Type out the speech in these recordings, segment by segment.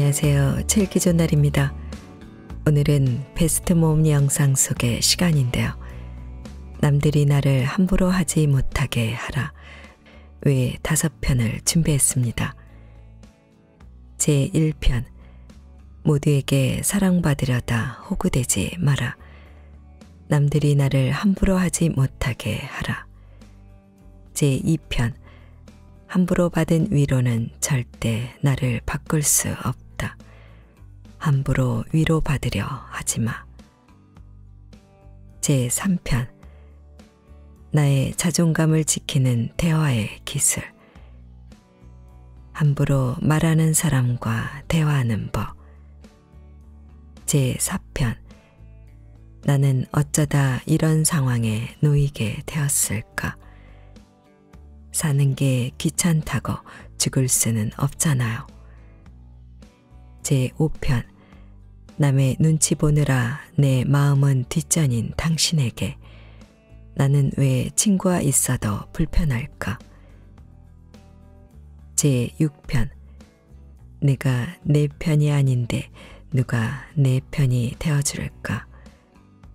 안녕하세요. 칠기존 날입니다. 오늘은 베스트 모음 영상 속의 시간인데요. 남들이 나를 함부로 하지 못하게 하라. 외 다섯 편을 준비했습니다. 제 1편 모두에게 사랑받으려다 호구되지 마라. 남들이 나를 함부로 하지 못하게 하라. 제 2편 함부로 받은 위로는 절대 나를 바꿀 수 없다. 함부로 위로받으려 하지 마. 제 3편 나의 자존감을 지키는 대화의 기술. 함부로 말하는 사람과 대화하는 법. 제 4편 나는 어쩌다 이런 상황에 놓이게 되었을까? 사는 게 귀찮다고 죽을 수는 없잖아요. 제 5편 남의 눈치 보느라 내 마음은 뒷전인 당신에게 나는 왜 친구와 있어도 불편할까? 제 6편 내가 내 편이 아닌데 누가 내 편이 되어줄까?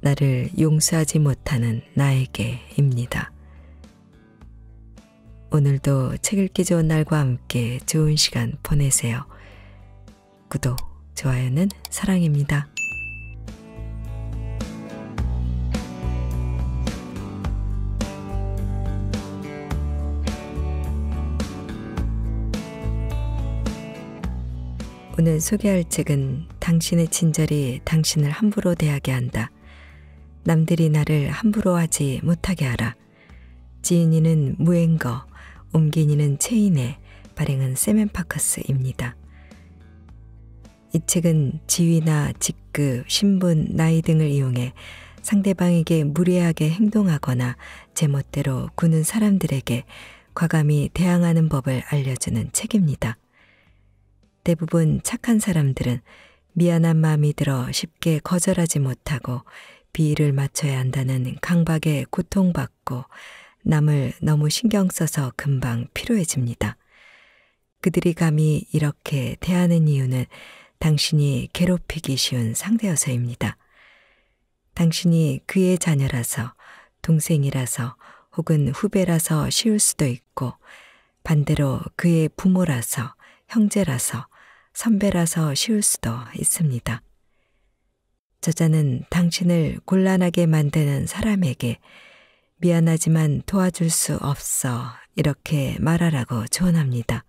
나를 용서하지 못하는 나에게입니다. 오늘도 책 읽기 좋은 날과 함께 좋은 시간 보내세요. 구독, 좋아요는 사랑입니다. 오늘 소개할 책은 당신의 친절이 당신을 함부로 대하게 한다. 남들이 나를 함부로 하지 못하게 하라. 지인이는 무행거, 옮기니는 체인에 발행은 세멘파커스입니다. 이 책은 지위나 직급, 신분, 나이 등을 이용해 상대방에게 무례하게 행동하거나 제멋대로 구는 사람들에게 과감히 대항하는 법을 알려주는 책입니다. 대부분 착한 사람들은 미안한 마음이 들어 쉽게 거절하지 못하고 비위를 맞춰야 한다는 강박에 고통받고 남을 너무 신경 써서 금방 피로해집니다. 그들이 감히 이렇게 대하는 이유는 당신이 괴롭히기 쉬운 상대여서입니다. 당신이 그의 자녀라서, 동생이라서, 혹은 후배라서 쉬울 수도 있고, 반대로 그의 부모라서, 형제라서, 선배라서 쉬울 수도 있습니다. 저자는 당신을 곤란하게 만드는 사람에게 미안하지만 도와줄 수 없어 이렇게 말하라고 조언합니다.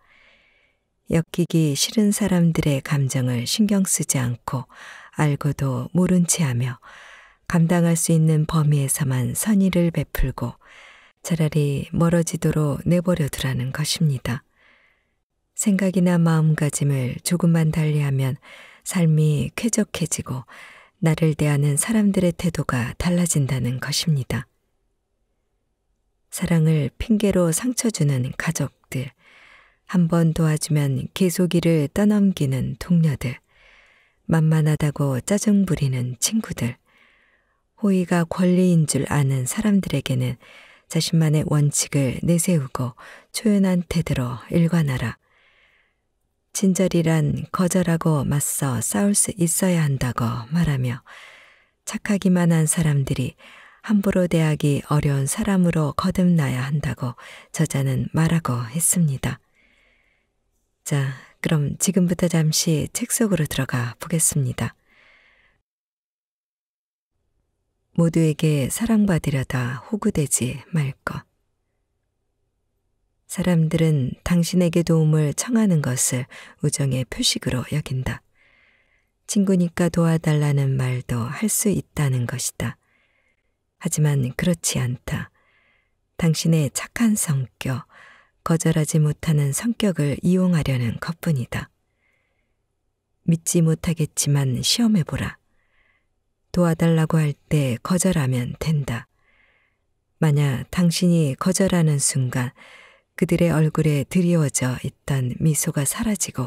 엮이기 싫은 사람들의 감정을 신경 쓰지 않고 알고도 모른 채 하며 감당할 수 있는 범위에서만 선의를 베풀고 차라리 멀어지도록 내버려 두라는 것입니다. 생각이나 마음가짐을 조금만 달리하면 삶이 쾌적해지고 나를 대하는 사람들의 태도가 달라진다는 것입니다. 사랑을 핑계로 상처 주는 가족들, 한번 도와주면 계속이를 떠넘기는 동료들, 만만하다고 짜증 부리는 친구들, 호의가 권리인 줄 아는 사람들에게는 자신만의 원칙을 내세우고 초연한 태도로 일관하라. 친절이란 거절하고 맞서 싸울 수 있어야 한다고 말하며 착하기만 한 사람들이 함부로 대하기 어려운 사람으로 거듭나야 한다고 저자는 말하고 했습니다. 자, 그럼 지금부터 잠시 책 속으로 들어가 보겠습니다. 모두에게 사랑받으려다 호구되지 말 것. 사람들은 당신에게 도움을 청하는 것을 우정의 표식으로 여긴다. 친구니까 도와달라는 말도 할 수 있다는 것이다. 하지만 그렇지 않다. 당신의 착한 성격, 거절하지 못하는 성격을 이용하려는 것뿐이다. 믿지 못하겠지만 시험해보라. 도와달라고 할 때 거절하면 된다. 만약 당신이 거절하는 순간 그들의 얼굴에 드리워져 있던 미소가 사라지고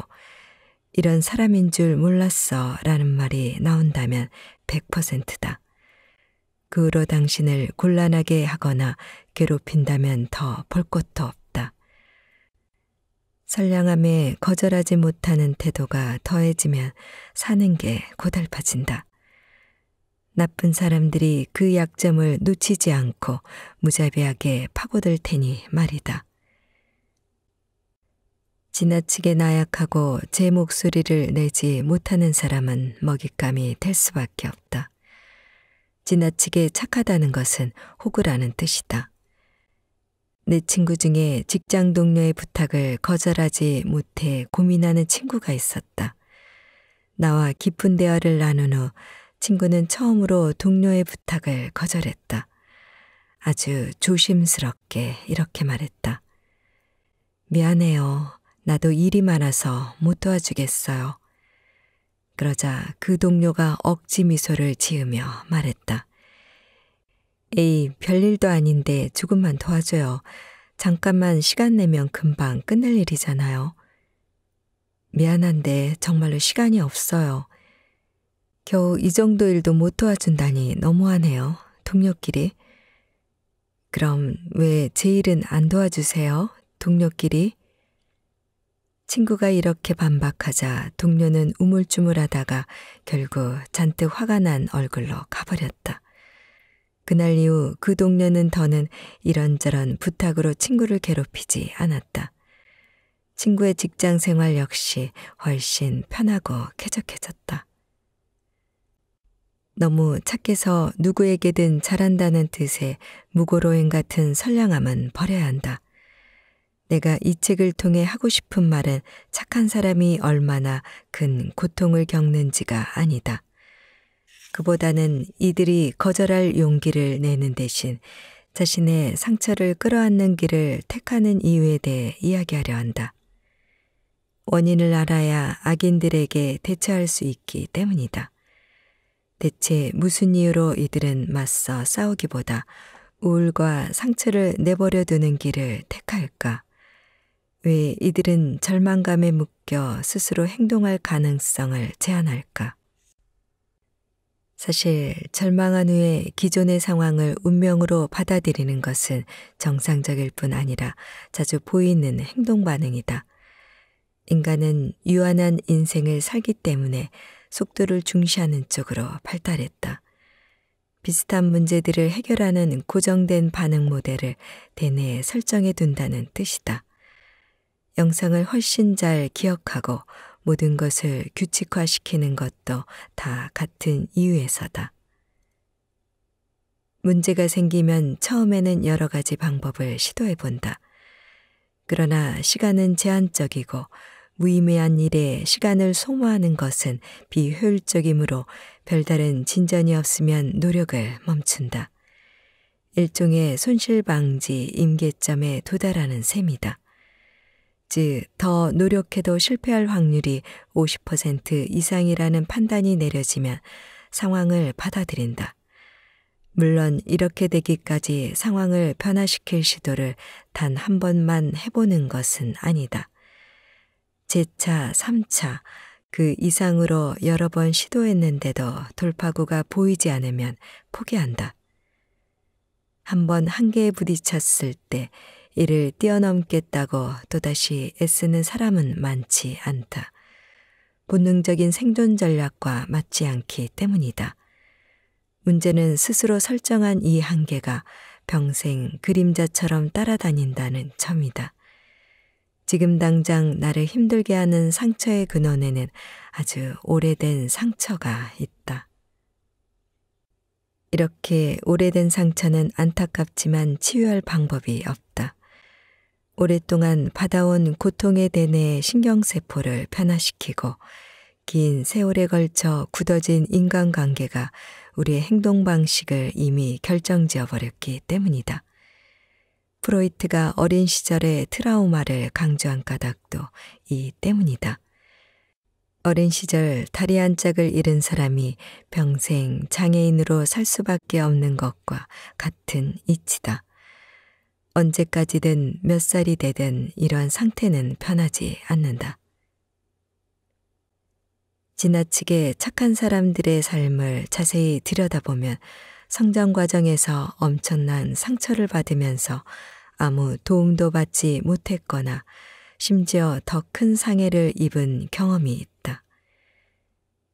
이런 사람인 줄 몰랐어 라는 말이 나온다면 100%다. 그 후로 당신을 곤란하게 하거나 괴롭힌다면 더 볼 것도. 선량함에 거절하지 못하는 태도가 더해지면 사는 게 고달파진다. 나쁜 사람들이 그 약점을 놓치지 않고 무자비하게 파고들 테니 말이다. 지나치게 나약하고 제 목소리를 내지 못하는 사람은 먹잇감이 될 수밖에 없다. 지나치게 착하다는 것은 호구라는 뜻이다. 내 친구 중에 직장 동료의 부탁을 거절하지 못해 고민하는 친구가 있었다. 나와 깊은 대화를 나눈 후 친구는 처음으로 동료의 부탁을 거절했다. 아주 조심스럽게 이렇게 말했다. 미안해요. 나도 일이 많아서 못 도와주겠어요. 그러자 그 동료가 억지 미소를 지으며 말했다. 에이, 별일도 아닌데 조금만 도와줘요. 잠깐만 시간 내면 금방 끝낼 일이잖아요. 미안한데 정말로 시간이 없어요. 겨우 이 정도 일도 못 도와준다니 너무하네요. 동료끼리. 그럼 왜 제 일은 안 도와주세요? 동료끼리? 친구가 이렇게 반박하자 동료는 우물쭈물하다가 결국 잔뜩 화가 난 얼굴로 가버렸다. 그날 이후 그 동료는 더는 이런저런 부탁으로 친구를 괴롭히지 않았다. 친구의 직장 생활 역시 훨씬 편하고 쾌적해졌다. 너무 착해서 누구에게든 잘한다는 뜻의 무고로행 같은 선량함은 버려야 한다. 내가 이 책을 통해 하고 싶은 말은 착한 사람이 얼마나 큰 고통을 겪는지가 아니다. 그보다는 이들이 거절할 용기를 내는 대신 자신의 상처를 끌어안는 길을 택하는 이유에 대해 이야기하려 한다. 원인을 알아야 악인들에게 대처할 수 있기 때문이다. 대체 무슨 이유로 이들은 맞서 싸우기보다 우울과 상처를 내버려 두는 길을 택할까? 왜 이들은 절망감에 묶여 스스로 행동할 가능성을 제한할까? 사실 절망한 후에 기존의 상황을 운명으로 받아들이는 것은 정상적일 뿐 아니라 자주 보이는 행동 반응이다. 인간은 유한한 인생을 살기 때문에 속도를 중시하는 쪽으로 발달했다. 비슷한 문제들을 해결하는 고정된 반응 모델을 대뇌에 설정해 둔다는 뜻이다. 영상을 훨씬 잘 기억하고 모든 것을 규칙화시키는 것도 다 같은 이유에서다. 문제가 생기면 처음에는 여러 가지 방법을 시도해 본다. 그러나 시간은 제한적이고 무의미한 일에 시간을 소모하는 것은 비효율적이므로 별다른 진전이 없으면 노력을 멈춘다. 일종의 손실 방지 임계점에 도달하는 셈이다. 즉, 더 노력해도 실패할 확률이 50% 이상이라는 판단이 내려지면 상황을 받아들인다. 물론 이렇게 되기까지 상황을 변화시킬 시도를 단 한 번만 해보는 것은 아니다. 제차, 3차, 그 이상으로 여러 번 시도했는데도 돌파구가 보이지 않으면 포기한다. 한 번 한계에 부딪혔을 때 이를 뛰어넘겠다고 또다시 애쓰는 사람은 많지 않다. 본능적인 생존 전략과 맞지 않기 때문이다. 문제는 스스로 설정한 이 한계가 평생 그림자처럼 따라다닌다는 점이다. 지금 당장 나를 힘들게 하는 상처의 근원에는 아주 오래된 상처가 있다. 이렇게 오래된 상처는 안타깝지만 치유할 방법이 없다. 오랫동안 받아온 고통의 대뇌 신경세포를 변화시키고 긴 세월에 걸쳐 굳어진 인간관계가 우리의 행동 방식을 이미 결정지어 버렸기 때문이다. 프로이트가 어린 시절의 트라우마를 강조한 까닭도 이 때문이다. 어린 시절 다리 한 짝을 잃은 사람이 평생 장애인으로 살 수밖에 없는 것과 같은 이치다. 언제까지든 몇 살이 되든 이런 상태는 변하지 않는다. 지나치게 착한 사람들의 삶을 자세히 들여다보면 성장 과정에서 엄청난 상처를 받으면서 아무 도움도 받지 못했거나 심지어 더 큰 상해를 입은 경험이 있다.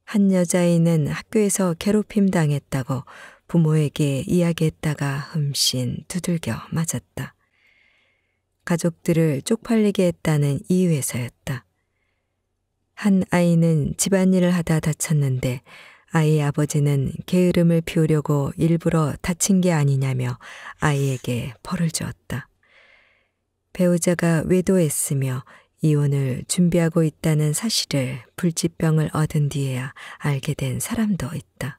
한 여자아이는 학교에서 괴롭힘 당했다고 부모에게 이야기했다가 흠씬 두들겨 맞았다. 가족들을 쪽팔리게 했다는 이유에서였다. 한 아이는 집안일을 하다 다쳤는데 아이 아버지는 게으름을 피우려고 일부러 다친 게 아니냐며 아이에게 벌을 주었다. 배우자가 외도했으며 이혼을 준비하고 있다는 사실을 불치병을 얻은 뒤에야 알게 된 사람도 있다.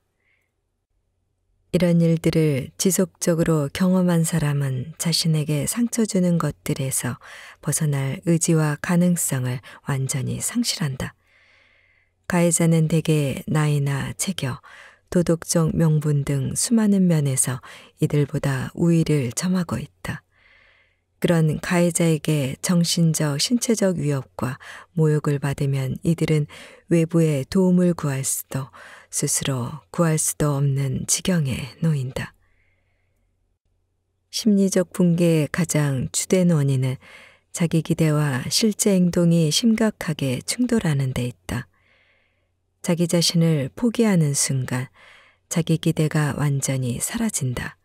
이런 일들을 지속적으로 경험한 사람은 자신에게 상처 주는 것들에서 벗어날 의지와 가능성을 완전히 상실한다. 가해자는 대개 나이나 체격, 도덕적 명분 등 수많은 면에서 이들보다 우위를 점하고 있다. 그런 가해자에게 정신적, 신체적 위협과 모욕을 받으면 이들은 외부의 도움을 구할 수도 스스로 구할 수도 없는 지경에 놓인다. 심리적 붕괴의 가장 주된 원인은 자기 기대와 실제 행동이 심각하게 충돌하는 데 있다. 자기 자신을 포기하는 순간 자기 기대가 완전히 사라진다.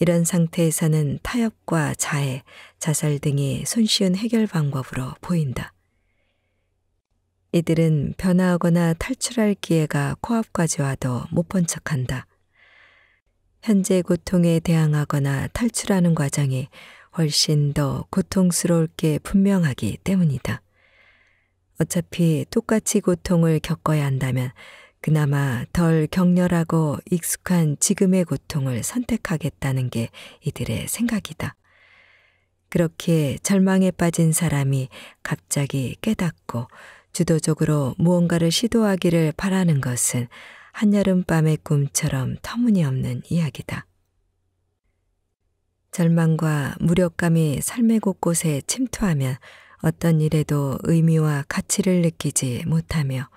이런 상태에서는 타협과 자해, 자살 등이 손쉬운 해결 방법으로 보인다. 이들은 변화하거나 탈출할 기회가 코앞까지 와도 못 본 척한다. 현재 고통에 대항하거나 탈출하는 과정이 훨씬 더 고통스러울 게 분명하기 때문이다. 어차피 똑같이 고통을 겪어야 한다면 그나마 덜 격렬하고 익숙한 지금의 고통을 선택하겠다는 게 이들의 생각이다. 그렇게 절망에 빠진 사람이 갑자기 깨닫고 주도적으로 무언가를 시도하기를 바라는 것은 한여름밤의 꿈처럼 터무니없는 이야기다. 절망과 무력감이 삶의 곳곳에 침투하면 어떤 일에도 의미와 가치를 느끼지 못하며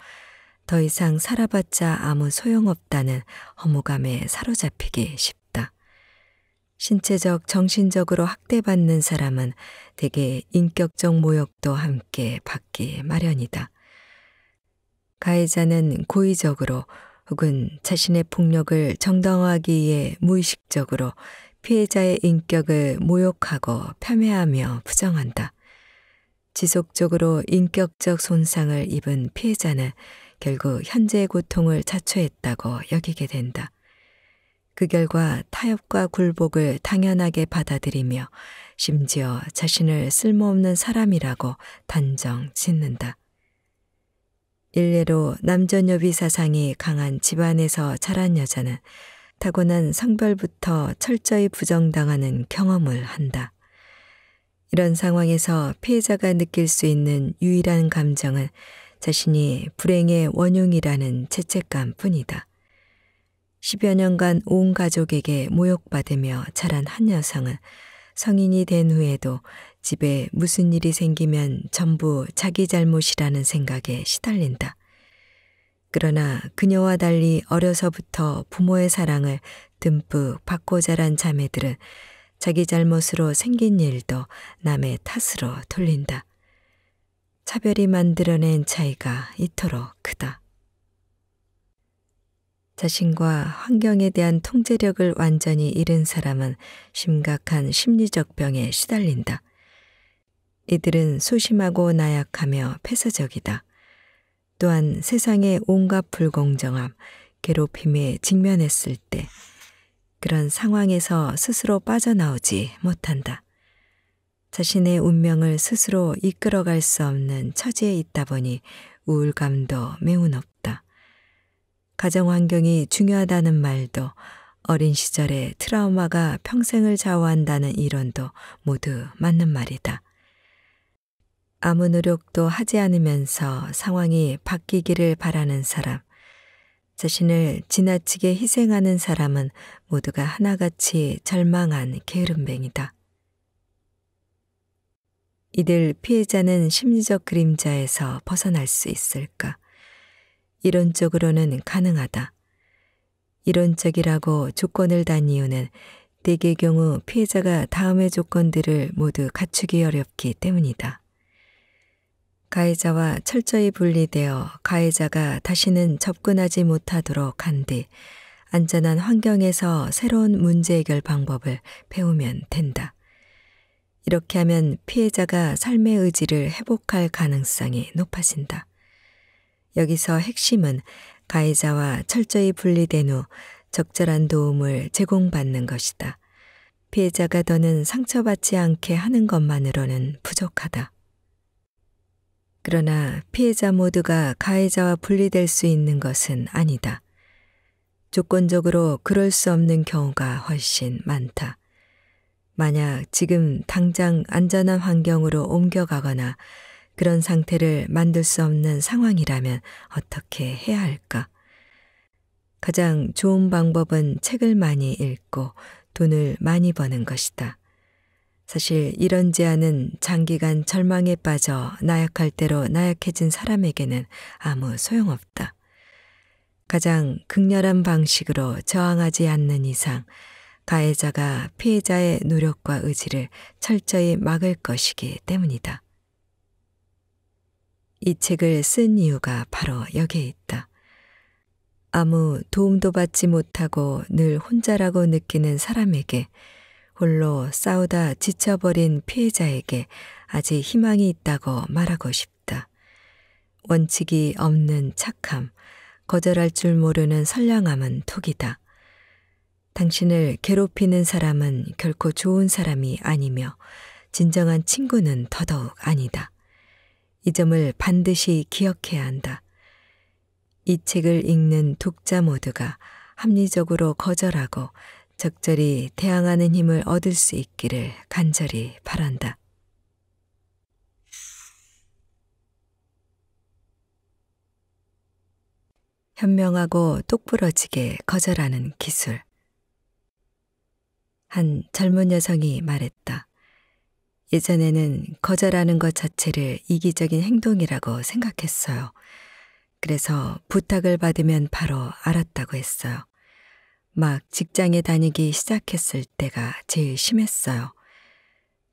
더 이상 살아봤자 아무 소용없다는 허무감에 사로잡히기 쉽다. 신체적, 정신적으로 학대받는 사람은 대개 인격적 모욕도 함께 받기 마련이다. 가해자는 고의적으로 혹은 자신의 폭력을 정당화하기 위해 무의식적으로 피해자의 인격을 모욕하고 폄훼하며 부정한다. 지속적으로 인격적 손상을 입은 피해자는 결국 현재의 고통을 자초했다고 여기게 된다. 그 결과 타협과 굴복을 당연하게 받아들이며 심지어 자신을 쓸모없는 사람이라고 단정 짓는다. 일례로 남전여비 사상이 강한 집안에서 자란 여자는 타고난 성별부터 철저히 부정당하는 경험을 한다. 이런 상황에서 피해자가 느낄 수 있는 유일한 감정은 자신이 불행의 원흉이라는 죄책감 뿐이다. 10여 년간 온 가족에게 모욕받으며 자란 한 여성은 성인이 된 후에도 집에 무슨 일이 생기면 전부 자기 잘못이라는 생각에 시달린다. 그러나 그녀와 달리 어려서부터 부모의 사랑을 듬뿍 받고 자란 자매들은 자기 잘못으로 생긴 일도 남의 탓으로 돌린다. 차별이 만들어낸 차이가 이토록 크다. 자신과 환경에 대한 통제력을 완전히 잃은 사람은 심각한 심리적 병에 시달린다. 이들은 소심하고 나약하며 폐쇄적이다. 또한 세상의 온갖 불공정함, 괴롭힘에 직면했을 때 그런 상황에서 스스로 빠져나오지 못한다. 자신의 운명을 스스로 이끌어갈 수 없는 처지에 있다 보니 우울감도 매우 높다. 가정 환경이 중요하다는 말도 어린 시절의 트라우마가 평생을 좌우한다는 이론도 모두 맞는 말이다. 아무 노력도 하지 않으면서 상황이 바뀌기를 바라는 사람, 자신을 지나치게 희생하는 사람은 모두가 하나같이 절망한 게으름뱅이다. 이들 피해자는 심리적 그림자에서 벗어날 수 있을까? 이론적으로는 가능하다. 이론적이라고 조건을 단 이유는 대개 경우 피해자가 다음의 조건들을 모두 갖추기 어렵기 때문이다. 가해자와 철저히 분리되어 가해자가 다시는 접근하지 못하도록 한 뒤 안전한 환경에서 새로운 문제 해결 방법을 배우면 된다. 이렇게 하면 피해자가 삶의 의지를 회복할 가능성이 높아진다. 여기서 핵심은 가해자와 철저히 분리된 후 적절한 도움을 제공받는 것이다. 피해자가 더는 상처받지 않게 하는 것만으로는 부족하다. 그러나 피해자 모두가 가해자와 분리될 수 있는 것은 아니다. 조건적으로 그럴 수 없는 경우가 훨씬 많다. 만약 지금 당장 안전한 환경으로 옮겨가거나 그런 상태를 만들 수 없는 상황이라면 어떻게 해야 할까? 가장 좋은 방법은 책을 많이 읽고 돈을 많이 버는 것이다. 사실 이런 제안은 장기간 절망에 빠져 나약할 대로 나약해진 사람에게는 아무 소용없다. 가장 극렬한 방식으로 저항하지 않는 이상 가해자가 피해자의 노력과 의지를 철저히 막을 것이기 때문이다. 이 책을 쓴 이유가 바로 여기에 있다. 아무 도움도 받지 못하고 늘 혼자라고 느끼는 사람에게 홀로 싸우다 지쳐버린 피해자에게 아직 희망이 있다고 말하고 싶다. 원칙이 없는 착함, 거절할 줄 모르는 선량함은 독이다. 당신을 괴롭히는 사람은 결코 좋은 사람이 아니며 진정한 친구는 더더욱 아니다. 이 점을 반드시 기억해야 한다. 이 책을 읽는 독자 모두가 합리적으로 거절하고 적절히 대항하는 힘을 얻을 수 있기를 간절히 바란다. 현명하고 똑부러지게 거절하는 기술. 한 젊은 여성이 말했다. 예전에는 거절하는 것 자체를 이기적인 행동이라고 생각했어요. 그래서 부탁을 받으면 바로 알았다고 했어요. 막 직장에 다니기 시작했을 때가 제일 심했어요.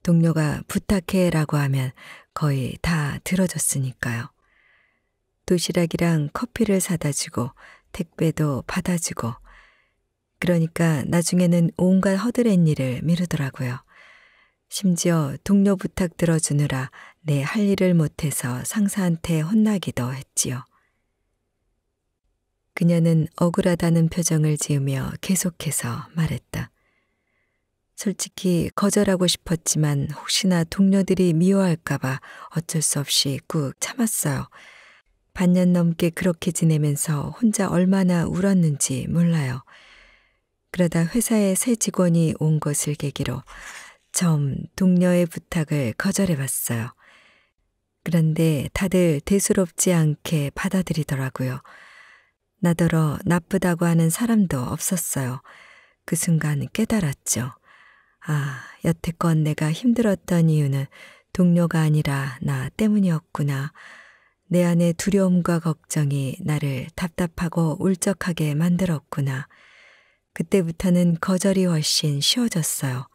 동료가 부탁해 라고 하면 거의 다 들어줬으니까요. 도시락이랑 커피를 사다 주고 택배도 받아주고 그러니까 나중에는 온갖 허드렛 일을 미루더라고요. 심지어 동료 부탁 들어주느라 내 할 일을 못해서 상사한테 혼나기도 했지요. 그녀는 억울하다는 표정을 지으며 계속해서 말했다. 솔직히 거절하고 싶었지만 혹시나 동료들이 미워할까봐 어쩔 수 없이 꾹 참았어요. 반년 넘게 그렇게 지내면서 혼자 얼마나 울었는지 몰라요. 그러다 회사에 새 직원이 온 것을 계기로 처음 동료의 부탁을 거절해 봤어요. 그런데 다들 대수롭지 않게 받아들이더라고요. 나더러 나쁘다고 하는 사람도 없었어요. 그 순간 깨달았죠. 아, 여태껏 내가 힘들었던 이유는 동료가 아니라 나 때문이었구나. 내 안의 두려움과 걱정이 나를 답답하고 울적하게 만들었구나. 그때부터는 거절이 훨씬 쉬워졌어요.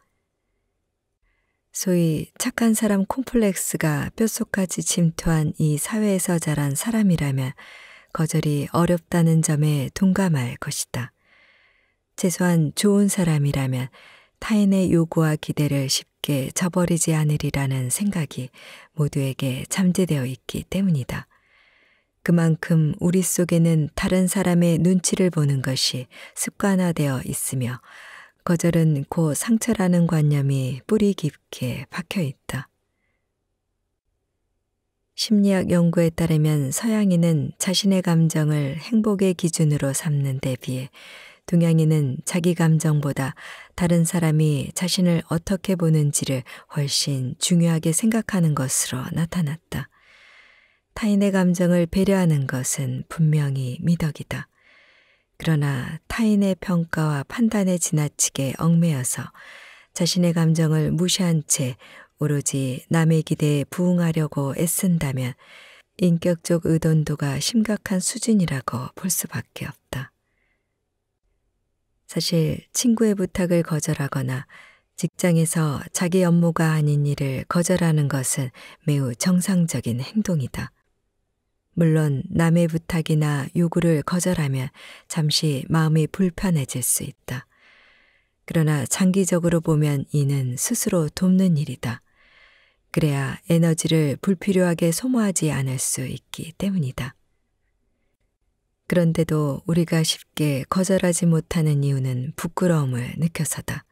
소위 착한 사람 콤플렉스가 뼛속까지 침투한 이 사회에서 자란 사람이라면 거절이 어렵다는 점에 동감할 것이다. 최소한 좋은 사람이라면 타인의 요구와 기대를 쉽게 저버리지 않으리라는 생각이 모두에게 잠재되어 있기 때문이다. 그만큼 우리 속에는 다른 사람의 눈치를 보는 것이 습관화되어 있으며 거절은 고 상처라는 관념이 뿌리 깊게 박혀 있다. 심리학 연구에 따르면 서양인은 자신의 감정을 행복의 기준으로 삼는 데 비해 동양인은 자기 감정보다 다른 사람이 자신을 어떻게 보는지를 훨씬 중요하게 생각하는 것으로 나타났다. 타인의 감정을 배려하는 것은 분명히 미덕이다. 그러나 타인의 평가와 판단에 지나치게 얽매여서 자신의 감정을 무시한 채 오로지 남의 기대에 부응하려고 애쓴다면 인격적 의존도가 심각한 수준이라고 볼 수밖에 없다. 사실 친구의 부탁을 거절하거나 직장에서 자기 업무가 아닌 일을 거절하는 것은 매우 정상적인 행동이다. 물론 남의 부탁이나 요구를 거절하면 잠시 마음이 불편해질 수 있다. 그러나 장기적으로 보면 이는 스스로 돕는 일이다. 그래야 에너지를 불필요하게 소모하지 않을 수 있기 때문이다. 그런데도 우리가 쉽게 거절하지 못하는 이유는 부끄러움을 느껴서다.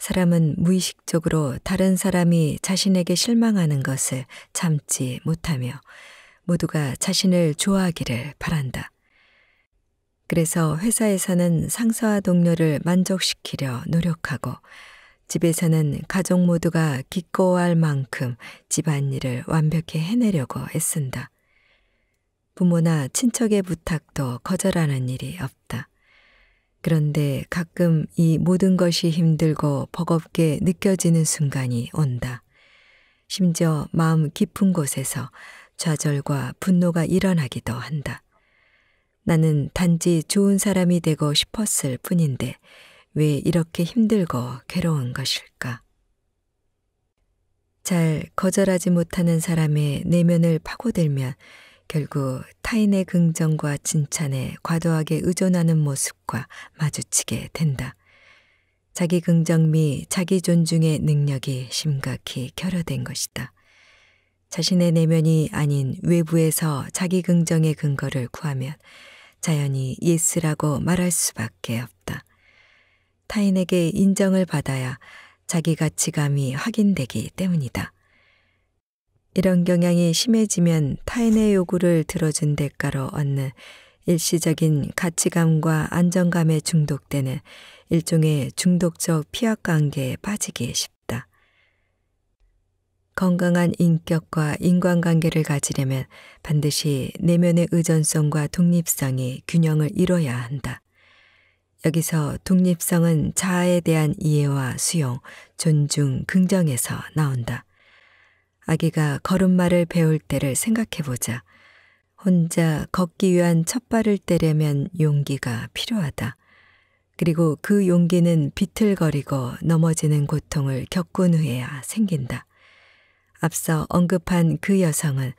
사람은 무의식적으로 다른 사람이 자신에게 실망하는 것을 참지 못하며 모두가 자신을 좋아하기를 바란다. 그래서 회사에서는 상사와 동료를 만족시키려 노력하고 집에서는 가족 모두가 기꺼워할 만큼 집안일을 완벽히 해내려고 애쓴다. 부모나 친척의 부탁도 거절하는 일이 없다. 그런데 가끔 이 모든 것이 힘들고 버겁게 느껴지는 순간이 온다. 심지어 마음 깊은 곳에서 좌절과 분노가 일어나기도 한다. 나는 단지 좋은 사람이 되고 싶었을 뿐인데 왜 이렇게 힘들고 괴로운 것일까? 잘 거절하지 못하는 사람의 내면을 파고들면 결국 타인의 긍정과 칭찬에 과도하게 의존하는 모습과 마주치게 된다. 자기 긍정 및 자기 존중의 능력이 심각히 결여된 것이다. 자신의 내면이 아닌 외부에서 자기 긍정의 근거를 구하면 자연히 yes라고 말할 수밖에 없다. 타인에게 인정을 받아야 자기 가치감이 확인되기 때문이다. 이런 경향이 심해지면 타인의 요구를 들어준 대가로 얻는 일시적인 가치감과 안정감에 중독되는 일종의 중독적 피약 관계에 빠지기 쉽다. 건강한 인격과 인간관계를 가지려면 반드시 내면의 의존성과 독립성이 균형을 이뤄야 한다. 여기서 독립성은 자아에 대한 이해와 수용, 존중, 긍정에서 나온다. 아기가 걸음마를 배울 때를 생각해 보자. 혼자 걷기 위한 첫 발을 떼려면 용기가 필요하다. 그리고 그 용기는 비틀거리고 넘어지는 고통을 겪은 후에야 생긴다. 앞서 언급한 그 여성은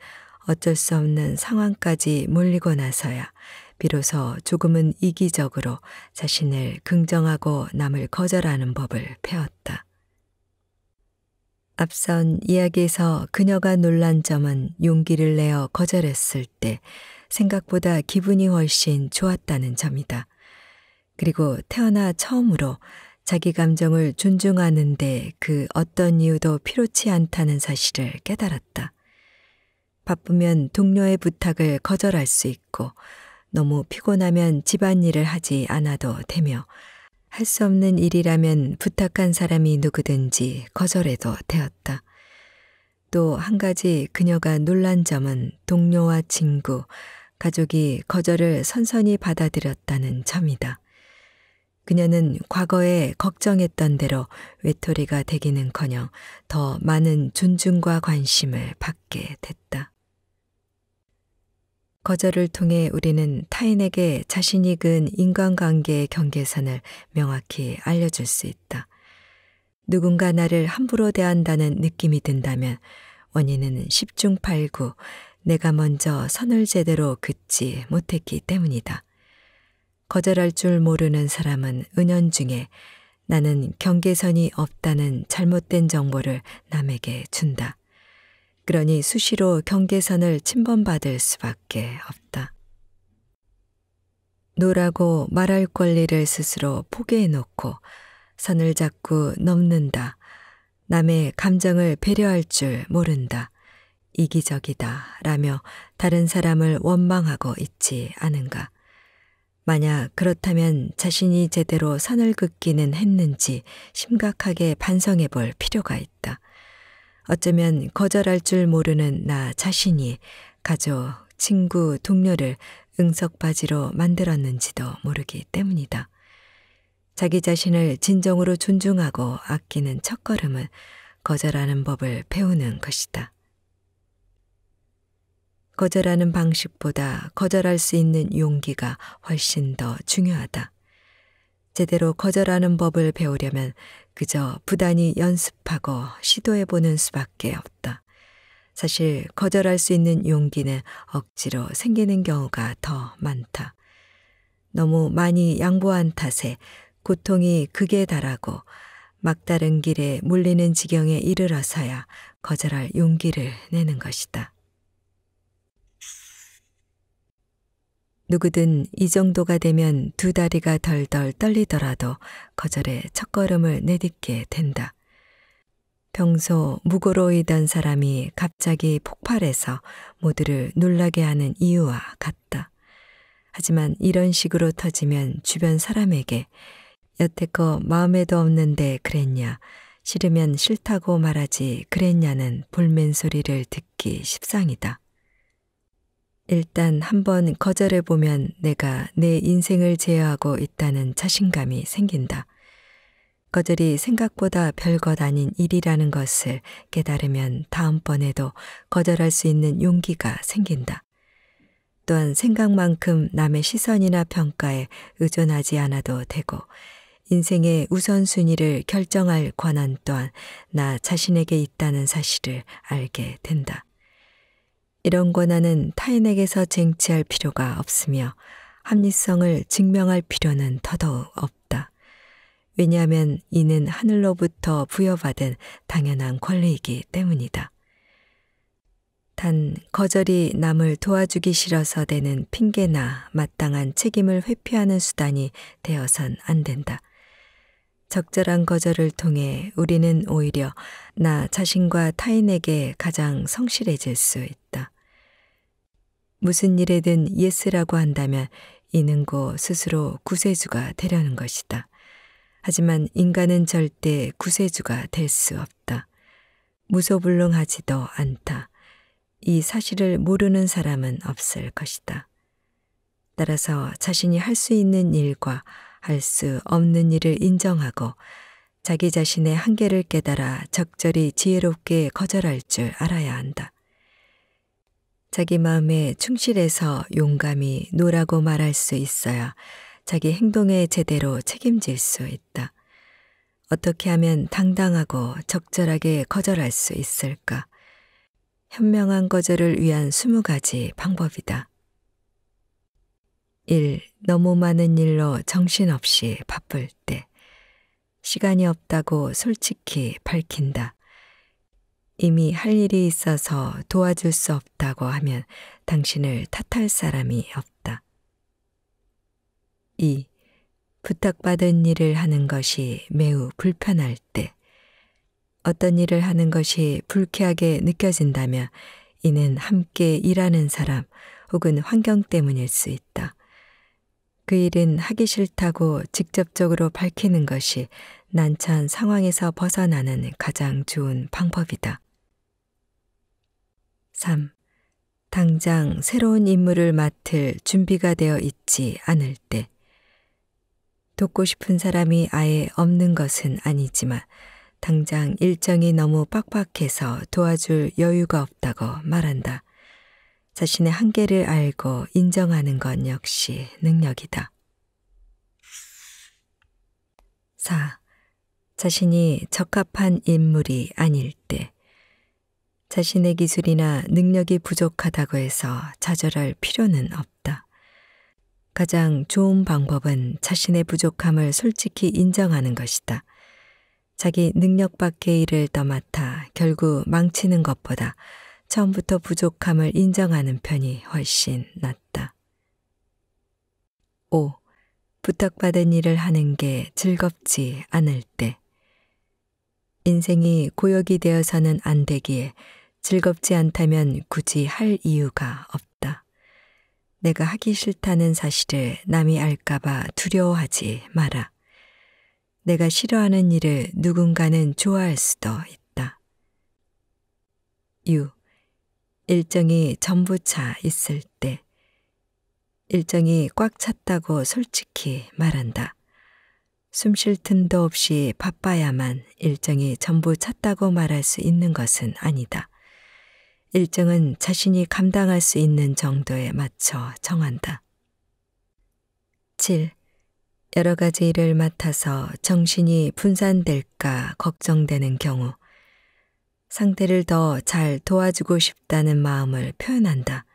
어쩔 수 없는 상황까지 몰리고 나서야 비로소 조금은 이기적으로 자신을 긍정하고 남을 거절하는 법을 배웠다. 앞선 이야기에서 그녀가 놀란 점은 용기를 내어 거절했을 때 생각보다 기분이 훨씬 좋았다는 점이다. 그리고 태어나 처음으로 자기 감정을 존중하는데 그 어떤 이유도 필요치 않다는 사실을 깨달았다. 바쁘면 동료의 부탁을 거절할 수 있고 너무 피곤하면 집안일을 하지 않아도 되며 할 수 없는 일이라면 부탁한 사람이 누구든지 거절해도 되었다. 또 한 가지 그녀가 놀란 점은 동료와 친구, 가족이 거절을 선선히 받아들였다는 점이다. 그녀는 과거에 걱정했던 대로 외톨이가 되기는 커녕 더 많은 존중과 관심을 받게 됐다. 거절을 통해 우리는 타인에게 자신이 근 인간관계의 경계선을 명확히 알려줄 수 있다. 누군가 나를 함부로 대한다는 느낌이 든다면 원인은 10중 8구 내가 먼저 선을 제대로 긋지 못했기 때문이다. 거절할 줄 모르는 사람은 은연중에 나는 경계선이 없다는 잘못된 정보를 남에게 준다. 그러니 수시로 경계선을 침범받을 수밖에 없다. 노라고 말할 권리를 스스로 포기해 놓고 선을 잡고 넘는다. 남의 감정을 배려할 줄 모른다. 이기적이다. 라며 다른 사람을 원망하고 있지 않은가. 만약 그렇다면 자신이 제대로 선을 긋기는 했는지 심각하게 반성해 볼 필요가 있다. 어쩌면 거절할 줄 모르는 나 자신이 가족, 친구, 동료를 응석바지로 만들었는지도 모르기 때문이다. 자기 자신을 진정으로 존중하고 아끼는 첫걸음은 거절하는 법을 배우는 것이다. 거절하는 방식보다 거절할 수 있는 용기가 훨씬 더 중요하다. 제대로 거절하는 법을 배우려면 그저 부단히 연습하고 시도해보는 수밖에 없다. 사실 거절할 수 있는 용기는 억지로 생기는 경우가 더 많다. 너무 많이 양보한 탓에 고통이 극에 달하고 막다른 길에 몰리는 지경에 이르러서야 거절할 용기를 내는 것이다. 누구든 이 정도가 되면 두 다리가 덜덜 떨리더라도 거절에 첫걸음을 내딛게 된다. 평소 무고로이던 사람이 갑자기 폭발해서 모두를 놀라게 하는 이유와 같다. 하지만 이런 식으로 터지면 주변 사람에게 여태껏 마음에도 없는데 그랬냐, 싫으면 싫다고 말하지 그랬냐는 볼멘 소리를 듣기 십상이다. 일단 한번 거절해 보면 내가 내 인생을 제어하고 있다는 자신감이 생긴다. 거절이 생각보다 별것 아닌 일이라는 것을 깨달으면 다음번에도 거절할 수 있는 용기가 생긴다. 또한 생각만큼 남의 시선이나 평가에 의존하지 않아도 되고 인생의 우선순위를 결정할 권한 또한 나 자신에게 있다는 사실을 알게 된다. 이런 권한은 타인에게서 쟁취할 필요가 없으며 합리성을 증명할 필요는 더더욱 없다. 왜냐하면 이는 하늘로부터 부여받은 당연한 권리이기 때문이다. 단 거절이 남을 도와주기 싫어서 되는 핑계나 마땅한 책임을 회피하는 수단이 되어선 안 된다. 적절한 거절을 통해 우리는 오히려 나 자신과 타인에게 가장 성실해질 수 있다. 무슨 일에든 yes라고 한다면 이는 곧 스스로 구세주가 되려는 것이다. 하지만 인간은 절대 구세주가 될 수 없다. 무소불능하지도 않다. 이 사실을 모르는 사람은 없을 것이다. 따라서 자신이 할 수 있는 일과 할 수 없는 일을 인정하고 자기 자신의 한계를 깨달아 적절히 지혜롭게 거절할 줄 알아야 한다. 자기 마음에 충실해서 용감히 노라고 말할 수 있어야 자기 행동에 제대로 책임질 수 있다. 어떻게 하면 당당하고 적절하게 거절할 수 있을까? 현명한 거절을 위한 스무 가지 방법이다. 1. 너무 많은 일로 정신없이 바쁠 때. 시간이 없다고 솔직히 밝힌다. 이미 할 일이 있어서 도와줄 수 없다고 하면 당신을 탓할 사람이 없다. 2. 부탁받은 일을 하는 것이 매우 불편할 때. 어떤 일을 하는 것이 불쾌하게 느껴진다면 이는 함께 일하는 사람 혹은 환경 때문일 수 있다. 그 일은 하기 싫다고 직접적으로 밝히는 것이 난처한 상황에서 벗어나는 가장 좋은 방법이다. 3. 당장 새로운 임무를 맡을 준비가 되어 있지 않을 때. 돕고 싶은 사람이 아예 없는 것은 아니지만 당장 일정이 너무 빡빡해서 도와줄 여유가 없다고 말한다. 자신의 한계를 알고 인정하는 것 역시 능력이다. 4. 자신이 적합한 인물이 아닐 때 자신의 기술이나 능력이 부족하다고 해서 좌절할 필요는 없다. 가장 좋은 방법은 자신의 부족함을 솔직히 인정하는 것이다. 자기 능력 밖의 일을 떠맡아 결국 망치는 것보다 처음부터 부족함을 인정하는 편이 훨씬 낫다. 5. 부탁받은 일을 하는 게 즐겁지 않을 때. 인생이 고역이 되어서는 안 되기에 즐겁지 않다면 굳이 할 이유가 없다. 내가 하기 싫다는 사실을 남이 알까봐 두려워하지 마라. 내가 싫어하는 일을 누군가는 좋아할 수도 있다. 6. 일정이 전부 차 있을 때 일정이 꽉 찼다고 솔직히 말한다. 숨 쉴 틈도 없이 바빠야만 일정이 전부 찼다고 말할 수 있는 것은 아니다. 일정은 자신이 감당할 수 있는 정도에 맞춰 정한다. 7. 여러 가지 일을 맡아서 정신이 분산될까 걱정되는 경우 상대를 더 잘 도와주고 싶다는 마음을 표현한다.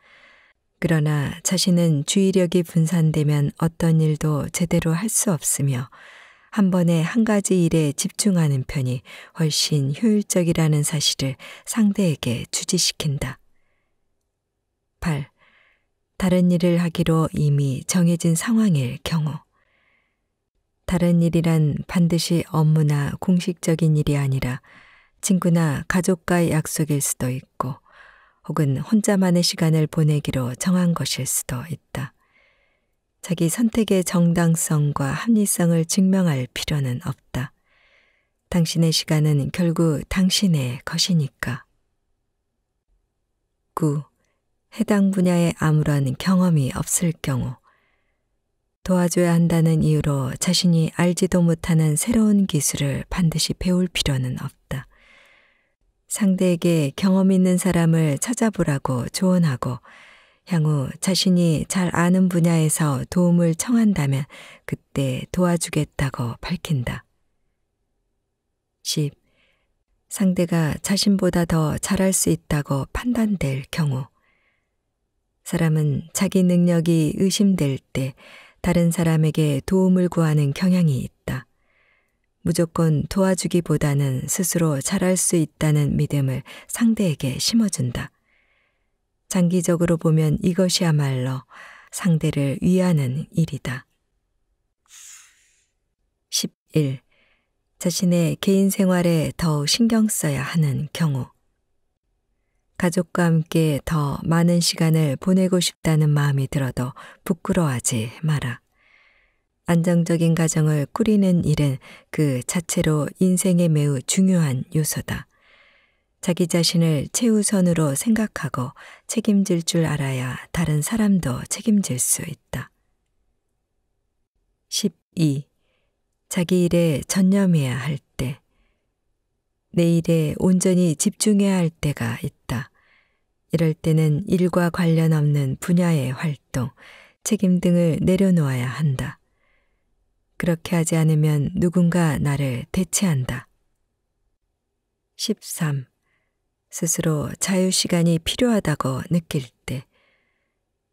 그러나 자신은 주의력이 분산되면 어떤 일도 제대로 할 수 없으며 한 번에 한 가지 일에 집중하는 편이 훨씬 효율적이라는 사실을 상대에게 주지시킨다. 8. 다른 일을 하기로 이미 정해진 상황일 경우. 다른 일이란 반드시 업무나 공식적인 일이 아니라 친구나 가족과의 약속일 수도 있고 혹은 혼자만의 시간을 보내기로 정한 것일 수도 있다. 자기 선택의 정당성과 합리성을 증명할 필요는 없다. 당신의 시간은 결국 당신의 것이니까. 9. 해당 분야에 아무런 경험이 없을 경우 도와줘야 한다는 이유로 자신이 알지도 못하는 새로운 기술을 반드시 배울 필요는 없다. 상대에게 경험 있는 사람을 찾아보라고 조언하고 향후 자신이 잘 아는 분야에서 도움을 청한다면 그때 도와주겠다고 밝힌다. 10. 상대가 자신보다 더 잘할 수 있다고 판단될 경우 사람은 자기 능력이 의심될 때 다른 사람에게 도움을 구하는 경향이 있다. 무조건 도와주기보다는 스스로 잘할 수 있다는 믿음을 상대에게 심어준다. 장기적으로 보면 이것이야말로 상대를 위하는 일이다. 11. 자신의 개인 생활에 더 신경 써야 하는 경우. 가족과 함께 더 많은 시간을 보내고 싶다는 마음이 들어도 부끄러워하지 마라. 안정적인 가정을 꾸리는 일은 그 자체로 인생에 매우 중요한 요소다. 자기 자신을 최우선으로 생각하고 책임질 줄 알아야 다른 사람도 책임질 수 있다. 12. 자기 일에 전념해야 할 때. 내 일에 온전히 집중해야 할 때가 있다. 이럴 때는 일과 관련 없는 분야의 활동, 책임 등을 내려놓아야 한다. 그렇게 하지 않으면 누군가 나를 대체한다. 13. 스스로 자유시간이 필요하다고 느낄 때,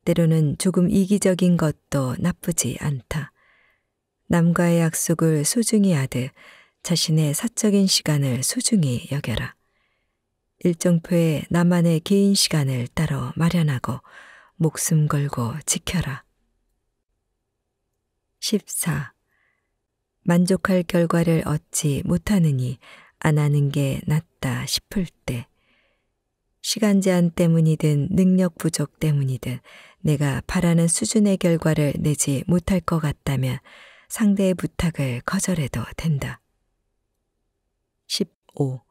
때로는 조금 이기적인 것도 나쁘지 않다. 남과의 약속을 소중히 하듯 자신의 사적인 시간을 소중히 여겨라. 일정표에 나만의 개인 시간을 따로 마련하고 목숨 걸고 지켜라. 14. 만족할 결과를 얻지 못하느니 안 하는 게 낫다 싶을 때, 시간 제한 때문이든 능력 부족 때문이든 내가 바라는 수준의 결과를 내지 못할 것 같다면 상대의 부탁을 거절해도 된다. 15.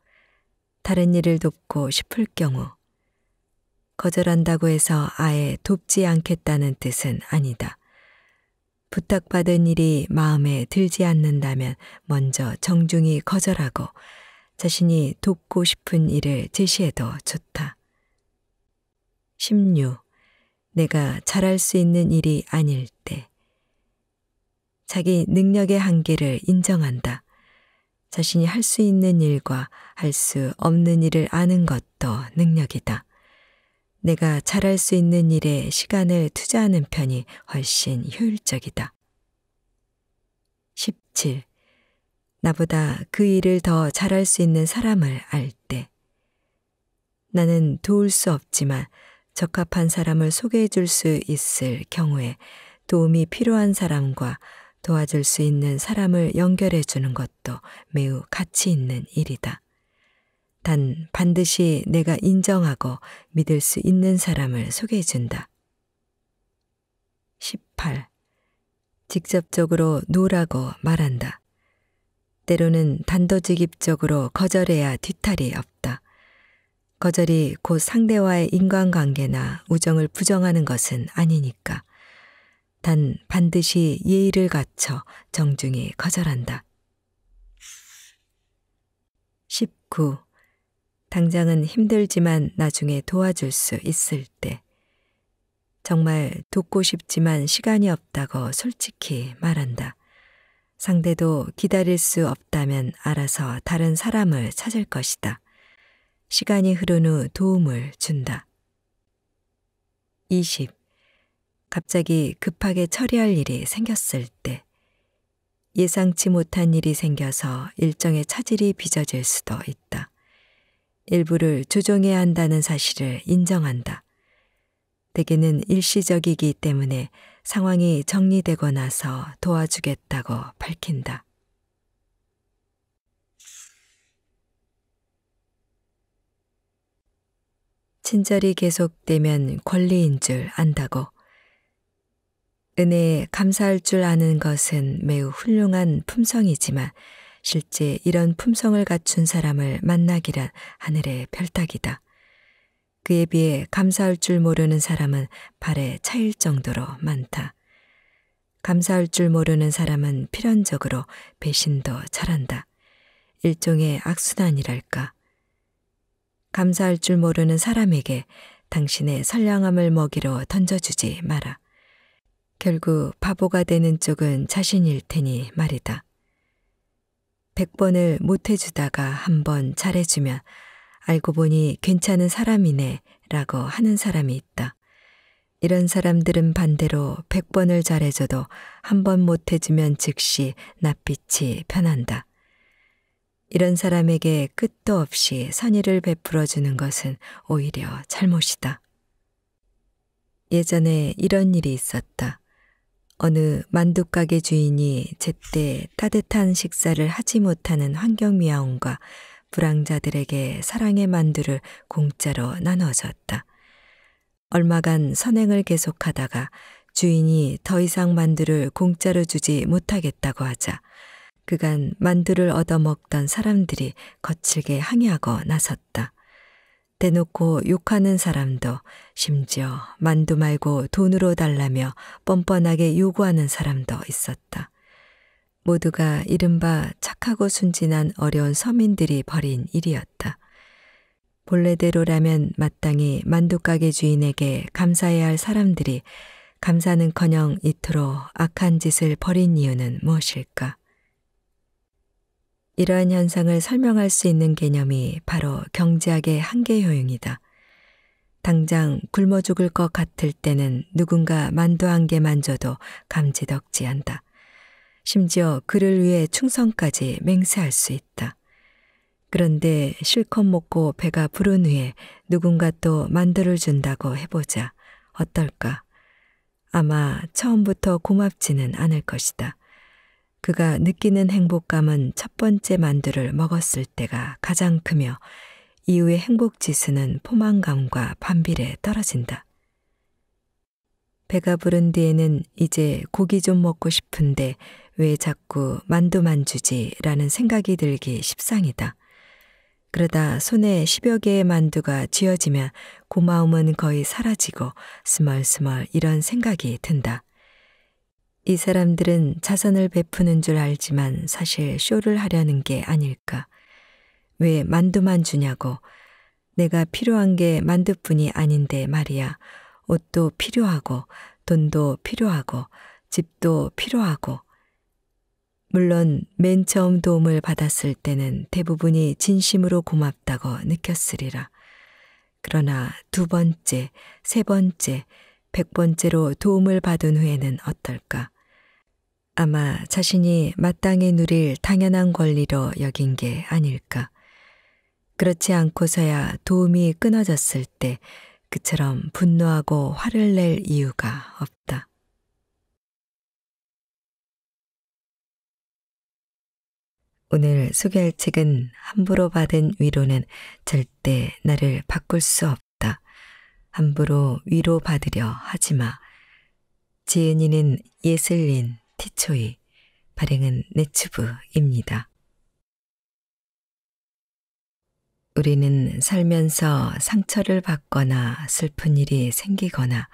다른 일을 돕고 싶을 경우 거절한다고 해서 아예 돕지 않겠다는 뜻은 아니다. 부탁받은 일이 마음에 들지 않는다면 먼저 정중히 거절하고 자신이 돕고 싶은 일을 제시해도 좋다. 16. 내가 잘할 수 있는 일이 아닐 때. 자기 능력의 한계를 인정한다. 자신이 할 수 있는 일과 할 수 없는 일을 아는 것도 능력이다. 내가 잘할 수 있는 일에 시간을 투자하는 편이 훨씬 효율적이다. 17. 나보다 그 일을 더 잘할 수 있는 사람을 알 때. 나는 도울 수 없지만 적합한 사람을 소개해 줄 수 있을 경우에 도움이 필요한 사람과 도와줄 수 있는 사람을 연결해 주는 것도 매우 가치 있는 일이다. 단 반드시 내가 인정하고 믿을 수 있는 사람을 소개해 준다. 18. 직접적으로 노라고 말한다. 때로는 단도직입적으로 거절해야 뒤탈이 없다. 거절이 곧 상대와의 인간관계나 우정을 부정하는 것은 아니니까. 단 반드시 예의를 갖춰 정중히 거절한다. 19. 당장은 힘들지만 나중에 도와줄 수 있을 때. 정말 돕고 싶지만 시간이 없다고 솔직히 말한다. 상대도 기다릴 수 없다면 알아서 다른 사람을 찾을 것이다. 시간이 흐른 후 도움을 준다. 20. 갑자기 급하게 처리할 일이 생겼을 때 예상치 못한 일이 생겨서 일정의 차질이 빚어질 수도 있다. 일부를 조정해야 한다는 사실을 인정한다. 대개는 일시적이기 때문에 상황이 정리되고 나서 도와주겠다고 밝힌다. 친절이 계속되면 권리인 줄 안다고 은혜에 감사할 줄 아는 것은 매우 훌륭한 품성이지만 실제 이런 품성을 갖춘 사람을 만나기란 하늘의 별따기다. 그에 비해 감사할 줄 모르는 사람은 발에 차일 정도로 많다. 감사할 줄 모르는 사람은 필연적으로 배신도 잘한다. 일종의 악순환이랄까. 감사할 줄 모르는 사람에게 당신의 선량함을 먹이로 던져주지 마라. 결국 바보가 되는 쪽은 자신일 테니 말이다. 백 번을 못해주다가 한 번 잘해주면 알고 보니 괜찮은 사람이네 라고 하는 사람이 있다. 이런 사람들은 반대로 백 번을 잘해줘도 한 번 못해주면 즉시 낯빛이 편한다. 이런 사람에게 끝도 없이 선의를 베풀어 주는 것은 오히려 잘못이다. 예전에 이런 일이 있었다. 어느 만두가게 주인이 제때 따뜻한 식사를 하지 못하는 환경미화원과 불황자들에게 사랑의 만두를 공짜로 나눠줬다. 얼마간 선행을 계속하다가 주인이 더 이상 만두를 공짜로 주지 못하겠다고 하자 그간 만두를 얻어먹던 사람들이 거칠게 항의하고 나섰다. 대놓고 욕하는 사람도 심지어 만두 말고 돈으로 달라며 뻔뻔하게 요구하는 사람도 있었다. 모두가 이른바 착하고 순진한 어려운 서민들이 벌인 일이었다. 본래대로라면 마땅히 만두가게 주인에게 감사해야 할 사람들이 감사는커녕 이토록 악한 짓을 벌인 이유는 무엇일까? 이러한 현상을 설명할 수 있는 개념이 바로 경제학의 한계 효용이다. 당장 굶어 죽을 것 같을 때는 누군가 만두 한 개만 줘도 감지덕지한다. 심지어 그를 위해 충성까지 맹세할 수 있다. 그런데 실컷 먹고 배가 부른 후에 누군가 또 만두를 준다고 해보자. 어떨까? 아마 처음부터 고맙지는 않을 것이다. 그가 느끼는 행복감은 첫 번째 만두를 먹었을 때가 가장 크며 이후의 행복 지수는 포만감과 반비례 떨어진다. 배가 부른 뒤에는 이제 고기 좀 먹고 싶은데 왜 자꾸 만두만 주지라는 생각이 들기 십상이다. 그러다 손에 십여 개의 만두가 쥐어지면 고마움은 거의 사라지고 스멀스멀 이런 생각이 든다. 이 사람들은 자선을 베푸는 줄 알지만 사실 쇼를 하려는 게 아닐까. 왜 만두만 주냐고. 내가 필요한 게 만두뿐이 아닌데 말이야. 옷도 필요하고, 돈도 필요하고, 집도 필요하고. 물론 맨 처음 도움을 받았을 때는 대부분이 진심으로 고맙다고 느꼈으리라. 그러나 두 번째, 세 번째, 백 번째로 도움을 받은 후에는 어떨까? 아마 자신이 마땅히 누릴 당연한 권리로 여긴 게 아닐까. 그렇지 않고서야 도움이 끊어졌을 때 그처럼 분노하고 화를 낼 이유가 없다. 오늘 소개할 책은 함부로 받은 위로는 절대 나를 바꿀 수 없다. 함부로 위로 받으려 하지 마. 지은이는 예슬린 티초이, 발행은 네츠브입니다. 우리는 살면서 상처를 받거나 슬픈 일이 생기거나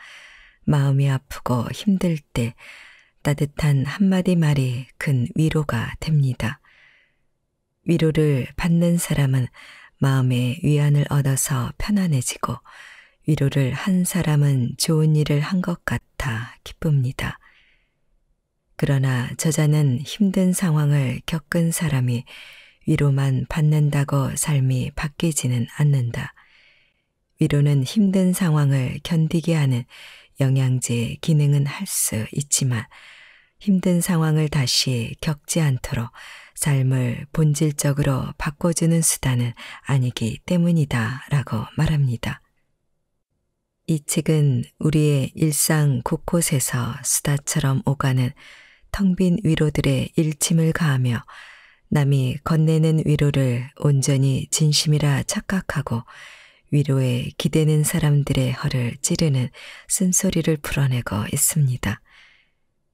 마음이 아프고 힘들 때 따뜻한 한마디 말이 큰 위로가 됩니다. 위로를 받는 사람은 마음의 위안을 얻어서 편안해지고 위로를 한 사람은 좋은 일을 한 것 같아 기쁩니다. 그러나 저자는 힘든 상황을 겪은 사람이 위로만 받는다고 삶이 바뀌지는 않는다. 위로는 힘든 상황을 견디게 하는 영양제 기능은 할 수 있지만 힘든 상황을 다시 겪지 않도록 삶을 본질적으로 바꿔주는 수단은 아니기 때문이다 라고 말합니다. 이 책은 우리의 일상 곳곳에서 수다처럼 오가는 텅 빈 위로들의 일침을 가하며 남이 건네는 위로를 온전히 진심이라 착각하고 위로에 기대는 사람들의 허를 찌르는 쓴소리를 풀어내고 있습니다.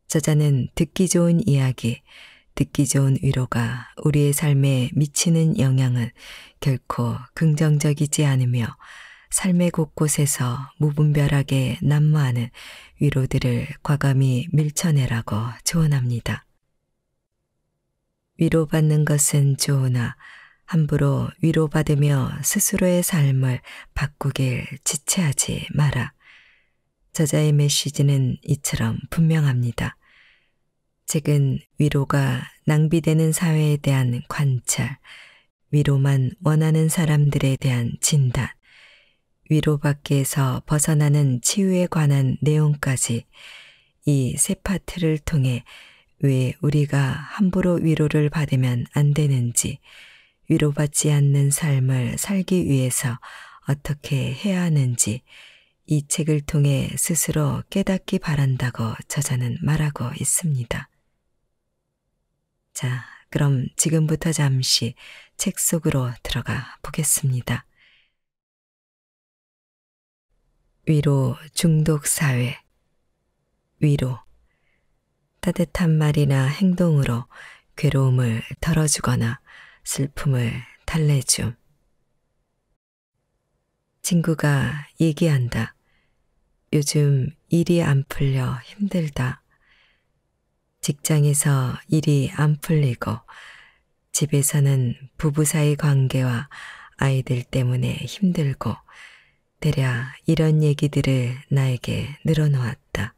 저자는 듣기 좋은 이야기, 듣기 좋은 위로가 우리의 삶에 미치는 영향은 결코 긍정적이지 않으며 삶의 곳곳에서 무분별하게 난무하는 위로들을 과감히 밀쳐내라고 조언합니다. 위로받는 것은 좋으나 함부로 위로받으며 스스로의 삶을 바꾸길 지체하지 마라. 저자의 메시지는 이처럼 분명합니다. 책은 위로가 낭비되는 사회에 대한 관찰, 위로만 원하는 사람들에 대한 진단, 위로받기에서 벗어나는 치유에 관한 내용까지 이 세 파트를 통해 왜 우리가 함부로 위로를 받으면 안 되는지, 위로받지 않는 삶을 살기 위해서 어떻게 해야 하는지 이 책을 통해 스스로 깨닫기 바란다고 저자는 말하고 있습니다. 자, 그럼 지금부터 잠시 책 속으로 들어가 보겠습니다. 위로 중독 사회. 위로. 따뜻한 말이나 행동으로 괴로움을 덜어주거나 슬픔을 달래줌. 친구가 얘기한다. 요즘 일이 안 풀려 힘들다. 직장에서 일이 안 풀리고 집에서는 부부 사이 관계와 아이들 때문에 힘들고 대략 이런 얘기들을 나에게 늘어놓았다.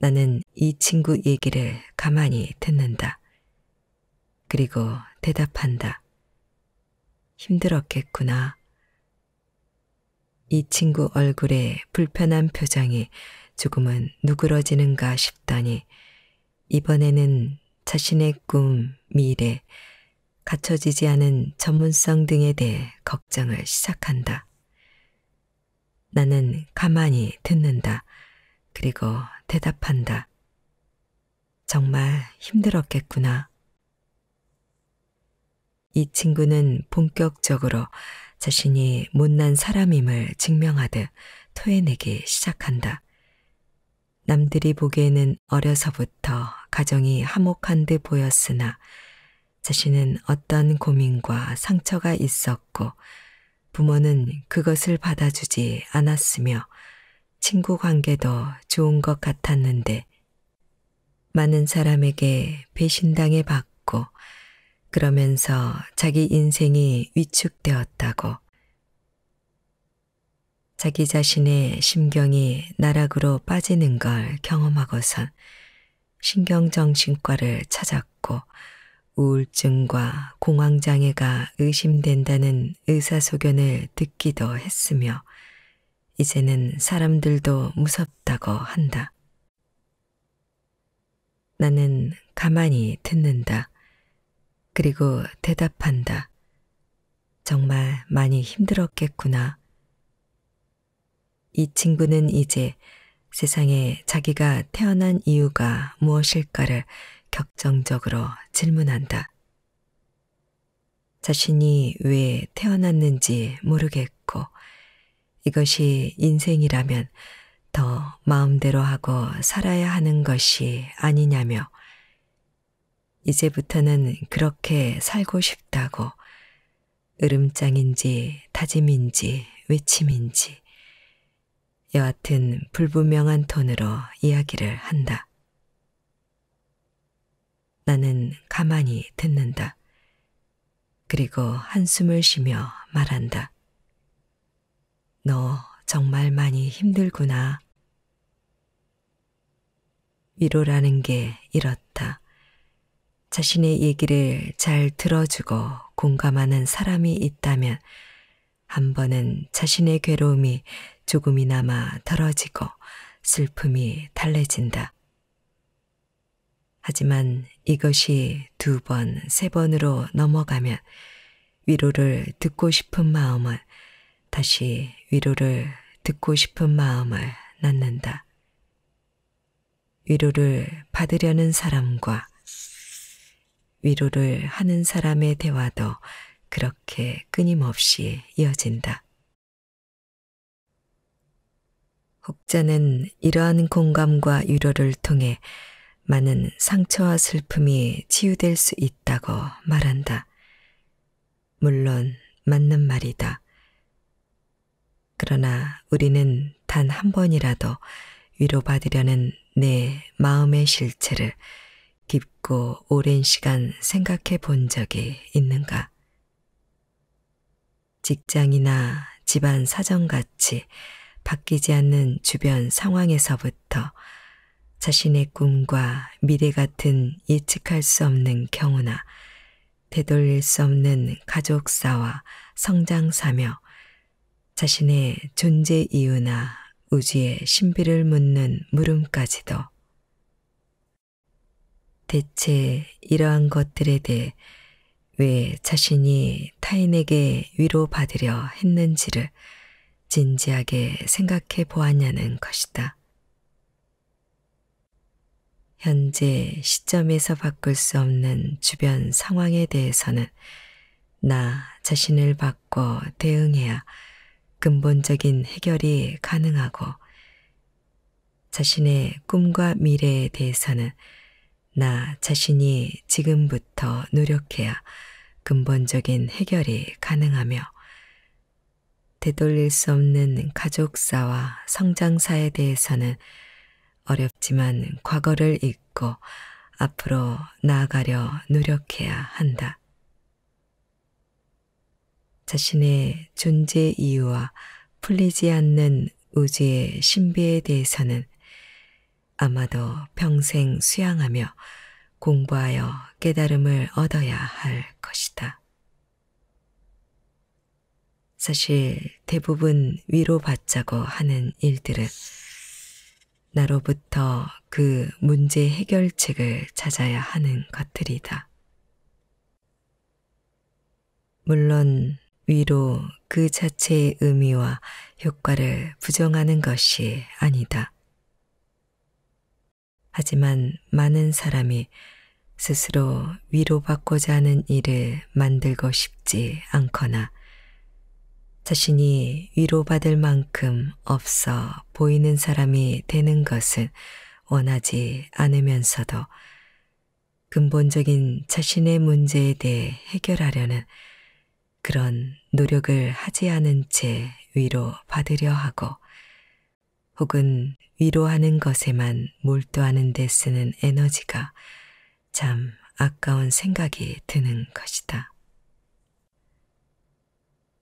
나는 이 친구 얘기를 가만히 듣는다. 그리고 대답한다. 힘들었겠구나. 이 친구 얼굴에 불편한 표정이 조금은 누그러지는가 싶다니 이번에는 자신의 꿈, 미래, 갖춰지지 않은 전문성 등에 대해 걱정을 시작한다. 나는 가만히 듣는다. 그리고 대답한다. 정말 힘들었겠구나. 이 친구는 본격적으로 자신이 못난 사람임을 증명하듯 토해내기 시작한다. 남들이 보기에는 어려서부터 가정이 화목한 듯 보였으나 자신은 어떤 고민과 상처가 있었고 부모는 그것을 받아주지 않았으며 친구 관계도 좋은 것 같았는데 많은 사람에게 배신당해 받고 그러면서 자기 인생이 위축되었다고. 자기 자신의 심경이 나락으로 빠지는 걸 경험하고선 신경정신과를 찾았고 우울증과 공황장애가 의심된다는 의사소견을 듣기도 했으며 이제는 사람들도 무섭다고 한다. 나는 가만히 듣는다. 그리고 대답한다. 정말 많이 힘들었겠구나. 이 친구는 이제 세상에 자기가 태어난 이유가 무엇일까를 격정적으로 질문한다. 자신이 왜 태어났는지 모르겠고 이것이 인생이라면 더 마음대로 하고 살아야 하는 것이 아니냐며 이제부터는 그렇게 살고 싶다고 으름장인지 다짐인지 외침인지 여하튼 불분명한 톤으로 이야기를 한다. 나는 가만히 듣는다. 그리고 한숨을 쉬며 말한다. 너 정말 많이 힘들구나. 위로라는 게 이렇다. 자신의 얘기를 잘 들어주고 공감하는 사람이 있다면 한 번은 자신의 괴로움이 조금이나마 덜어지고 슬픔이 달래진다. 하지만 이것이 두 번, 세 번으로 넘어가면 위로를 듣고 싶은 마음은 다시 위로를 듣고 싶은 마음을 낳는다. 위로를 받으려는 사람과 위로를 하는 사람의 대화도 그렇게 끊임없이 이어진다. 혹자는 이러한 공감과 위로를 통해 많은 상처와 슬픔이 치유될 수 있다고 말한다. 물론 맞는 말이다. 그러나 우리는 단 한 번이라도 위로받으려는 내 마음의 실체를 깊고 오랜 시간 생각해 본 적이 있는가? 직장이나 집안 사정같이 바뀌지 않는 주변 상황에서부터 자신의 꿈과 미래 같은 예측할 수 없는 경우나 되돌릴 수 없는 가족사와 성장사며 자신의 존재 이유나 우주의 신비를 묻는 물음까지도 대체 이러한 것들에 대해 왜 자신이 타인에게 위로받으려 했는지를 진지하게 생각해 보았냐는 것이다. 현재 시점에서 바꿀 수 없는 주변 상황에 대해서는 나 자신을 바꿔 대응해야 근본적인 해결이 가능하고 자신의 꿈과 미래에 대해서는 나 자신이 지금부터 노력해야 근본적인 해결이 가능하며 되돌릴 수 없는 가족사와 성장사에 대해서는 어렵지만 과거를 잊고 앞으로 나아가려 노력해야 한다. 자신의 존재 이유와 풀리지 않는 우주의 신비에 대해서는 아마도 평생 수양하며 공부하여 깨달음을 얻어야 할 것이다. 사실 대부분 위로받자고 하는 일들은 나로부터 그 문제 해결책을 찾아야 하는 것들이다. 물론 위로 그 자체의 의미와 효과를 부정하는 것이 아니다. 하지만 많은 사람이 스스로 위로받고자 하는 일을 만들고 싶지 않거나 자신이 위로받을 만큼 없어 보이는 사람이 되는 것은 원하지 않으면서도 근본적인 자신의 문제에 대해 해결하려는 그런 노력을 하지 않은 채 위로받으려 하고 혹은 위로하는 것에만 몰두하는 데 쓰는 에너지가 참 아까운 생각이 드는 것이다.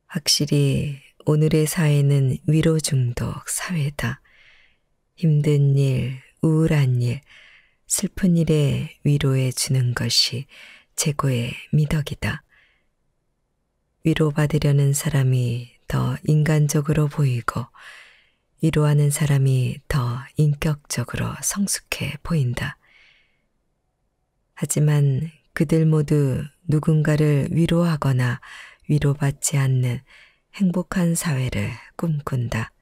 확실히 오늘의 사회는 위로 중독 사회다. 힘든 일, 우울한 일, 슬픈 일에 위로해 주는 것이 최고의 미덕이다. 위로받으려는 사람이 더 인간적으로 보이고 위로하는 사람이 더 인격적으로 성숙해 보인다. 하지만 그들 모두 누군가를 위로하거나 위로받지 않는 행복한 사회를 꿈꾼다.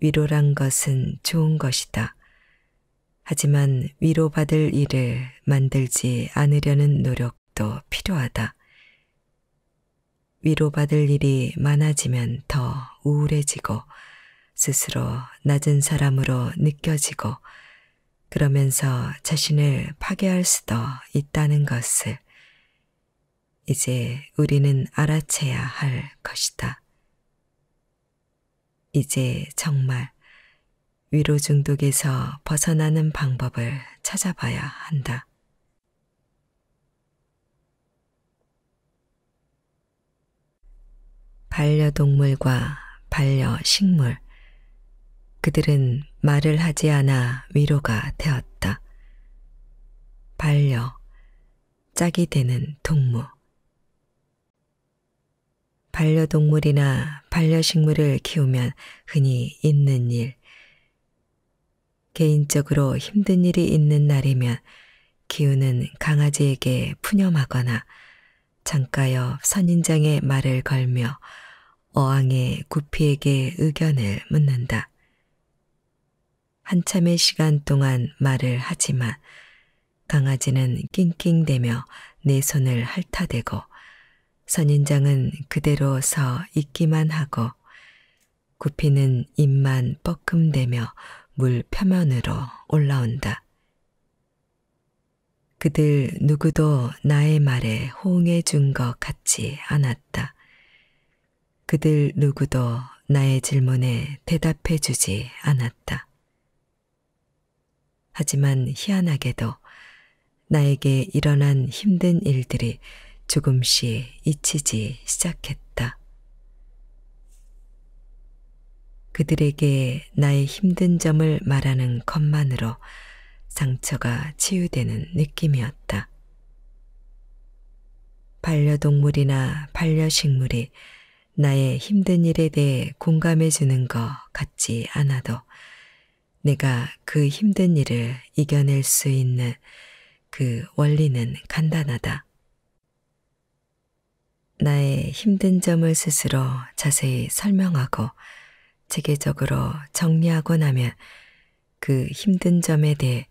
위로란 것은 좋은 것이다. 하지만 위로받을 일을 만들지 않으려는 노력도 필요하다. 위로받을 일이 많아지면 더 우울해지고 스스로 낮은 사람으로 느껴지고 그러면서 자신을 파괴할 수도 있다는 것을 이제 우리는 알아채야 할 것이다. 이제 정말 위로 중독에서 벗어나는 방법을 찾아봐야 한다. 반려동물과 반려식물, 그들은 말을 하지 않아 위로가 되었다. 반려, 짝이 되는 동무. 반려동물이나 반려식물을 키우면 흔히 있는 일. 개인적으로 힘든 일이 있는 날이면 키우는 강아지에게 푸념하거나 창가옆 선인장의 말을 걸며 어항의 구피에게 의견을 묻는다. 한참의 시간 동안 말을 하지만 강아지는 낑낑대며 내 손을 핥아대고 선인장은 그대로 서 있기만 하고 구피는 입만 뻐끔대며 물 표면으로 올라온다. 그들 누구도 나의 말에 호응해 준것 같지 않았다. 그들 누구도 나의 질문에 대답해 주지 않았다. 하지만 희한하게도 나에게 일어난 힘든 일들이 조금씩 잊히지 시작했다. 그들에게 나의 힘든 점을 말하는 것만으로 상처가 치유되는 느낌이었다. 반려동물이나 반려식물이 나의 힘든 일에 대해 공감해 주는 것 같지 않아도 내가 그 힘든 일을 이겨낼 수 있는 그 원리는 간단하다. 나의 힘든 점을 스스로 자세히 설명하고 체계적으로 정리하고 나면 그 힘든 점에 대해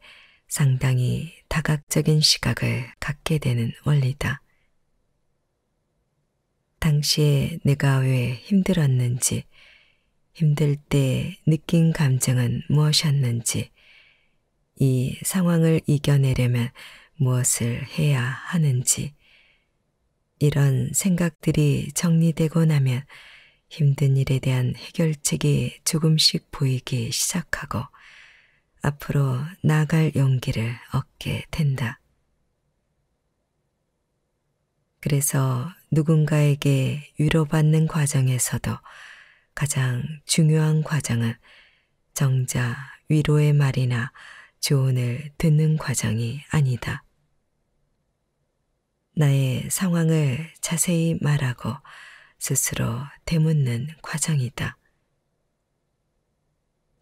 상당히 다각적인 시각을 갖게 되는 원리다. 당시에 내가 왜 힘들었는지, 힘들 때 느낀 감정은 무엇이었는지, 이 상황을 이겨내려면 무엇을 해야 하는지, 이런 생각들이 정리되고 나면 힘든 일에 대한 해결책이 조금씩 보이기 시작하고 앞으로 나갈 용기를 얻게 된다. 그래서 누군가에게 위로받는 과정에서도 가장 중요한 과정은 정자 위로의 말이나 조언을 듣는 과정이 아니다. 나의 상황을 자세히 말하고 스스로 되묻는 과정이다.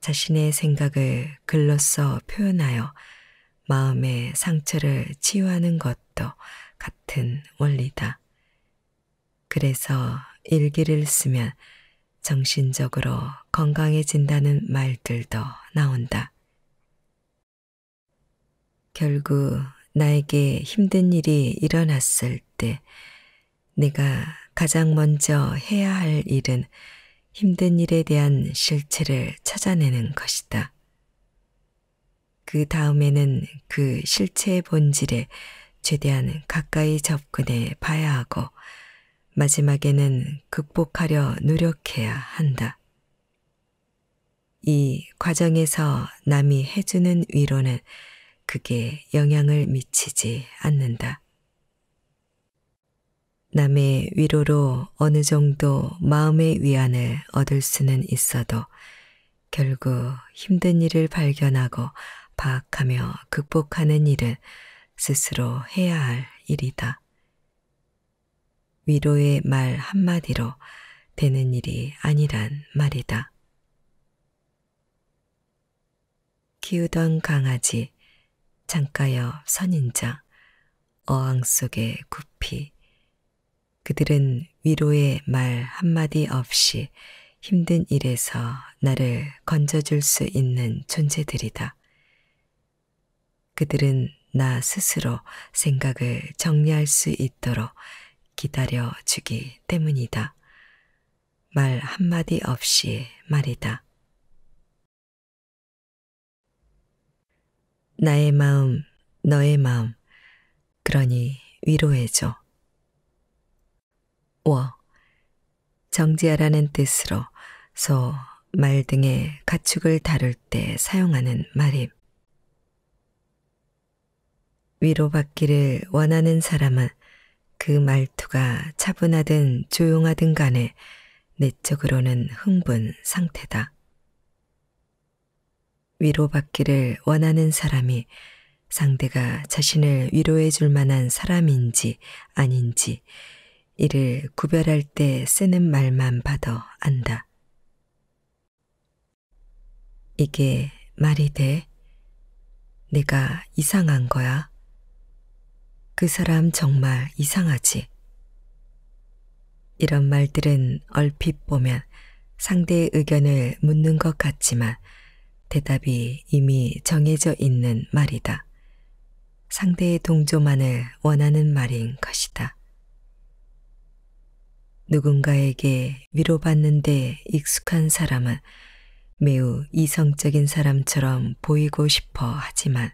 자신의 생각을 글로써 표현하여 마음의 상처를 치유하는 것도 같은 원리다. 그래서 일기를 쓰면 정신적으로 건강해진다는 말들도 나온다. 결국 나에게 힘든 일이 일어났을 때 내가 가장 먼저 해야 할 일은 힘든 일에 대한 실체를 찾아내는 것이다. 그 다음에는 그 실체의 본질에 최대한 가까이 접근해 봐야 하고 마지막에는 극복하려 노력해야 한다. 이 과정에서 남이 해주는 위로는 그게 영향을 미치지 않는다. 남의 위로로 어느 정도 마음의 위안을 얻을 수는 있어도 결국 힘든 일을 발견하고 파악하며 극복하는 일은 스스로 해야 할 일이다. 위로의 말 한마디로 되는 일이 아니란 말이다. 키우던 강아지, 창가옆 선인장, 어항 속의 구피, 그들은 위로의 말 한마디 없이 힘든 일에서 나를 건져줄 수 있는 존재들이다. 그들은 나 스스로 생각을 정리할 수 있도록 기다려 주기 때문이다. 말 한마디 없이 말이다. 나의 마음, 너의 마음, 그러니 위로해줘. 我 정지하라는 뜻으로 소, 말 등의 가축을 다룰 때 사용하는 말임. 위로받기를 원하는 사람은 그 말투가 차분하든 조용하든 간에 내적으로는 흥분 상태다. 위로받기를 원하는 사람이 상대가 자신을 위로해 줄 만한 사람인지 아닌지 이를 구별할 때 쓰는 말만 봐도 안다. 이게 말이 돼? 내가 이상한 거야? 그 사람 정말 이상하지. 이런 말들은 얼핏 보면 상대의 의견을 묻는 것 같지만 대답이 이미 정해져 있는 말이다. 상대의 동조만을 원하는 말인 것이다. 누군가에게 위로받는데 익숙한 사람은 매우 이성적인 사람처럼 보이고 싶어 하지만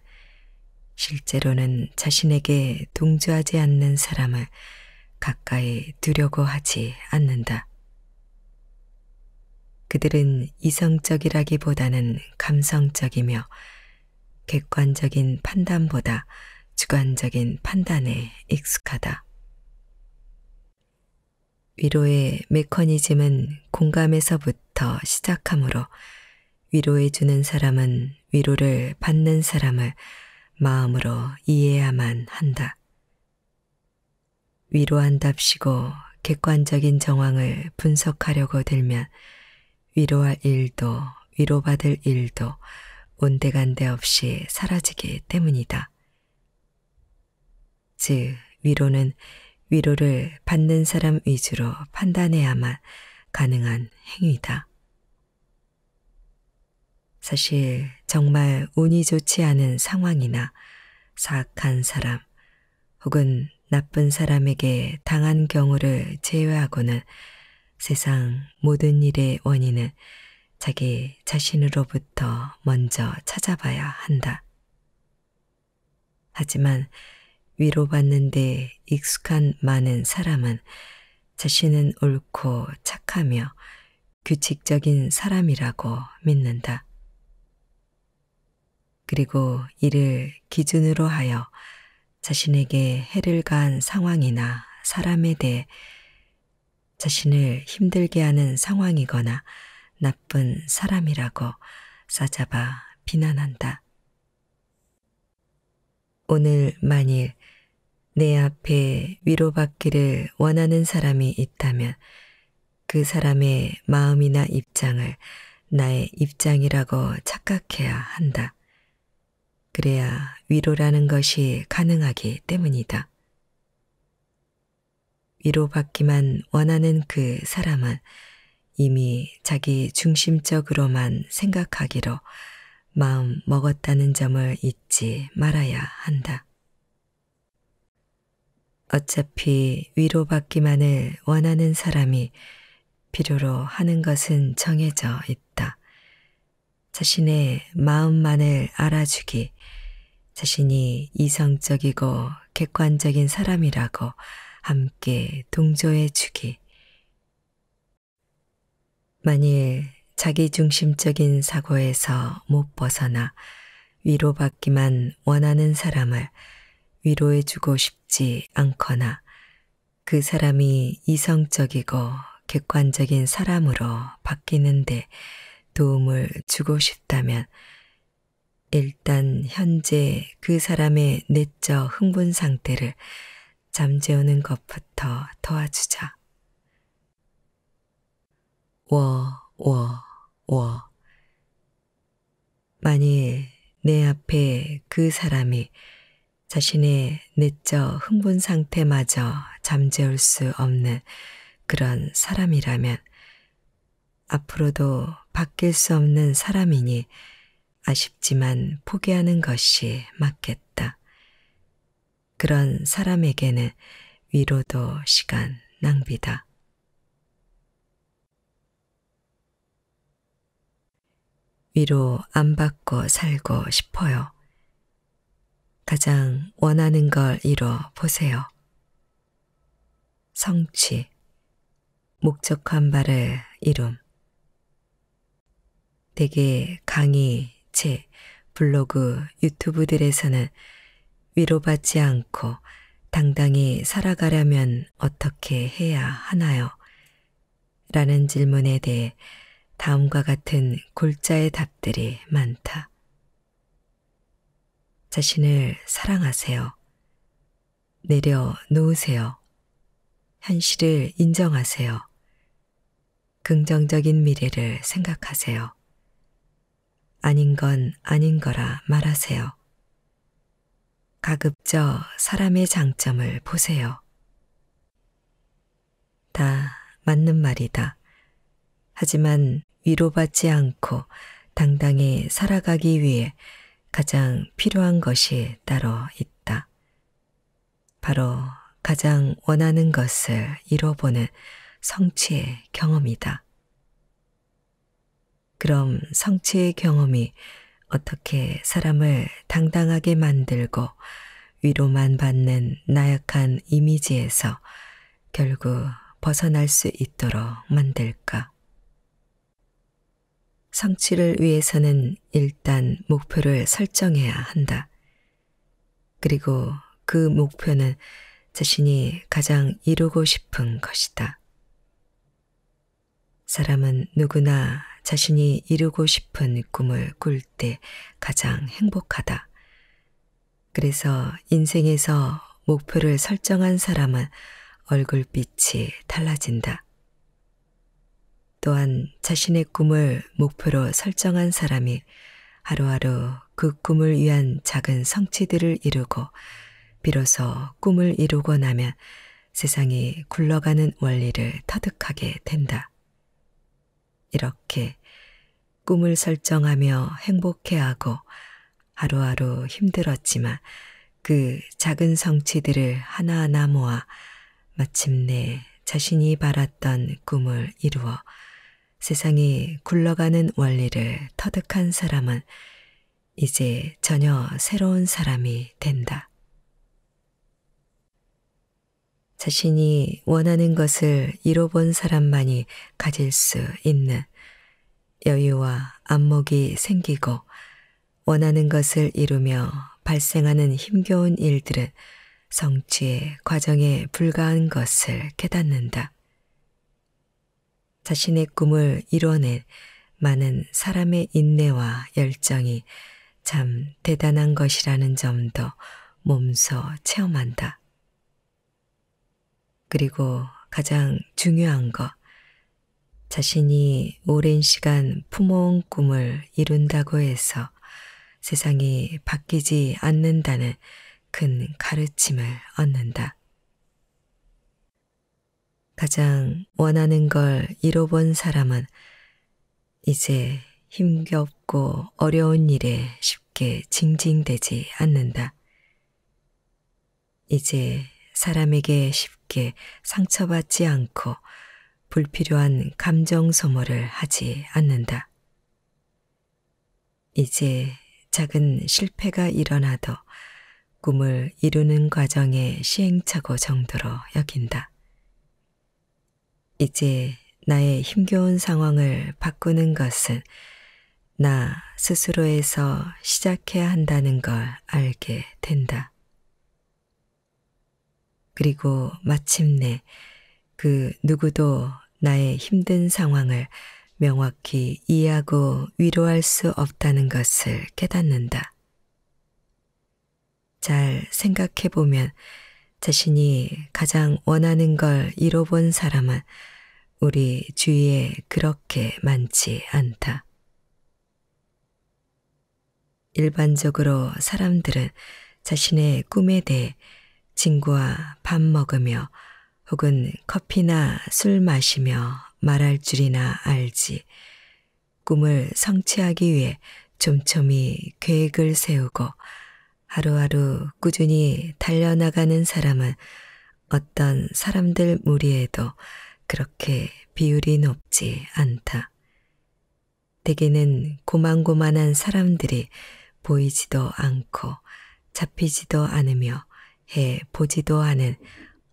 실제로는 자신에게 동조하지 않는 사람을 가까이 두려고 하지 않는다. 그들은 이성적이라기보다는 감성적이며 객관적인 판단보다 주관적인 판단에 익숙하다. 위로의 메커니즘은 공감에서부터 시작하므로 위로해주는 사람은 위로를 받는 사람을 마음으로 이해해야만 한다. 위로한답시고 객관적인 정황을 분석하려고 들면 위로할 일도 위로받을 일도 온데간데 없이 사라지기 때문이다. 즉, 위로는 위로를 받는 사람 위주로 판단해야만 가능한 행위다. 사실 정말 운이 좋지 않은 상황이나 사악한 사람 혹은 나쁜 사람에게 당한 경우를 제외하고는 세상 모든 일의 원인은 자기 자신으로부터 먼저 찾아봐야 한다. 하지만 위로받는 데 익숙한 많은 사람은 자신은 옳고 착하며 규칙적인 사람이라고 믿는다. 그리고 이를 기준으로 하여 자신에게 해를 가한 상황이나 사람에 대해 자신을 힘들게 하는 상황이거나 나쁜 사람이라고 싸잡아 비난한다. 오늘 만일 내 앞에 위로받기를 원하는 사람이 있다면 그 사람의 마음이나 입장을 나의 입장이라고 착각해야 한다. 그래야 위로라는 것이 가능하기 때문이다. 위로받기만 원하는 그 사람은 이미 자기 중심적으로만 생각하기로 마음 먹었다는 점을 잊지 말아야 한다. 어차피 위로받기만을 원하는 사람이 필요로 하는 것은 정해져 있다. 자신의 마음만을 알아주기, 자신이 이성적이고 객관적인 사람이라고 함께 동조해 주기. 만일 자기중심적인 사고에서 못 벗어나 위로받기만 원하는 사람을 위로해 주고 싶지 않거나 그 사람이 이성적이고 객관적인 사람으로 바뀌는데 도움을 주고 싶다면 일단 현재 그 사람의 내적 흥분 상태를 잠재우는 것부터 도와주자. 워, 워, 워. 만일 내 앞에 그 사람이 자신의 내적 흥분 상태마저 잠재울 수 없는 그런 사람이라면 앞으로도 바뀔 수 없는 사람이니 아쉽지만 포기하는 것이 맞겠다. 그런 사람에게는 위로도 시간 낭비다. 위로 안 받고 살고 싶어요. 가장 원하는 걸 이뤄 보세요. 성취, 목적한 바를 이룸. 대개 강의, 책, 블로그, 유튜브들에서는 위로받지 않고 당당히 살아가려면 어떻게 해야 하나요? 라는 질문에 대해 다음과 같은 골자의 답들이 많다. 자신을 사랑하세요. 내려 놓으세요. 현실을 인정하세요. 긍정적인 미래를 생각하세요. 아닌 건 아닌 거라 말하세요. 가급적 사람의 장점을 보세요. 다 맞는 말이다. 하지만 위로받지 않고 당당히 살아가기 위해 가장 필요한 것이 따로 있다. 바로 가장 원하는 것을 이뤄보는 성취의 경험이다. 그럼 성취의 경험이 어떻게 사람을 당당하게 만들고 위로만 받는 나약한 이미지에서 결국 벗어날 수 있도록 만들까? 성취를 위해서는 일단 목표를 설정해야 한다. 그리고 그 목표는 자신이 가장 이루고 싶은 것이다. 사람은 누구나 자신이 이루고 싶은 꿈을 꿀때 가장 행복하다. 그래서 인생에서 목표를 설정한 사람은 얼굴빛이 달라진다. 또한 자신의 꿈을 목표로 설정한 사람이 하루하루 그 꿈을 위한 작은 성취들을 이루고 비로소 꿈을 이루고 나면 세상이 굴러가는 원리를 터득하게 된다. 이렇게 꿈을 설정하며 행복해하고 하루하루 힘들었지만 그 작은 성취들을 하나하나 모아 마침내 자신이 바랐던 꿈을 이루어 세상이 굴러가는 원리를 터득한 사람은 이제 전혀 새로운 사람이 된다. 자신이 원하는 것을 이뤄본 사람만이 가질 수 있는 여유와 안목이 생기고 원하는 것을 이루며 발생하는 힘겨운 일들은 성취의 과정에 불과한 것을 깨닫는다. 자신의 꿈을 이뤄낸 많은 사람의 인내와 열정이 참 대단한 것이라는 점도 몸소 체험한다. 그리고 가장 중요한 것, 자신이 오랜 시간 품어온 꿈을 이룬다고 해서 세상이 바뀌지 않는다는 큰 가르침을 얻는다. 가장 원하는 걸 이뤄본 사람은 이제 힘겹고 어려운 일에 쉽게 징징대지 않는다. 이제 사람에게 쉽게 상처받지 않고 불필요한 감정 소모를 하지 않는다. 이제 작은 실패가 일어나도 꿈을 이루는 과정의 시행착오 정도로 여긴다. 이제 나의 힘겨운 상황을 바꾸는 것은 나 스스로에서 시작해야 한다는 걸 알게 된다. 그리고 마침내 그 누구도 나의 힘든 상황을 명확히 이해하고 위로할 수 없다는 것을 깨닫는다. 잘 생각해 보면 자신이 가장 원하는 걸 이뤄본 사람은 우리 주위에 그렇게 많지 않다. 일반적으로 사람들은 자신의 꿈에 대해 친구와 밥 먹으며 혹은 커피나 술 마시며 말할 줄이나 알지. 꿈을 성취하기 위해 촘촘히 계획을 세우고 하루하루 꾸준히 달려나가는 사람은 어떤 사람들 무리에도 그렇게 비율이 높지 않다. 대개는 고만고만한 사람들이 보이지도 않고 잡히지도 않으며 해 보지도 않은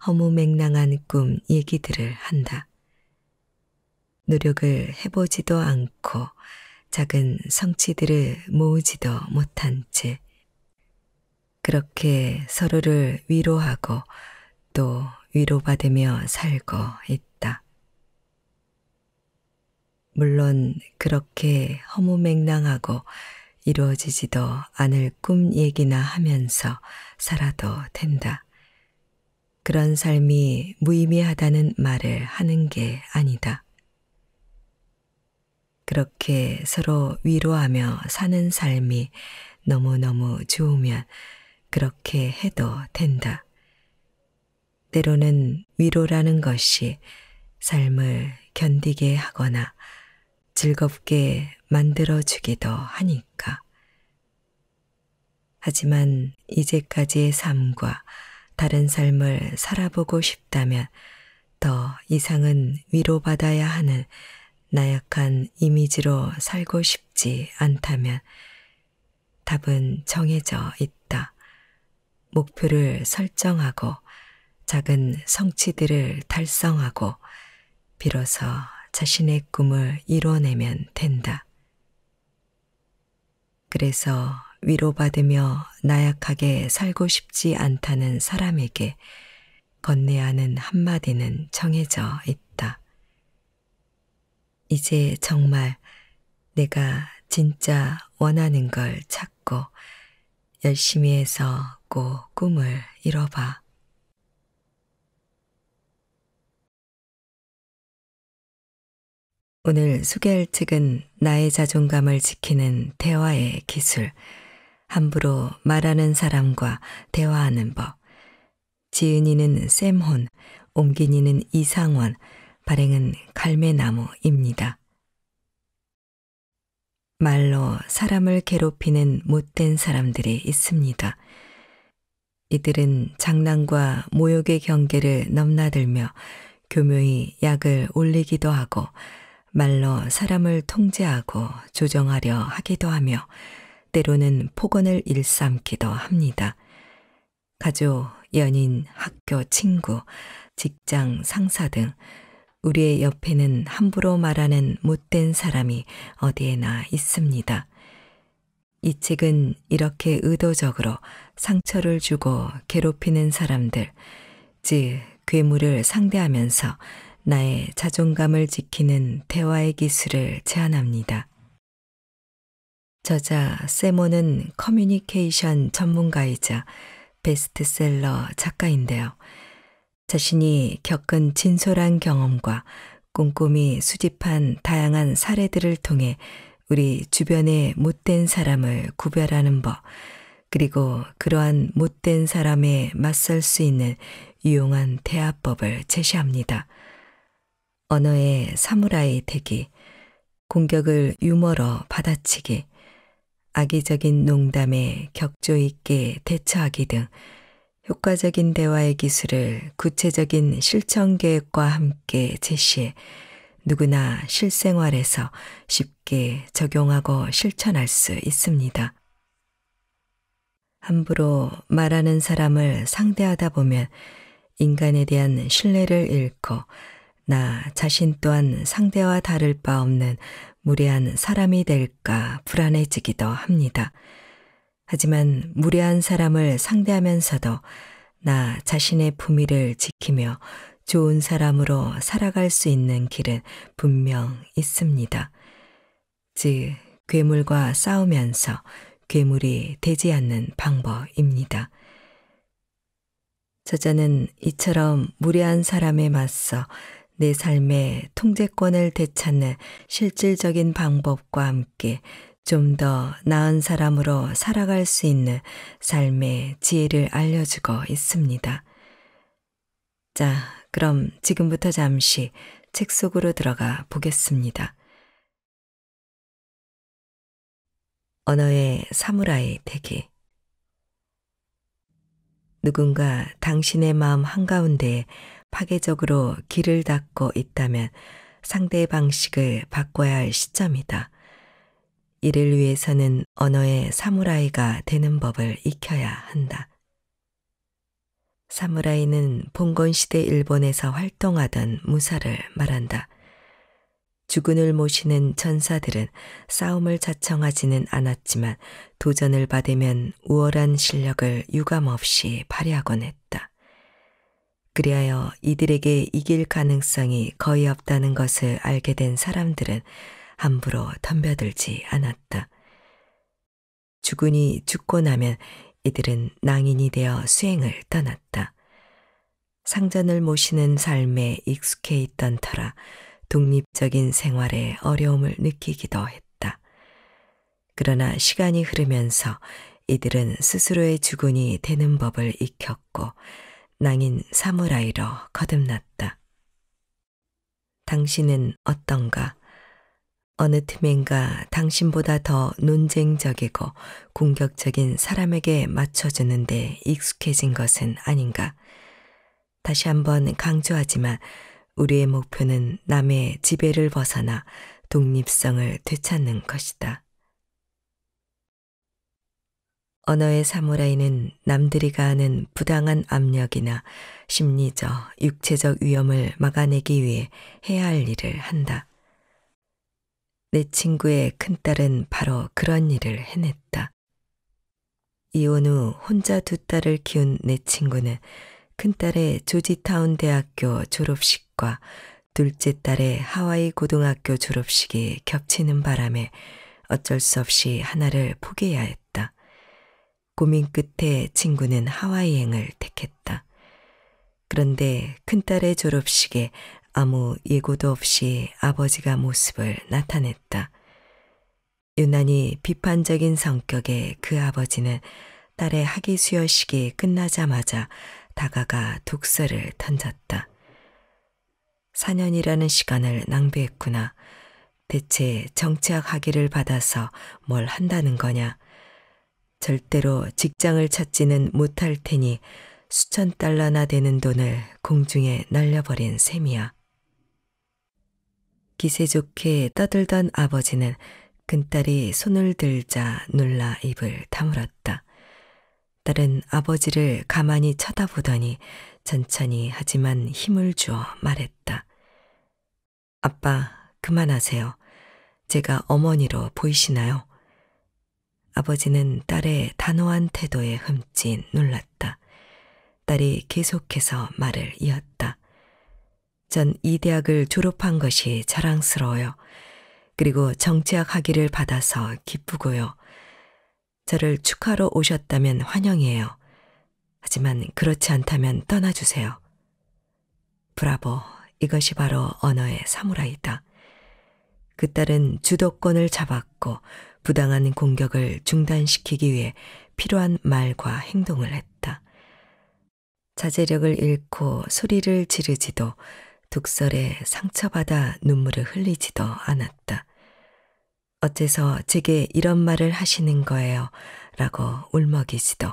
허무맹랑한 꿈 얘기들을 한다. 노력을 해보지도 않고 작은 성취들을 모으지도 못한 채 그렇게 서로를 위로하고 또 위로받으며 살고 있다. 물론 그렇게 허무맹랑하고 이루어지지도 않을 꿈 얘기나 하면서 살아도 된다. 그런 삶이 무의미하다는 말을 하는 게 아니다. 그렇게 서로 위로하며 사는 삶이 너무너무 좋으면 그렇게 해도 된다. 때로는 위로라는 것이 삶을 견디게 하거나 즐겁게 만들어주기도 하니까. 하지만 이제까지의 삶과 다른 삶을 살아보고 싶다면 더 이상은 위로받아야 하는 나약한 이미지로 살고 싶지 않다면 답은 정해져 있다. 목표를 설정하고 작은 성취들을 달성하고 비로소 자신의 꿈을 이뤄내면 된다. 그래서 위로받으며 나약하게 살고 싶지 않다는 사람에게 건네야 하는 한마디는 정해져 있다. 이제 정말 내가 진짜 원하는 걸 찾고 열심히 해서 꼭 꿈을 이뤄봐. 오늘 소개할 책은 나의 자존감을 지키는 대화의 기술, 함부로 말하는 사람과 대화하는 법. 지은이는 샘혼, 옮긴이는 이상원, 발행은 갈매나무입니다. 말로 사람을 괴롭히는 못된 사람들이 있습니다. 이들은 장난과 모욕의 경계를 넘나들며 교묘히 약을 올리기도 하고 말로 사람을 통제하고 조정하려 하기도 하며 때로는 폭언을 일삼기도 합니다. 가족, 연인, 학교, 친구, 직장, 상사 등 우리의 옆에는 함부로 말하는 못된 사람이 어디에나 있습니다. 이 책은 이렇게 의도적으로 상처를 주고 괴롭히는 사람들, 즉, 괴물을 상대하면서 나의 자존감을 지키는 대화의 기술을 제안합니다. 저자 세모는 커뮤니케이션 전문가이자 베스트셀러 작가인데요. 자신이 겪은 진솔한 경험과 꼼꼼히 수집한 다양한 사례들을 통해 우리 주변의 못된 사람을 구별하는 법, 그리고 그러한 못된 사람에 맞설 수 있는 유용한 대화법을 제시합니다. 언어의 사무라이 되기, 공격을 유머로 받아치기, 악의적인 농담에 격조 있게 대처하기 등 효과적인 대화의 기술을 구체적인 실천 계획과 함께 제시해 누구나 실생활에서 쉽게 적용하고 실천할 수 있습니다. 함부로 말하는 사람을 상대하다 보면 인간에 대한 신뢰를 잃고 나 자신 또한 상대와 다를 바 없는 무례한 사람이 될까 불안해지기도 합니다. 하지만 무례한 사람을 상대하면서도 나 자신의 품위를 지키며 좋은 사람으로 살아갈 수 있는 길은 분명 있습니다. 즉, 괴물과 싸우면서 괴물이 되지 않는 방법입니다. 저자는 이처럼 무례한 사람에 맞서 내 삶의 통제권을 되찾는 실질적인 방법과 함께 좀 더 나은 사람으로 살아갈 수 있는 삶의 지혜를 알려주고 있습니다. 자, 그럼 지금부터 잠시 책 속으로 들어가 보겠습니다. 언어의 사무라이 대기 누군가 당신의 마음 한가운데 파괴적으로 길을 닫고 있다면 상대의 방식을 바꿔야 할 시점이다. 이를 위해서는 언어의 사무라이가 되는 법을 익혀야 한다. 사무라이는 봉건시대 일본에서 활동하던 무사를 말한다. 주군을 모시는 전사들은 싸움을 자청하지는 않았지만 도전을 받으면 우월한 실력을 유감없이 발휘하곤 했다. 그리하여 이들에게 이길 가능성이 거의 없다는 것을 알게 된 사람들은 함부로 덤벼들지 않았다. 주군이 죽고 나면 이들은 낭인이 되어 수행을 떠났다. 상전을 모시는 삶에 익숙해 있던 터라 독립적인 생활에 어려움을 느끼기도 했다. 그러나 시간이 흐르면서 이들은 스스로의 주군이 되는 법을 익혔고 낭인 사무라이로 거듭났다. 당신은 어떤가? 어느 틈엔가 당신보다 더 논쟁적이고 공격적인 사람에게 맞춰주는데 익숙해진 것은 아닌가? 다시 한번 강조하지만 우리의 목표는 남의 지배를 벗어나 독립성을 되찾는 것이다. 언어의 사무라이는 남들이 가하는 부당한 압력이나 심리적, 육체적 위험을 막아내기 위해 해야 할 일을 한다. 내 친구의 큰딸은 바로 그런 일을 해냈다. 이혼 후 혼자 두 딸을 키운 내 친구는 큰딸의 조지타운 대학교 졸업식과 둘째 딸의 하와이 고등학교 졸업식이 겹치는 바람에 어쩔 수 없이 하나를 포기해야 했다. 고민 끝에 친구는 하와이행을 택했다. 그런데 큰딸의 졸업식에 아무 예고도 없이 아버지가 모습을 나타냈다. 유난히 비판적인 성격의 그 아버지는 딸의 학위 수여식이 끝나자마자 다가가 독서를 던졌다. 4년이라는 시간을 낭비했구나. 대체 정치학 학위를 받아서 뭘 한다는 거냐? 절대로 직장을 찾지는 못할 테니 수천 달러나 되는 돈을 공중에 날려버린 셈이야. 기세 좋게 떠들던 아버지는 큰딸이 손을 들자 놀라 입을 다물었다. 딸은 아버지를 가만히 쳐다보더니 천천히 하지만 힘을 주어 말했다. 아빠, 그만하세요. 제가 어머니로 보이시나요? 아버지는 딸의 단호한 태도에 흠씬 놀랐다. 딸이 계속해서 말을 이었다. 전 이 대학을 졸업한 것이 자랑스러워요. 그리고 정치학 학위를 받아서 기쁘고요. 저를 축하로 오셨다면 환영이에요. 하지만 그렇지 않다면 떠나주세요. 브라보, 이것이 바로 언어의 사무라이다. 그 딸은 주도권을 잡았고 부당한 공격을 중단시키기 위해 필요한 말과 행동을 했다. 자제력을 잃고 소리를 지르지도 독설에 상처받아 눈물을 흘리지도 않았다. 어째서 제게 이런 말을 하시는 거예요? 라고 울먹이지도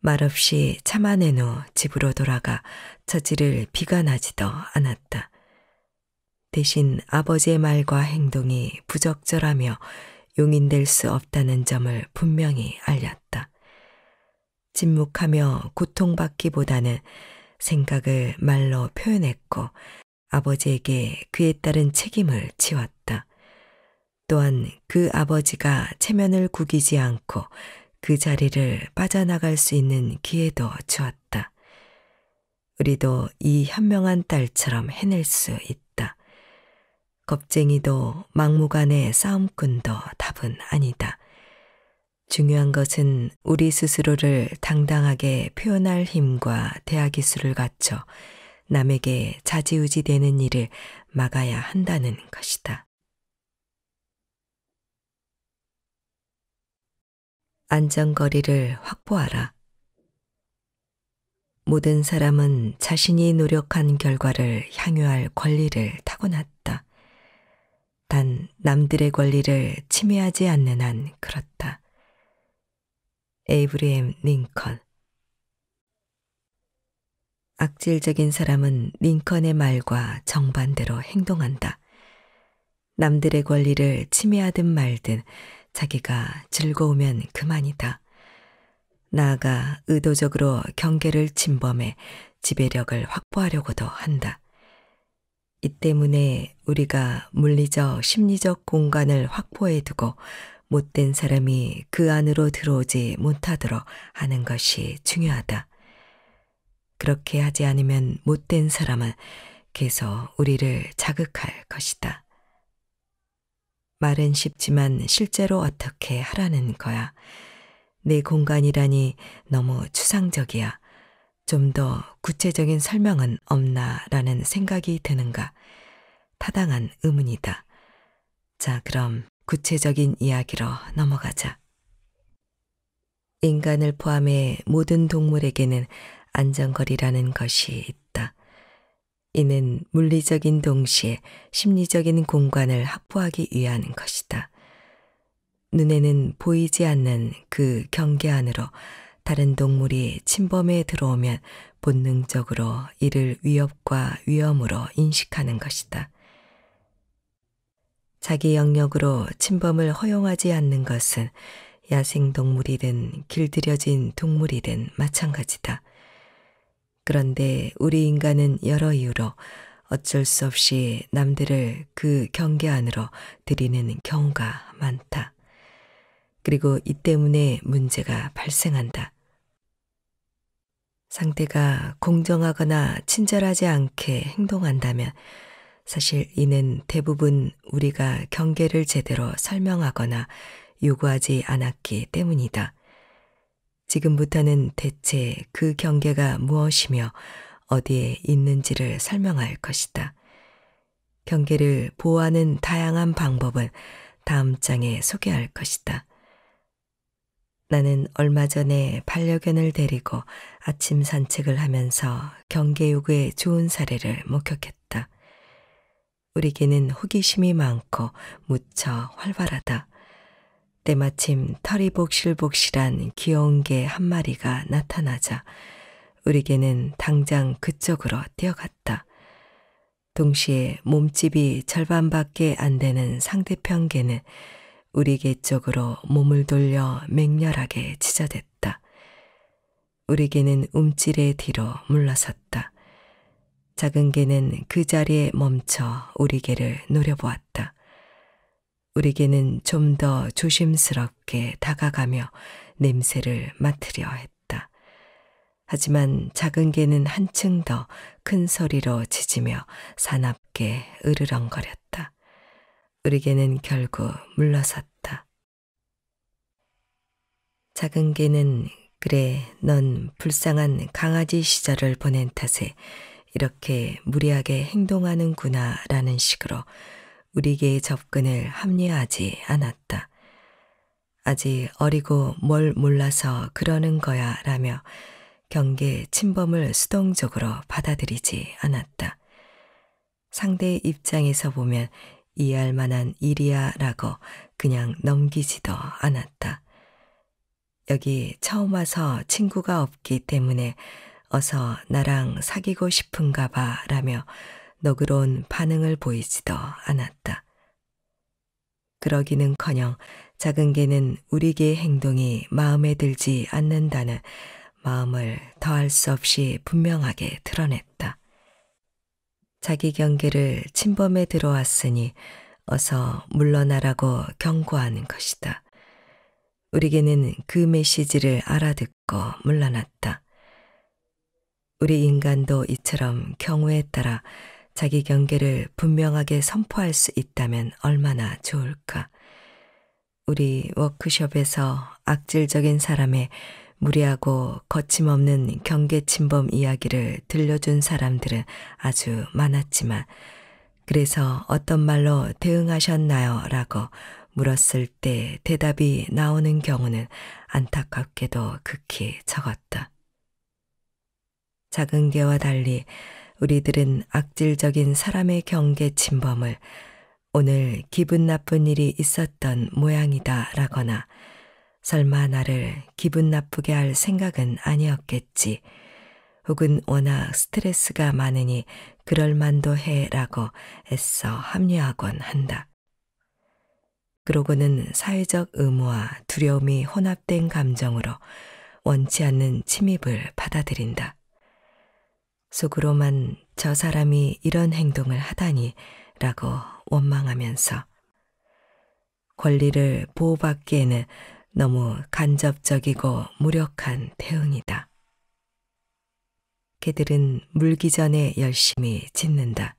말없이 참아낸 후 집으로 돌아가 처지를 비관하지도 않았다. 대신 아버지의 말과 행동이 부적절하며 용인될 수 없다는 점을 분명히 알렸다. 침묵하며 고통받기보다는 생각을 말로 표현했고 아버지에게 그에 따른 책임을 지웠다. 또한 그 아버지가 체면을 구기지 않고 그 자리를 빠져나갈 수 있는 기회도 주었다. 우리도 이 현명한 딸처럼 해낼 수 있다. 겁쟁이도 막무가내 싸움꾼도 답은 아니다. 중요한 것은 우리 스스로를 당당하게 표현할 힘과 대화 기술을 갖춰 남에게 자지우지 되는 일을 막아야 한다는 것이다. 안전거리를 확보하라. 모든 사람은 자신이 노력한 결과를 향유할 권리를 타고났다. 단 남들의 권리를 침해하지 않는 한 그렇다. 에이브리엠 링컨 악질적인 사람은 링컨의 말과 정반대로 행동한다. 남들의 권리를 침해하든 말든 자기가 즐거우면 그만이다. 나아가 의도적으로 경계를 침범해 지배력을 확보하려고도 한다. 이 때문에 우리가 물리적, 심리적 공간을 확보해 두고 못된 사람이 그 안으로 들어오지 못하도록 하는 것이 중요하다. 그렇게 하지 않으면 못된 사람은 계속 우리를 자극할 것이다. 말은 쉽지만 실제로 어떻게 하라는 거야. 내 공간이라니 너무 추상적이야. 좀 더 구체적인 설명은 없나 라는 생각이 드는가. 타당한 의문이다. 자, 그럼 구체적인 이야기로 넘어가자. 인간을 포함해 모든 동물에게는 안전거리라는 것이 있다. 이는 물리적인 동시에 심리적인 공간을 확보하기 위한 것이다. 눈에는 보이지 않는 그 경계 안으로 다른 동물이 침범에 들어오면 본능적으로 이를 위협과 위험으로 인식하는 것이다. 자기 영역으로 침범을 허용하지 않는 것은 야생동물이든 길들여진 동물이든 마찬가지다. 그런데 우리 인간은 여러 이유로 어쩔 수 없이 남들을 그 경계 안으로 들이는 경우가 많다. 그리고 이 때문에 문제가 발생한다. 상대가 공정하거나 친절하지 않게 행동한다면 사실 이는 대부분 우리가 경계를 제대로 설명하거나 요구하지 않았기 때문이다. 지금부터는 대체 그 경계가 무엇이며 어디에 있는지를 설명할 것이다. 경계를 보호하는 다양한 방법은 다음 장에 소개할 것이다. 나는 얼마 전에 반려견을 데리고 아침 산책을 하면서 경계 요구의 좋은 사례를 목격했다. 우리 개는 호기심이 많고 무척 활발하다. 때마침 털이 복실복실한 귀여운 개 한 마리가 나타나자 우리 개는 당장 그쪽으로 뛰어갔다. 동시에 몸집이 절반밖에 안 되는 상대편 개는 우리 개 쪽으로 몸을 돌려 맹렬하게 짖어댔다. 우리 개는 움찔의 뒤로 물러섰다. 작은 개는 그 자리에 멈춰 우리 개를 노려보았다. 우리 개는 좀 더 조심스럽게 다가가며 냄새를 맡으려 했다. 하지만 작은 개는 한층 더 큰 소리로 짖으며 사납게 으르렁거렸다. 우리 개는 결국 물러섰다. 작은 개는 그래 넌 불쌍한 강아지 시절을 보낸 탓에 이렇게 무리하게 행동하는구나 라는 식으로 우리에게 접근을 합리화하지 않았다. 아직 어리고 뭘 몰라서 그러는 거야 라며 경계 침범을 수동적으로 받아들이지 않았다. 상대의 입장에서 보면 이해할 만한 일이야 라고 그냥 넘기지도 않았다. 여기 처음 와서 친구가 없기 때문에 어서 나랑 사귀고 싶은가 봐 라며 너그러운 반응을 보이지도 않았다. 그러기는 커녕 작은 개는 우리 개의 행동이 마음에 들지 않는다는 마음을 더할 수 없이 분명하게 드러냈다. 자기 경계를 침범에 들어왔으니 어서 물러나라고 경고하는 것이다. 우리 개는 그 메시지를 알아듣고 물러났다. 우리 인간도 이처럼 경우에 따라 자기 경계를 분명하게 선포할 수 있다면 얼마나 좋을까. 우리 워크숍에서 악질적인 사람의 무리하고 거침없는 경계 침범 이야기를 들려준 사람들은 아주 많았지만, 그래서 어떤 말로 대응하셨나요? 라고 물었을 때 대답이 나오는 경우는 안타깝게도 극히 적었다. 작은 개와 달리 우리들은 악질적인 사람의 경계 침범을 오늘 기분 나쁜 일이 있었던 모양이다 라거나 설마 나를 기분 나쁘게 할 생각은 아니었겠지. 혹은 워낙 스트레스가 많으니 그럴 만도 해 라고 애써 합리하곤 한다. 그러고는 사회적 의무와 두려움이 혼합된 감정으로 원치 않는 침입을 받아들인다. 속으로만 저 사람이 이런 행동을 하다니 라고 원망하면서 권리를 보호받기에는 너무 간접적이고 무력한 대응이다. 개들은 물기 전에 열심히 짖는다.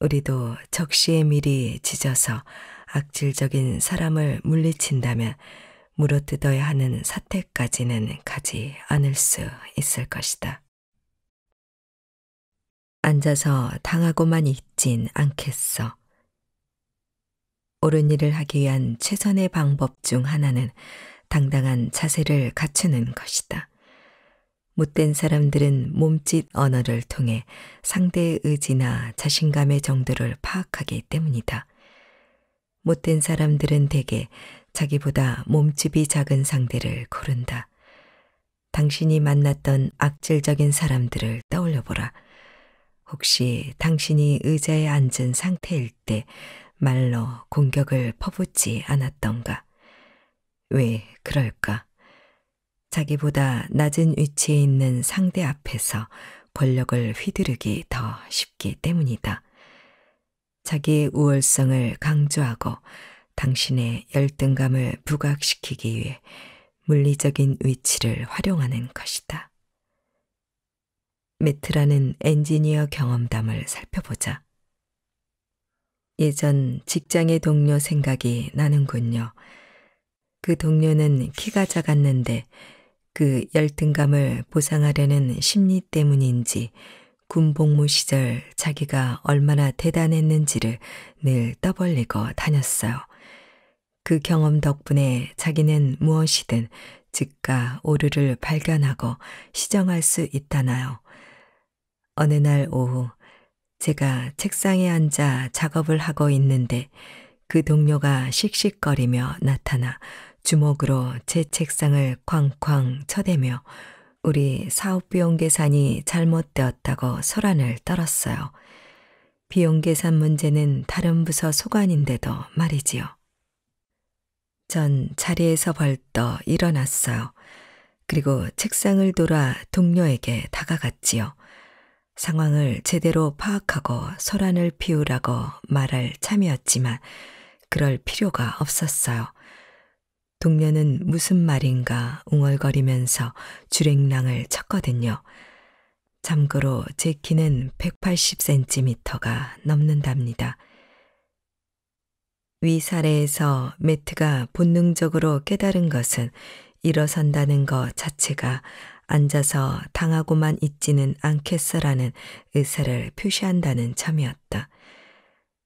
우리도 적시에 미리 짖어서 악질적인 사람을 물리친다면 물어뜯어야 하는 사태까지는 가지 않을 수 있을 것이다. 앉아서 당하고만 있진 않겠어. 옳은 일을 하기 위한 최선의 방법 중 하나는 당당한 자세를 갖추는 것이다. 못된 사람들은 몸짓 언어를 통해 상대의 의지나 자신감의 정도를 파악하기 때문이다. 못된 사람들은 대개 자기보다 몸집이 작은 상대를 고른다. 당신이 만났던 악질적인 사람들을 떠올려 보라. 혹시 당신이 의자에 앉은 상태일 때 말로 공격을 퍼붓지 않았던가? 왜 그럴까? 자기보다 낮은 위치에 있는 상대 앞에서 권력을 휘두르기 더 쉽기 때문이다. 자기의 우월성을 강조하고 당신의 열등감을 부각시키기 위해 물리적인 위치를 활용하는 것이다. 메트라는 엔지니어 경험담을 살펴보자. 예전 직장의 동료 생각이 나는군요. 그 동료는 키가 작았는데 그 열등감을 보상하려는 심리 때문인지 군복무 시절 자기가 얼마나 대단했는지를 늘 떠벌리고 다녔어요. 그 경험 덕분에 자기는 무엇이든 즉가 오류를 발견하고 시정할 수 있다나요. 어느 날 오후 제가 책상에 앉아 작업을 하고 있는데 그 동료가 씩씩거리며 나타나 주먹으로 제 책상을 쾅쾅 쳐대며 우리 사업 비용 계산이 잘못되었다고 소란을 떨었어요. 비용 계산 문제는 다른 부서 소관인데도 말이지요. 전 자리에서 벌떡 일어났어요. 그리고 책상을 돌아 동료에게 다가갔지요. 상황을 제대로 파악하고 소란을 피우라고 말할 참이었지만 그럴 필요가 없었어요. 동료는 무슨 말인가 웅얼거리면서 주랭랑을 쳤거든요. 참고로 제 키는 180cm가 넘는답니다. 위 사례에서 매트가 본능적으로 깨달은 것은 일어선다는 것 자체가 앉아서 당하고만 있지는 않겠어라는 의사를 표시한다는 점이었다.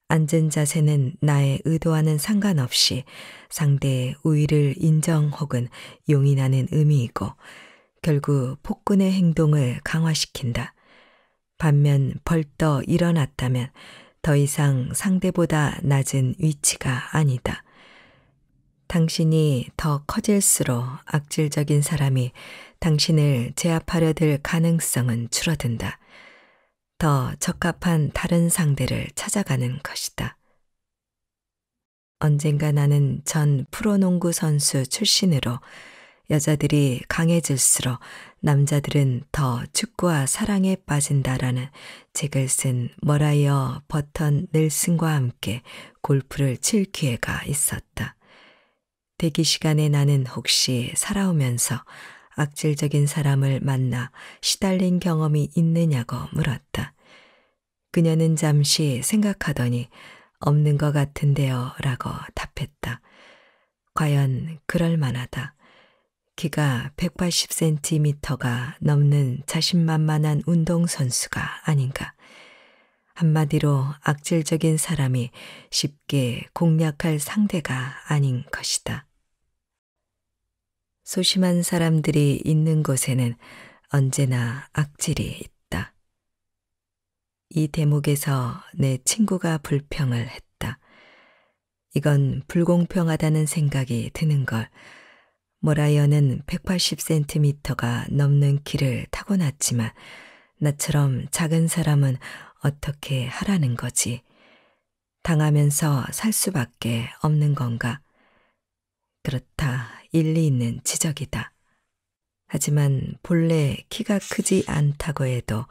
앉은 자세는 나의 의도와는 상관없이 상대의 우위를 인정 혹은 용인하는 의미이고 결국 폭군의 행동을 강화시킨다. 반면 벌떡 일어났다면 더 이상 상대보다 낮은 위치가 아니다. 당신이 더 커질수록 악질적인 사람이 당신을 제압하려 들 가능성은 줄어든다. 더 적합한 다른 상대를 찾아가는 것이다. 언젠가 나는 전 프로농구 선수 출신으로 여자들이 강해질수록 남자들은 더 축구와 사랑에 빠진다라는 책을 쓴 머라이어 버턴 넬슨과 함께 골프를 칠 기회가 있었다. 대기 시간에 나는 혹시 살아오면서 악질적인 사람을 만나 시달린 경험이 있느냐고 물었다. 그녀는 잠시 생각하더니 없는 것 같은데요 라고 답했다. 과연 그럴 만하다. 키가 180cm가 넘는 자신만만한 운동선수가 아닌가. 한마디로 악질적인 사람이 쉽게 공략할 상대가 아닌 것이다. 소심한 사람들이 있는 곳에는 언제나 악질이 있다. 이 대목에서 내 친구가 불평을 했다. 이건 불공평하다는 생각이 드는 걸. 모라이어는 180cm가 넘는 키를 타고났지만 나처럼 작은 사람은 어떻게 하라는 거지? 당하면서 살 수밖에 없는 건가? 그렇다. 일리 있는 지적이다. 하지만 본래 키가 크지 않다고 해도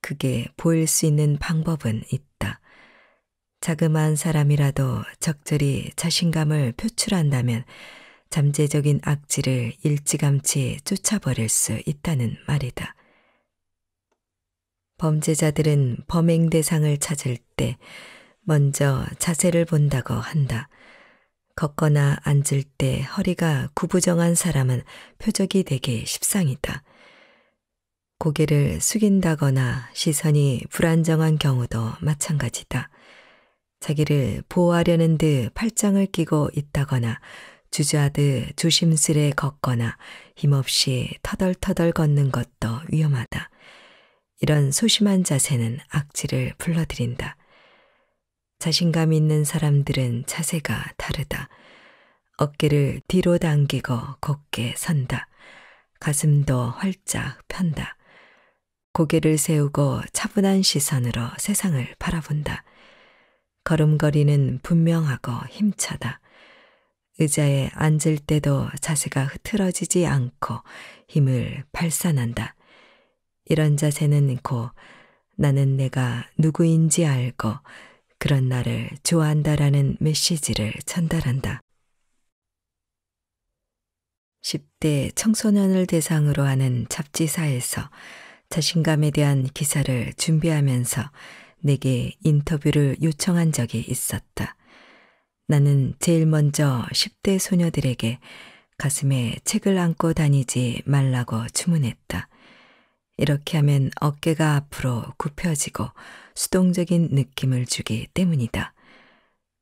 그게 보일 수 있는 방법은 있다. 자그마한 사람이라도 적절히 자신감을 표출한다면 잠재적인 악질을 일찌감치 쫓아버릴 수 있다는 말이다. 범죄자들은 범행 대상을 찾을 때 먼저 자세를 본다고 한다. 걷거나 앉을 때 허리가 구부정한 사람은 표적이 되기 십상이다. 고개를 숙인다거나 시선이 불안정한 경우도 마찬가지다. 자기를 보호하려는 듯 팔짱을 끼고 있다거나 주저하듯 조심스레 걷거나 힘없이 터덜터덜 걷는 것도 위험하다. 이런 소심한 자세는 악취를 불러들인다. 자신감 있는 사람들은 자세가 다르다. 어깨를 뒤로 당기고 곱게 선다. 가슴도 활짝 편다. 고개를 세우고 차분한 시선으로 세상을 바라본다. 걸음걸이는 분명하고 힘차다. 의자에 앉을 때도 자세가 흐트러지지 않고 힘을 발산한다. 이런 자세는 고 나는 내가 누구인지 알고 그런 나를 좋아한다라는 메시지를 전달한다. 10대 청소년을 대상으로 하는 잡지사에서 자신감에 대한 기사를 준비하면서 내게 인터뷰를 요청한 적이 있었다. 나는 제일 먼저 10대 소녀들에게 가슴에 책을 안고 다니지 말라고 주문했다. 이렇게 하면 어깨가 앞으로 굽혀지고 수동적인 느낌을 주기 때문이다.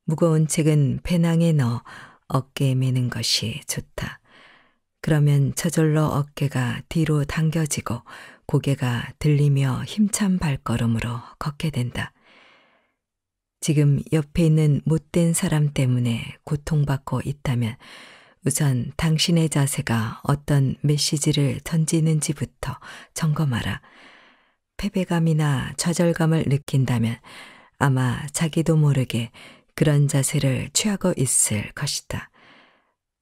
무거운 책은 배낭에 넣어 어깨에 매는 것이 좋다. 그러면 저절로 어깨가 뒤로 당겨지고 고개가 들리며 힘찬 발걸음으로 걷게 된다. 지금 옆에 있는 못된 사람 때문에 고통받고 있다면 우선 당신의 자세가 어떤 메시지를 던지는지부터 점검하라. 패배감이나 좌절감을 느낀다면 아마 자기도 모르게 그런 자세를 취하고 있을 것이다.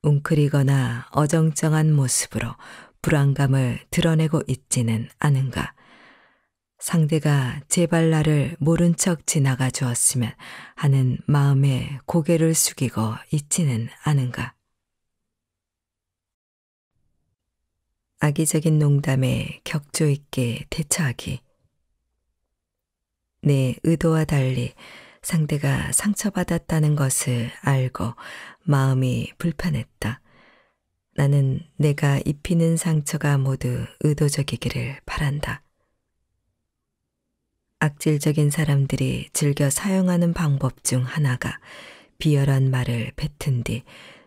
웅크리거나 어정쩡한 모습으로 불안감을 드러내고 있지는 않은가. 상대가 제발 나를 모른 척 지나가 주었으면 하는 마음에 고개를 숙이고 있지는 않은가. 악의적인 농담에 격조 있게 대처하기. 내 의도와 달리 상대가 상처받았다는 것을 알고 마음이 불편했다. 나는 내가 입히는 상처가 모두 의도적이기를 바란다. 악질적인 사람들이 즐겨 사용하는 방법 중 하나가 비열한 말을 뱉은 뒤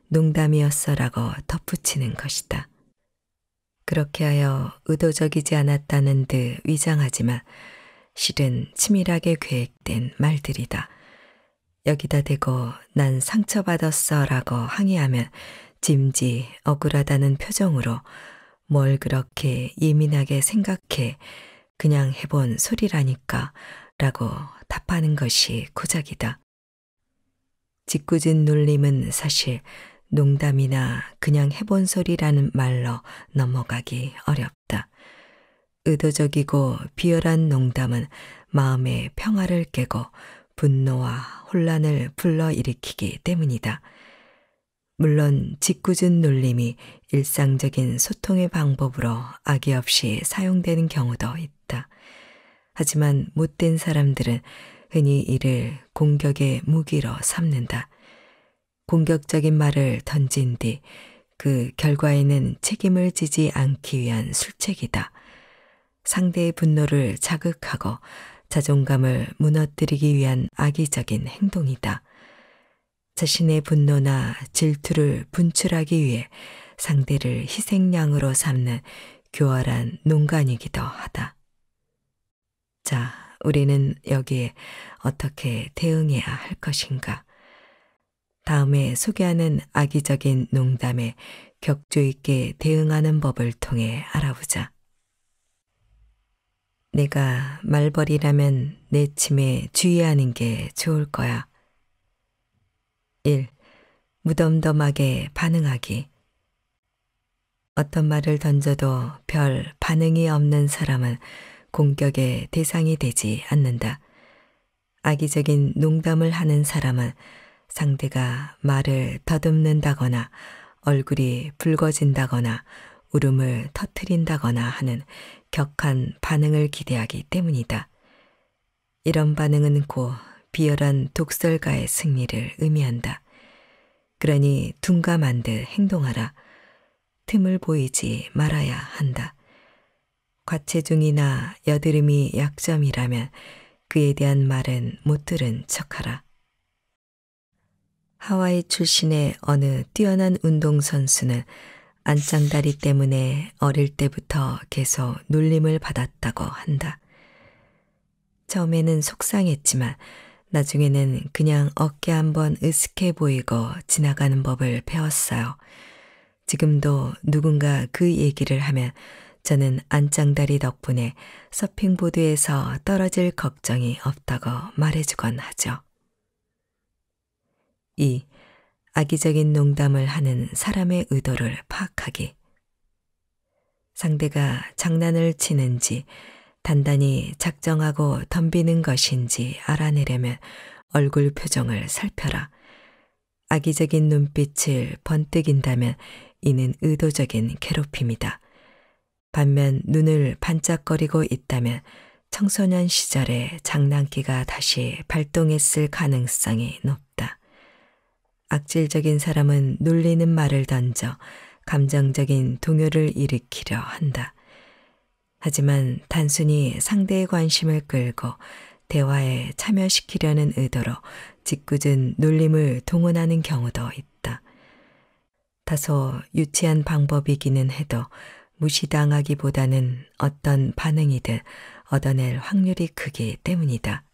농담이었어라고 덧붙이는 것이다. 그렇게 하여 의도적이지 않았다는 듯 위장하지만 실은 치밀하게 계획된 말들이다. 여기다 대고 난 상처받았어 라고 항의하면 짐지 억울하다는 표정으로 뭘 그렇게 예민하게 생각해 그냥 해본 소리라니까 라고 답하는 것이 고작이다. 짓궂은 놀림은 사실 농담이나 그냥 해본 소리라는 말로 넘어가기 어렵다. 의도적이고 비열한 농담은 마음의 평화를 깨고 분노와 혼란을 불러일으키기 때문이다. 물론 짓궂은 놀림이 일상적인 소통의 방법으로 악의 없이 사용되는 경우도 있다. 하지만 못된 사람들은 흔히 이를 공격의 무기로 삼는다. 공격적인 말을 던진 뒤 그 결과에는 책임을 지지 않기 위한 술책이다. 상대의 분노를 자극하고 자존감을 무너뜨리기 위한 악의적인 행동이다. 자신의 분노나 질투를 분출하기 위해 상대를 희생양으로 삼는 교활한 농간이기도 하다. 자, 우리는 여기에 어떻게 대응해야 할 것인가? 다음에 소개하는 악의적인 농담에 격조 있게 대응하는 법을 통해 알아보자. 내가 말벌이라면 내 침에 주의하는 게 좋을 거야. 1. 무덤덤하게 반응하기. 어떤 말을 던져도 별 반응이 없는 사람은 공격의 대상이 되지 않는다. 악의적인 농담을 하는 사람은 상대가 말을 더듬는다거나 얼굴이 붉어진다거나 울음을 터트린다거나 하는 격한 반응을 기대하기 때문이다. 이런 반응은 고 비열한 독설가의 승리를 의미한다. 그러니 둔감한 듯 행동하라. 틈을 보이지 말아야 한다. 과체중이나 여드름이 약점이라면 그에 대한 말은 못 들은 척하라. 하와이 출신의 어느 뛰어난 운동선수는 안짱다리 때문에 어릴 때부터 계속 놀림을 받았다고 한다. 처음에는 속상했지만 나중에는 그냥 어깨 한번 으슥해 보이고 지나가는 법을 배웠어요. 지금도 누군가 그 얘기를 하면 저는 안짱다리 덕분에 서핑보드에서 떨어질 걱정이 없다고 말해주곤 하죠. 2. 악의적인 농담을 하는 사람의 의도를 파악하기. 상대가 장난을 치는지 단단히 작정하고 덤비는 것인지 알아내려면 얼굴 표정을 살펴라. 악의적인 눈빛을 번뜩인다면 이는 의도적인 괴롭힘이다. 반면 눈을 반짝거리고 있다면 청소년 시절에 장난기가 다시 발동했을 가능성이 높다. 악질적인 사람은 놀리는 말을 던져 감정적인 동요를 일으키려 한다. 하지만 단순히 상대의 관심을 끌고 대화에 참여시키려는 의도로 짓궂은 놀림을 동원하는 경우도 있다. 다소 유치한 방법이기는 해도 무시당하기보다는 어떤 반응이든 얻어낼 확률이 크기 때문이다.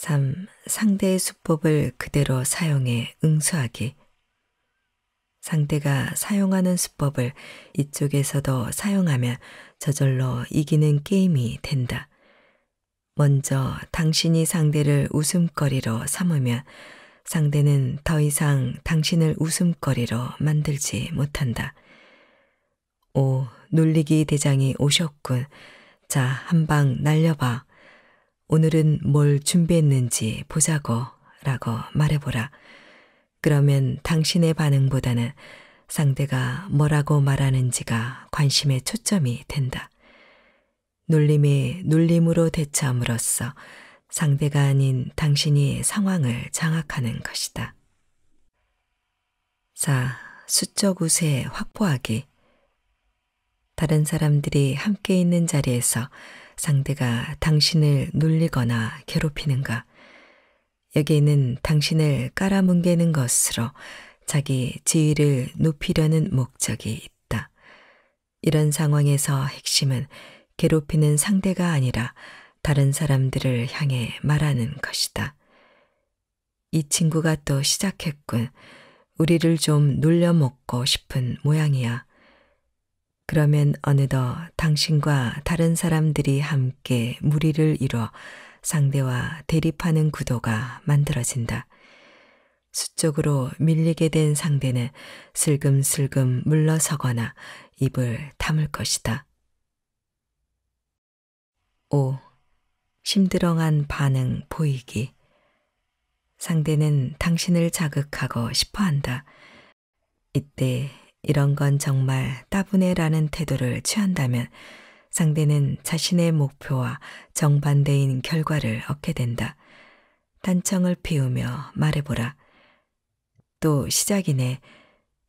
3. 상대의 수법을 그대로 사용해 응수하기. 상대가 사용하는 수법을 이쪽에서도 사용하면 저절로 이기는 게임이 된다. 먼저 당신이 상대를 웃음거리로 삼으면 상대는 더 이상 당신을 웃음거리로 만들지 못한다. 오, 놀리기 대장이 오셨군. 자, 한 방 날려봐. 오늘은 뭘 준비했는지 보자고 라고 말해보라. 그러면 당신의 반응보다는 상대가 뭐라고 말하는지가 관심의 초점이 된다. 놀림에 놀림으로 대처함으로써 상대가 아닌 당신이 상황을 장악하는 것이다. 4. 수적 우세 확보하기. 다른 사람들이 함께 있는 자리에서 상대가 당신을 놀리거나 괴롭히는가. 여기에는 당신을 깔아뭉개는 것으로 자기 지위를 높이려는 목적이 있다. 이런 상황에서 핵심은 괴롭히는 상대가 아니라 다른 사람들을 향해 말하는 것이다. 이 친구가 또 시작했군. 우리를 좀 놀려먹고 싶은 모양이야. 그러면 어느덧 당신과 다른 사람들이 함께 무리를 이뤄 상대와 대립하는 구도가 만들어진다. 수적으로 밀리게 된 상대는 슬금슬금 물러서거나 입을 다물 것이다. 5. 심드렁한 반응 보이기. 상대는 당신을 자극하고 싶어 한다. 이때 이런 건 정말 따분해라는 태도를 취한다면 상대는 자신의 목표와 정반대인 결과를 얻게 된다. 단청을 피우며 말해보라. 또 시작이네.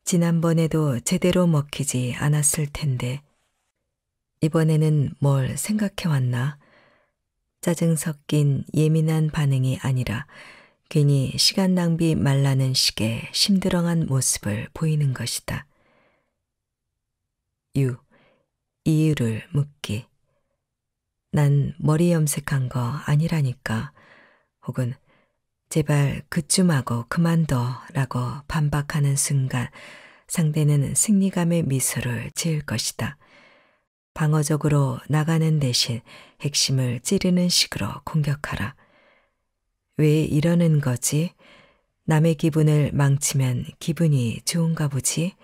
지난번에도 제대로 먹히지 않았을 텐데. 이번에는 뭘 생각해왔나? 짜증 섞인 예민한 반응이 아니라 괜히 시간 낭비 말라는 식의 심드렁한 모습을 보이는 것이다. 유. 이유를 묻기. 난 머리 염색한 거 아니라니까. 혹은 제발 그쯤 하고 그만둬 라고 반박하는 순간 상대는 승리감의 미소를 지을 것이다. 방어적으로 나가는 대신 핵심을 찌르는 식으로 공격하라. 왜 이러는 거지? 남의 기분을 망치면 기분이 좋은가 보지?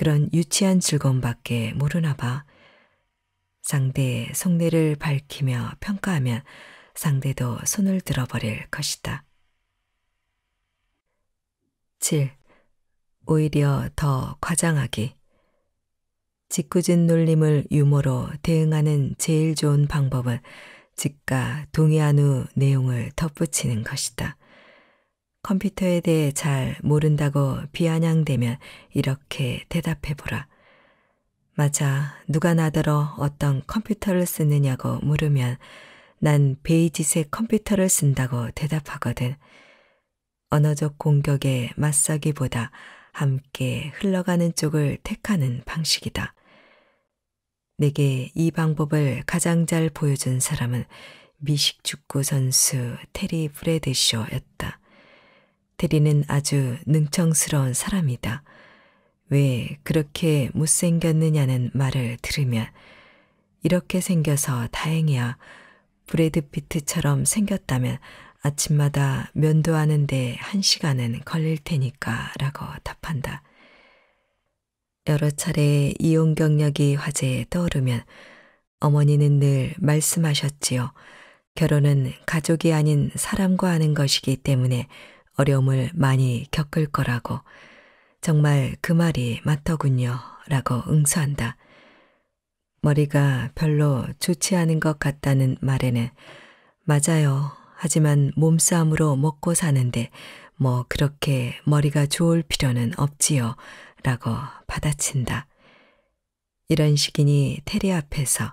그런 유치한 즐거움밖에 모르나 봐. 상대의 속내를 밝히며 평가하면 상대도 손을 들어버릴 것이다. 7. 오히려 더 과장하기. 짓궂은 놀림을 유머로 대응하는 제일 좋은 방법은 즉가 동의한 후 내용을 덧붙이는 것이다. 컴퓨터에 대해 잘 모른다고 비아냥대면 이렇게 대답해 보라. 맞아. 누가 나더러 어떤 컴퓨터를 쓰느냐고 물으면 난 베이지색 컴퓨터를 쓴다고 대답하거든. 언어적 공격에 맞서기보다 함께 흘러가는 쪽을 택하는 방식이다. 내게 이 방법을 가장 잘 보여준 사람은 미식 축구 선수 테리 브레드쇼였다. 테리는 아주 능청스러운 사람이다. 왜 그렇게 못생겼느냐는 말을 들으면 이렇게 생겨서 다행이야. 브래드 피트처럼 생겼다면 아침마다 면도하는데 한 시간은 걸릴 테니까 라고 답한다. 여러 차례 이용 경력이 화제에 떠오르면 어머니는 늘 말씀하셨지요. 결혼은 가족이 아닌 사람과 하는 것이기 때문에 어려움을 많이 겪을 거라고. 정말 그 말이 맞더군요. 라고 응수한다. 머리가 별로 좋지 않은 것 같다는 말에는 맞아요. 하지만 몸싸움으로 먹고 사는데 뭐 그렇게 머리가 좋을 필요는 없지요. 라고 받아친다. 이런 식이니 테리 앞에서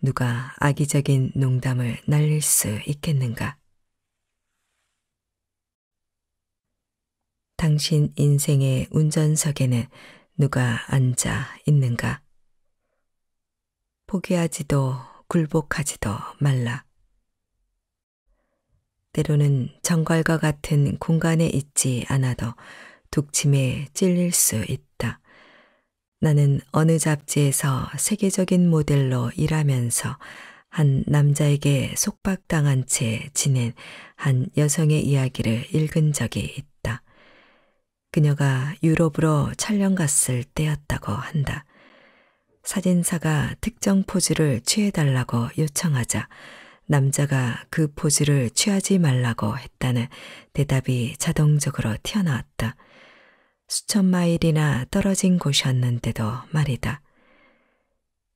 누가 악의적인 농담을 날릴 수 있겠는가? 당신 인생의 운전석에는 누가 앉아 있는가? 포기하지도 굴복하지도 말라. 때로는 정갈과 같은 공간에 있지 않아도 독침에 찔릴 수 있다. 나는 어느 잡지에서 세계적인 모델로 일하면서 한 남자에게 속박당한 채 지낸 한 여성의 이야기를 읽은 적이 있다. 그녀가 유럽으로 촬영 갔을 때였다고 한다. 사진사가 특정 포즈를 취해달라고 요청하자 남자가 그 포즈를 취하지 말라고 했다는 대답이 자동적으로 튀어나왔다. 수천 마일이나 떨어진 곳이었는데도 말이다.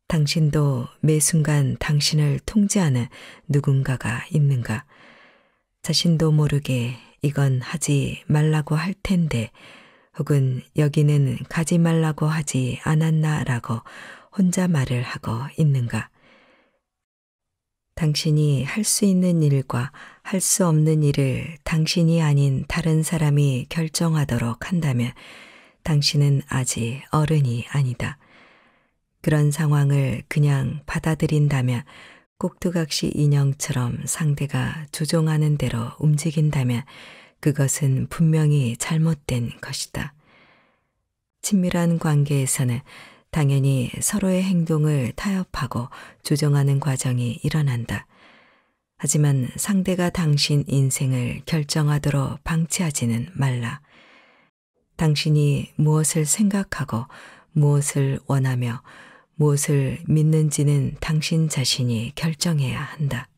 당신도 매 순간 당신을 통제하는 누군가가 있는가? 자신도 모르게 이건 하지 말라고 할 텐데, 혹은 여기는 가지 말라고 하지 않았나 라고 혼자 말을 하고 있는가? 당신이 할 수 있는 일과 할 수 없는 일을 당신이 아닌 다른 사람이 결정하도록 한다면 당신은 아직 어른이 아니다. 그런 상황을 그냥 받아들인다면 꼭두각시 인형처럼 상대가 조종하는 대로 움직인다면 그것은 분명히 잘못된 것이다. 친밀한 관계에서는 당연히 서로의 행동을 타협하고 조정하는 과정이 일어난다. 하지만 상대가 당신 인생을 결정하도록 방치하지는 말라. 당신이 무엇을 생각하고 무엇을 원하며 무엇을 믿는지는 당신 자신이 결정해야 한다.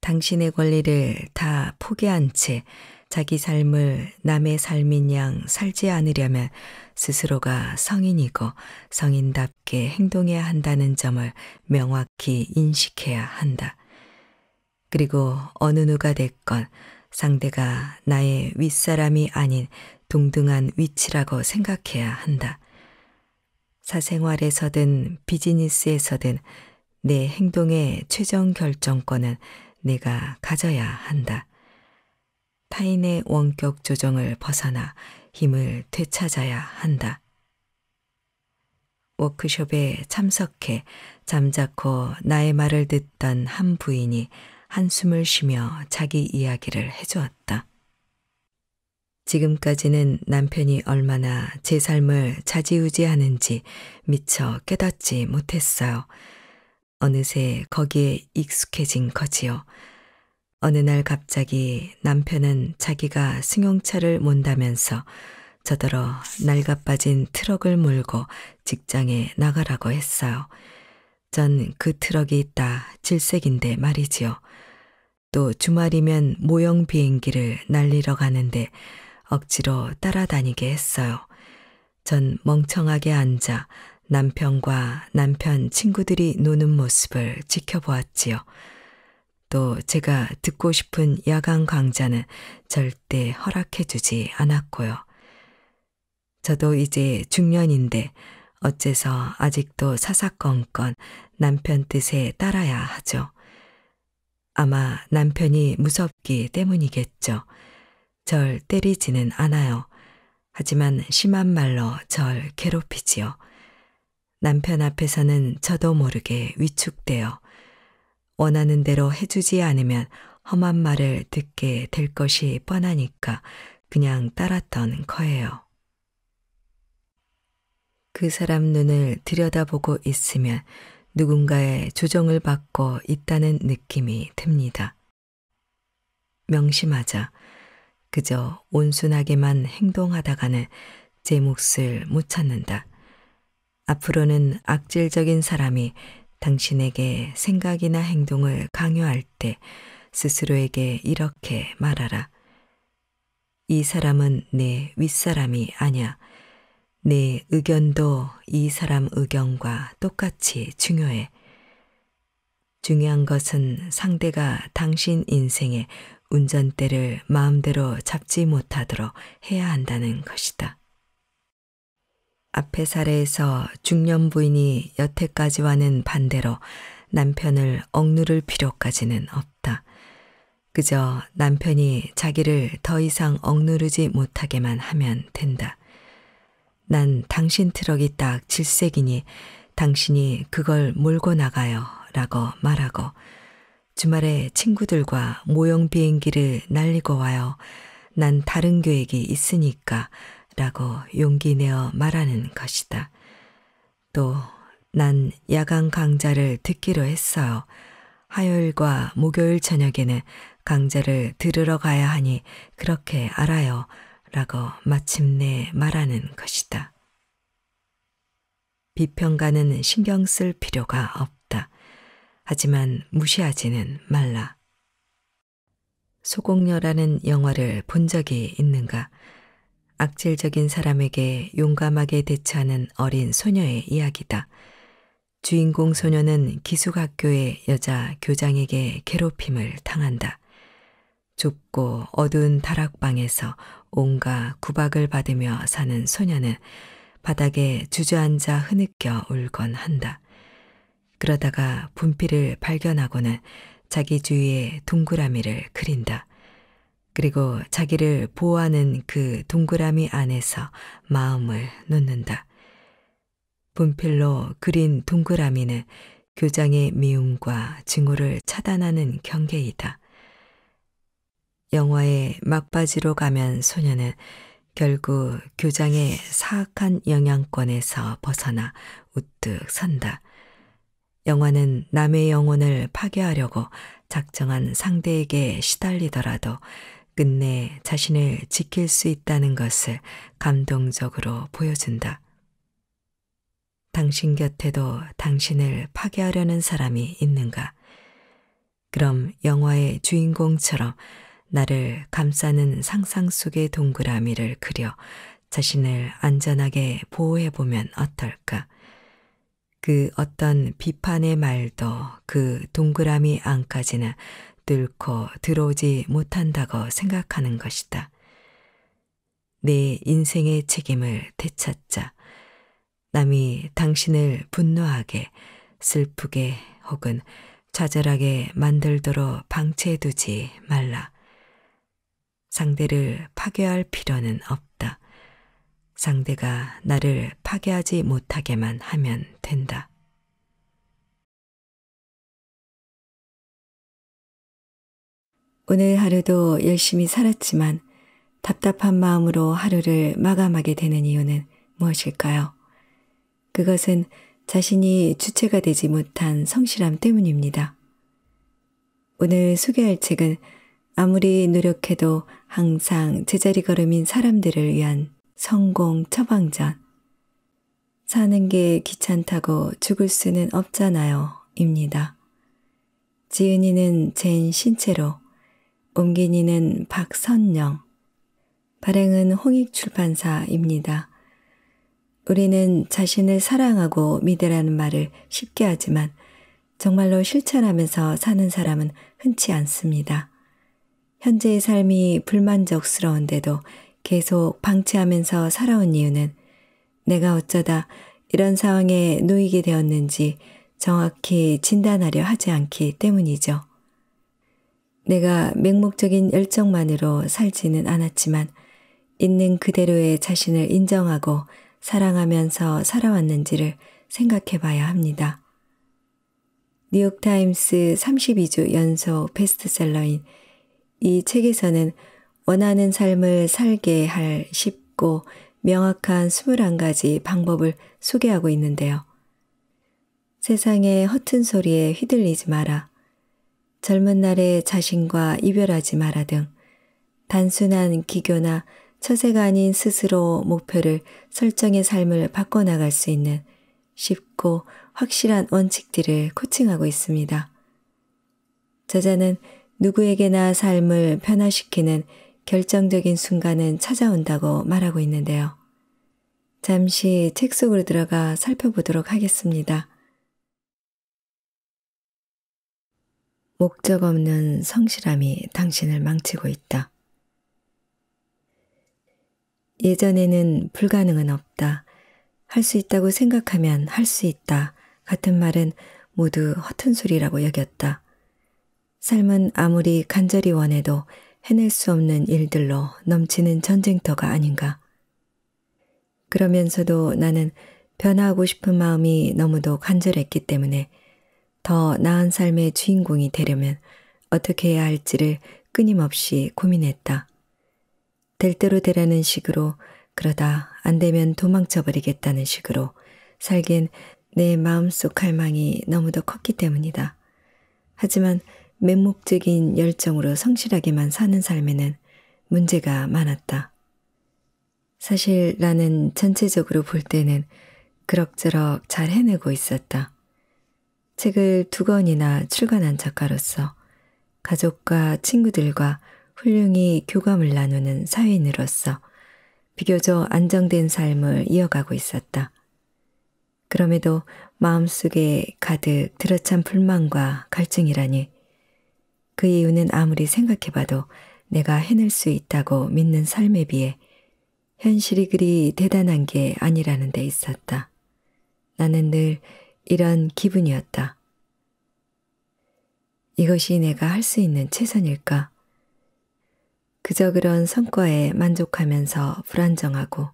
당신의 권리를 다 포기한 채 자기 삶을 남의 삶인 양 살지 않으려면 스스로가 성인이고 성인답게 행동해야 한다는 점을 명확히 인식해야 한다. 그리고 어느 누가 됐건 상대가 나의 윗사람이 아닌 동등한 위치라고 생각해야 한다. 사생활에서든 비즈니스에서든 내 행동의 최종 결정권은 내가 가져야 한다. 타인의 원격 조정을 벗어나 힘을 되찾아야 한다. 워크숍에 참석해 잠자코 나의 말을 듣던 한 부인이 한숨을 쉬며 자기 이야기를 해주었다. 지금까지는 남편이 얼마나 제 삶을 자지우지하는지 미처 깨닫지 못했어요. 어느새 거기에 익숙해진 거지요. 어느 날 갑자기 남편은 자기가 승용차를 몬다면서 저더러 낡아빠진 트럭을 몰고 직장에 나가라고 했어요. 전 그 트럭이 딱 질색인데 말이지요. 또 주말이면 모형 비행기를 날리러 가는데 억지로 따라다니게 했어요. 전 멍청하게 앉아 남편과 남편 친구들이 노는 모습을 지켜보았지요. 또 제가 듣고 싶은 야간 강좌는 절대 허락해 주지 않았고요. 저도 이제 중년인데 어째서 아직도 사사건건 남편 뜻에 따라야 하죠. 아마 남편이 무섭기 때문이겠죠. 절 때리지는 않아요. 하지만 심한 말로 절 괴롭히지요. 남편 앞에서는 저도 모르게 위축되어 원하는 대로 해주지 않으면 험한 말을 듣게 될 것이 뻔하니까 그냥 따랐던 거예요. 그 사람 눈을 들여다보고 있으면 누군가의 조정을 받고 있다는 느낌이 듭니다. 명심하자. 그저 온순하게만 행동하다가는 제 몫을 못 찾는다. 앞으로는 악질적인 사람이 당신에게 생각이나 행동을 강요할 때 스스로에게 이렇게 말하라. 이 사람은 내 윗사람이 아냐. 내 의견도 이 사람 의견과 똑같이 중요해. 중요한 것은 상대가 당신 인생의 운전대를 마음대로 잡지 못하도록 해야 한다는 것이다. 앞의 사례에서 중년 부인이 여태까지와는 반대로 남편을 억누를 필요까지는 없다. 그저 남편이 자기를 더 이상 억누르지 못하게만 하면 된다. 난 당신 트럭이 딱 질색이니 당신이 그걸 몰고 나가요. 라고 말하고 주말에 친구들과 모형 비행기를 날리고 와요. 난 다른 계획이 있으니까 라고 용기 내어 말하는 것이다. 또 난 야간 강좌를 듣기로 했어요. 화요일과 목요일 저녁에는 강좌를 들으러 가야 하니 그렇게 알아요. 라고 마침내 말하는 것이다. 비평가는 신경 쓸 필요가 없다. 하지만 무시하지는 말라. 소공녀라는 영화를 본 적이 있는가? 악질적인 사람에게 용감하게 대처하는 어린 소녀의 이야기다. 주인공 소녀는 기숙학교의 여자 교장에게 괴롭힘을 당한다. 좁고 어두운 다락방에서 온갖 구박을 받으며 사는 소녀는 바닥에 주저앉아 흐느껴 울곤 한다. 그러다가 분필을 발견하고는 자기 주위에 동그라미를 그린다. 그리고 자기를 보호하는 그 동그라미 안에서 마음을 놓는다. 분필로 그린 동그라미는 교장의 미움과 증오를 차단하는 경계이다. 영화의 막바지로 가면 소녀는 결국 교장의 사악한 영향권에서 벗어나 우뚝 선다. 영화는 남의 영혼을 파괴하려고 작정한 상대에게 시달리더라도 끝내 자신을 지킬 수 있다는 것을 감동적으로 보여준다. 당신 곁에도 당신을 파괴하려는 사람이 있는가? 그럼 영화의 주인공처럼 나를 감싸는 상상 속의 동그라미를 그려 자신을 안전하게 보호해보면 어떨까? 그 어떤 비판의 말도 그 동그라미 안까지는 뚫고 들어오지 못한다고 생각하는 것이다. 내 인생의 책임을 되찾자. 남이 당신을 분노하게, 슬프게 혹은 좌절하게 만들도록 방치해두지 말라. 상대를 파괴할 필요는 없다. 상대가 나를 파괴하지 못하게만 하면 된다. 오늘 하루도 열심히 살았지만 답답한 마음으로 하루를 마감하게 되는 이유는 무엇일까요? 그것은 자신이 주체가 되지 못한 성실함 때문입니다. 오늘 소개할 책은 아무리 노력해도 항상 제자리 걸음인 사람들을 위한 성공 처방전. 사는 게 귀찮다고 죽을 수는 없잖아요. 입니다. 지은이는 젠 신채로, 옮긴이는 박선영, 발행은 홍익출판사입니다. 우리는 자신을 사랑하고 믿으라는 말을 쉽게 하지만 정말로 실천하면서 사는 사람은 흔치 않습니다. 현재의 삶이 불만족스러운데도 계속 방치하면서 살아온 이유는 내가 어쩌다 이런 상황에 놓이게 되었는지 정확히 진단하려 하지 않기 때문이죠. 내가 맹목적인 열정만으로 살지는 않았지만 있는 그대로의 자신을 인정하고 사랑하면서 살아왔는지를 생각해 봐야 합니다. 뉴욕타임스 32주 연속 베스트셀러인 이 책에서는 원하는 삶을 살게 할 쉽고 명확한 21가지 방법을 소개하고 있는데요. 세상의 허튼 소리에 휘둘리지 마라. 젊은 날에 자신과 이별하지 마라 등 단순한 기교나 처세가 아닌 스스로 목표를 설정의 삶을 바꿔나갈 수 있는 쉽고 확실한 원칙들을 코칭하고 있습니다. 저자는 누구에게나 삶을 변화시키는 결정적인 순간은 찾아온다고 말하고 있는데요. 잠시 책 속으로 들어가 살펴보도록 하겠습니다. 목적 없는 성실함이 당신을 망치고 있다. 예전에는 불가능은 없다. 할 수 있다고 생각하면 할 수 있다. 같은 말은 모두 허튼 소리라고 여겼다. 삶은 아무리 간절히 원해도 해낼 수 없는 일들로 넘치는 전쟁터가 아닌가. 그러면서도 나는 변화하고 싶은 마음이 너무도 간절했기 때문에 더 나은 삶의 주인공이 되려면 어떻게 해야 할지를 끊임없이 고민했다. 될 대로 되라는 식으로 그러다 안 되면 도망쳐 버리겠다는 식으로 살기엔 내 마음속 갈망이 너무도 컸기 때문이다. 하지만 맹목적인 열정으로 성실하게만 사는 삶에는 문제가 많았다. 사실 나는 전체적으로 볼 때는 그럭저럭 잘 해내고 있었다. 책을 두 권이나 출간한 작가로서 가족과 친구들과 훌륭히 교감을 나누는 사회인으로서 비교적 안정된 삶을 이어가고 있었다. 그럼에도 마음속에 가득 들어찬 불만과 갈증이라니 그 이유는 아무리 생각해봐도 내가 해낼 수 있다고 믿는 삶에 비해 현실이 그리 대단한 게 아니라는 데 있었다. 나는 늘 이런 기분이었다. 이것이 내가 할수 있는 최선일까? 그저 그런 성과에 만족하면서 불안정하고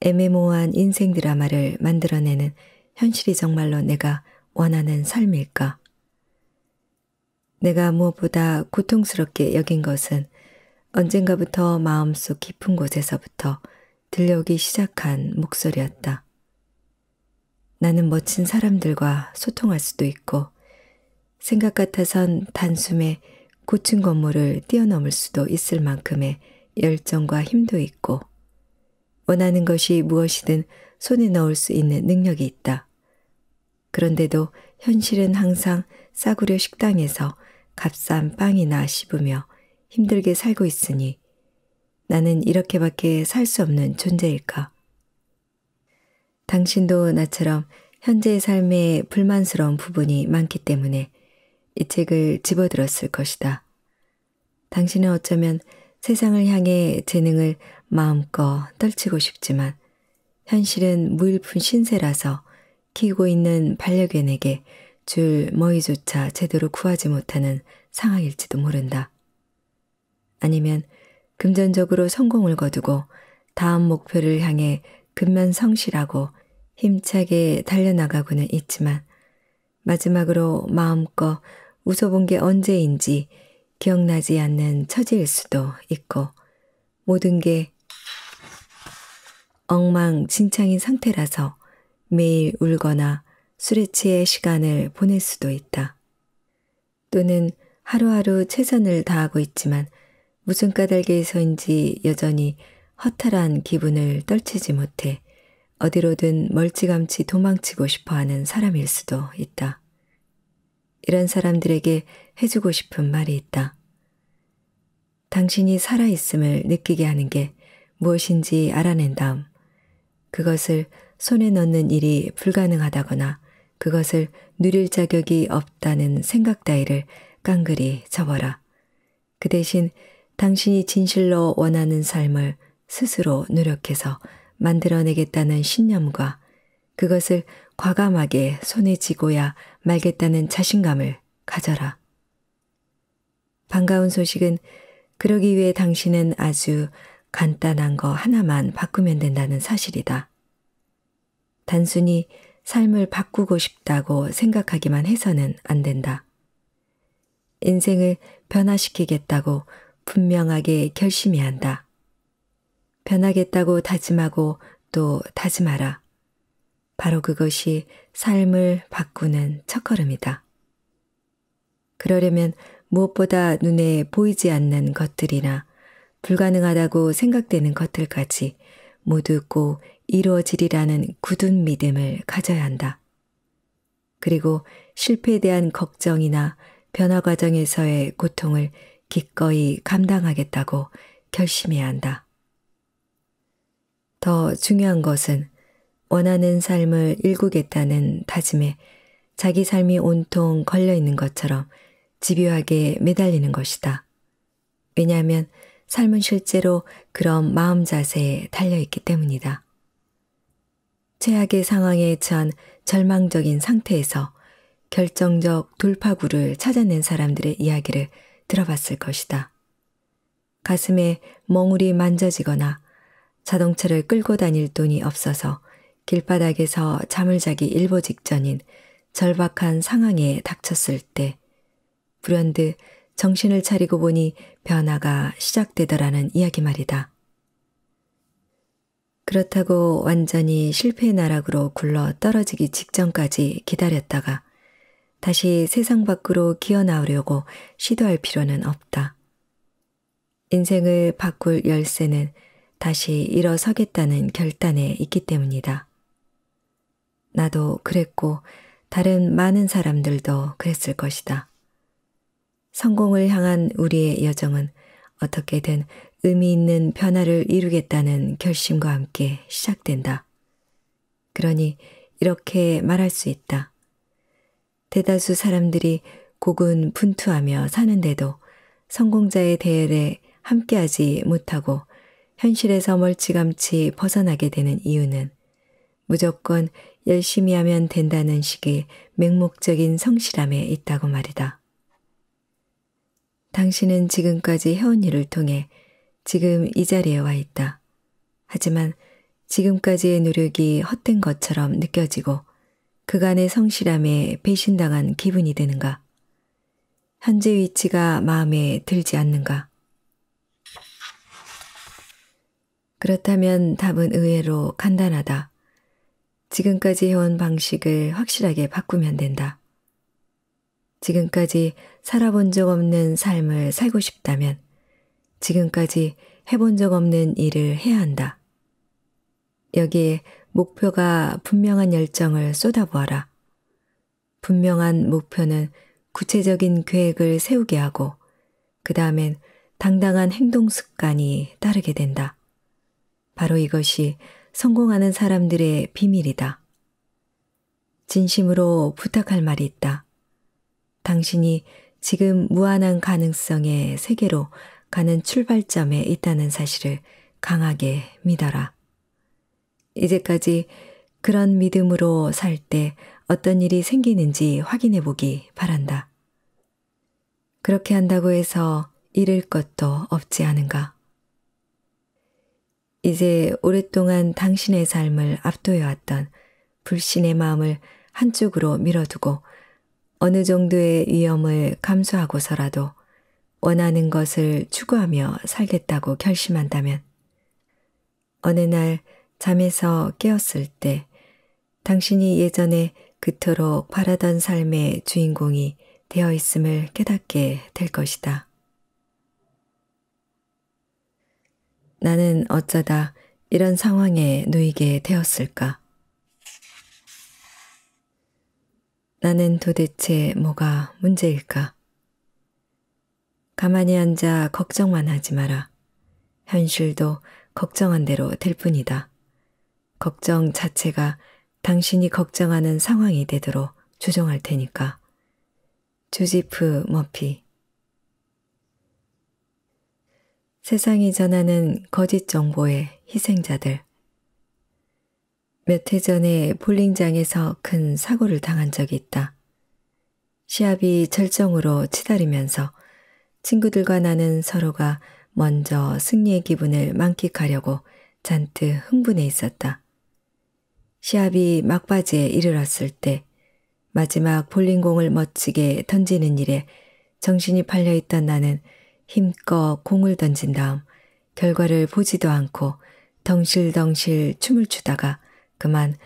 애매모호한 인생 드라마를 만들어내는 현실이 정말로 내가 원하는 삶일까? 내가 무엇보다 고통스럽게 여긴 것은 언젠가부터 마음속 깊은 곳에서부터 들려오기 시작한 목소리였다. 나는 멋진 사람들과 소통할 수도 있고 생각 같아선 단숨에 고층 건물을 뛰어넘을 수도 있을 만큼의 열정과 힘도 있고 원하는 것이 무엇이든 손에 넣을 수 있는 능력이 있다. 그런데도 현실은 항상 싸구려 식당에서 값싼 빵이나 씹으며 힘들게 살고 있으니 나는 이렇게밖에 살수 없는 존재일까? 당신도 나처럼 현재의 삶에 불만스러운 부분이 많기 때문에 이 책을 집어들었을 것이다. 당신은 어쩌면 세상을 향해 재능을 마음껏 떨치고 싶지만 현실은 무일푼 신세라서 키우고 있는 반려견에게 줄 머리조차 제대로 구하지 못하는 상황일지도 모른다. 아니면 금전적으로 성공을 거두고 다음 목표를 향해 근면 성실하고 힘차게 달려나가고는 있지만 마지막으로 마음껏 웃어본 게 언제인지 기억나지 않는 처지일 수도 있고 모든 게 엉망진창인 상태라서 매일 울거나 술에 취해 시간을 보낼 수도 있다. 또는 하루하루 최선을 다하고 있지만 무슨 까닭에서인지 여전히 허탈한 기분을 떨치지 못해 어디로든 멀찌감치 도망치고 싶어 하는 사람일 수도 있다. 이런 사람들에게 해주고 싶은 말이 있다. 당신이 살아있음을 느끼게 하는 게 무엇인지 알아낸 다음 그것을 손에 넣는 일이 불가능하다거나 그것을 누릴 자격이 없다는 생각 따위를 깡그리 접어라. 그 대신 당신이 진실로 원하는 삶을 스스로 노력해서 만들어내겠다는 신념과 그것을 과감하게 손에 쥐고야 말겠다는 자신감을 가져라. 반가운 소식은 그러기 위해 당신은 아주 간단한 거 하나만 바꾸면 된다는 사실이다. 단순히 삶을 바꾸고 싶다고 생각하기만 해서는 안 된다. 인생을 변화시키겠다고 분명하게 결심해야 한다. 변하겠다고 다짐하고 또 다짐하라. 바로 그것이 삶을 바꾸는 첫걸음이다. 그러려면 무엇보다 눈에 보이지 않는 것들이나 불가능하다고 생각되는 것들까지 모두 꼭 이루어지리라는 굳은 믿음을 가져야 한다. 그리고 실패에 대한 걱정이나 변화 과정에서의 고통을 기꺼이 감당하겠다고 결심해야 한다. 더 중요한 것은 원하는 삶을 일구겠다는 다짐에 자기 삶이 온통 걸려 있는 것처럼 집요하게 매달리는 것이다. 왜냐하면 삶은 실제로 그런 마음 자세에 달려 있기 때문이다. 최악의 상황에 처한 절망적인 상태에서 결정적 돌파구를 찾아낸 사람들의 이야기를 들어봤을 것이다. 가슴에 멍울이 만져지거나 자동차를 끌고 다닐 돈이 없어서 길바닥에서 잠을 자기 일보 직전인 절박한 상황에 닥쳤을 때 불현듯 정신을 차리고 보니 변화가 시작되더라는 이야기 말이다. 그렇다고 완전히 실패의 나락으로 굴러 떨어지기 직전까지 기다렸다가 다시 세상 밖으로 기어 나오려고 시도할 필요는 없다. 인생을 바꿀 열쇠는 다시 일어서겠다는 결단에 있기 때문이다. 나도 그랬고 다른 많은 사람들도 그랬을 것이다. 성공을 향한 우리의 여정은 어떻게든 의미 있는 변화를 이루겠다는 결심과 함께 시작된다. 그러니 이렇게 말할 수 있다. 대다수 사람들이 고군 분투하며 사는데도 성공자의 대열에 함께하지 못하고 현실에서 멀찌감치 벗어나게 되는 이유는 무조건 열심히 하면 된다는 식의 맹목적인 성실함에 있다고 말이다. 당신은 지금까지 해온 일을 통해 지금 이 자리에 와 있다. 하지만 지금까지의 노력이 헛된 것처럼 느껴지고 그간의 성실함에 배신당한 기분이 드는가? 현재 위치가 마음에 들지 않는가? 그렇다면 답은 의외로 간단하다. 지금까지 해온 방식을 확실하게 바꾸면 된다. 지금까지 살아본 적 없는 삶을 살고 싶다면 지금까지 해본 적 없는 일을 해야 한다. 여기에 목표가 분명한 열정을 쏟아부어라. 분명한 목표는 구체적인 계획을 세우게 하고 그 다음엔 당당한 행동 습관이 따르게 된다. 바로 이것이 성공하는 사람들의 비밀이다. 진심으로 부탁할 말이 있다. 당신이 지금 무한한 가능성의 세계로 가는 출발점에 있다는 사실을 강하게 믿어라. 이제까지 그런 믿음으로 살 때 어떤 일이 생기는지 확인해 보기 바란다. 그렇게 한다고 해서 잃을 것도 없지 않은가? 이제 오랫동안 당신의 삶을 압도해왔던 불신의 마음을 한쪽으로 밀어두고 어느 정도의 위험을 감수하고서라도 원하는 것을 추구하며 살겠다고 결심한다면 어느 날 잠에서 깨었을 때 당신이 예전에 그토록 바라던 삶의 주인공이 되어 있음을 깨닫게 될 것이다. 나는 어쩌다 이런 상황에 놓이게 되었을까? 나는 도대체 뭐가 문제일까? 가만히 앉아 걱정만 하지 마라. 현실도 걱정한 대로 될 뿐이다. 걱정 자체가 당신이 걱정하는 상황이 되도록 조정할 테니까. 조지프 머피 세상이 전하는 거짓 정보의 희생자들 몇해 전에 볼링장에서 큰 사고를 당한 적이 있다. 시합이 절정으로 치달으면서 친구들과 나는 서로가 먼저 승리의 기분을 만끽하려고 잔뜩 흥분해 있었다. 시합이 막바지에 이르렀을 때 마지막 볼링공을 멋지게 던지는 일에 정신이 팔려 있던 나는 힘껏 공을 던진 다음 결과를 보지도 않고 덩실덩실 춤을 추다가 그만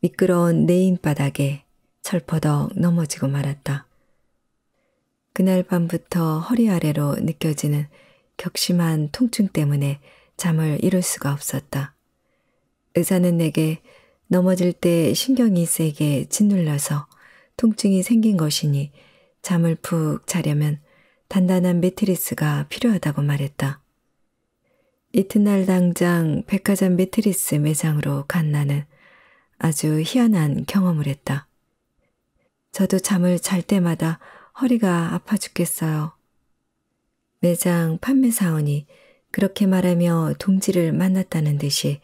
미끄러운 네임바닥에 철퍼덕 넘어지고 말았다. 그날 밤부터 허리 아래로 느껴지는 격심한 통증 때문에 잠을 이룰 수가 없었다. 의사는 내게 넘어질 때 신경이 세게 짓눌려서 통증이 생긴 것이니 잠을 푹 자려면 단단한 매트리스가 필요하다고 말했다. 이튿날 당장 백화점 매트리스 매장으로 간 나는 아주 희한한 경험을 했다. 저도 잠을 잘 때마다 허리가 아파 죽겠어요. 매장 판매사원이 그렇게 말하며 동지를 만났다는 듯이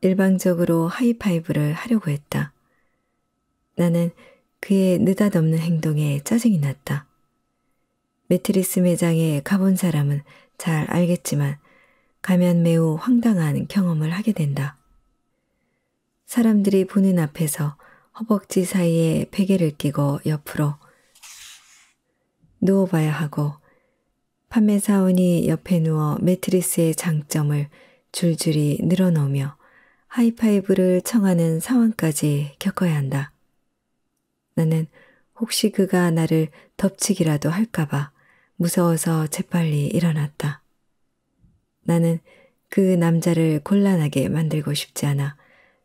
일방적으로 하이파이브를 하려고 했다. 나는 그의 느닷없는 행동에 짜증이 났다. 매트리스 매장에 가본 사람은 잘 알겠지만 가면 매우 황당한 경험을 하게 된다. 사람들이 보는 앞에서 허벅지 사이에 베개를 끼고 옆으로 누워봐야 하고 판매사원이 옆에 누워 매트리스의 장점을 줄줄이 늘어놓으며 하이파이브를 청하는 상황까지 겪어야 한다. 나는 혹시 그가 나를 덮치기라도 할까봐 무서워서 재빨리 일어났다. 나는 그 남자를 곤란하게 만들고 싶지 않아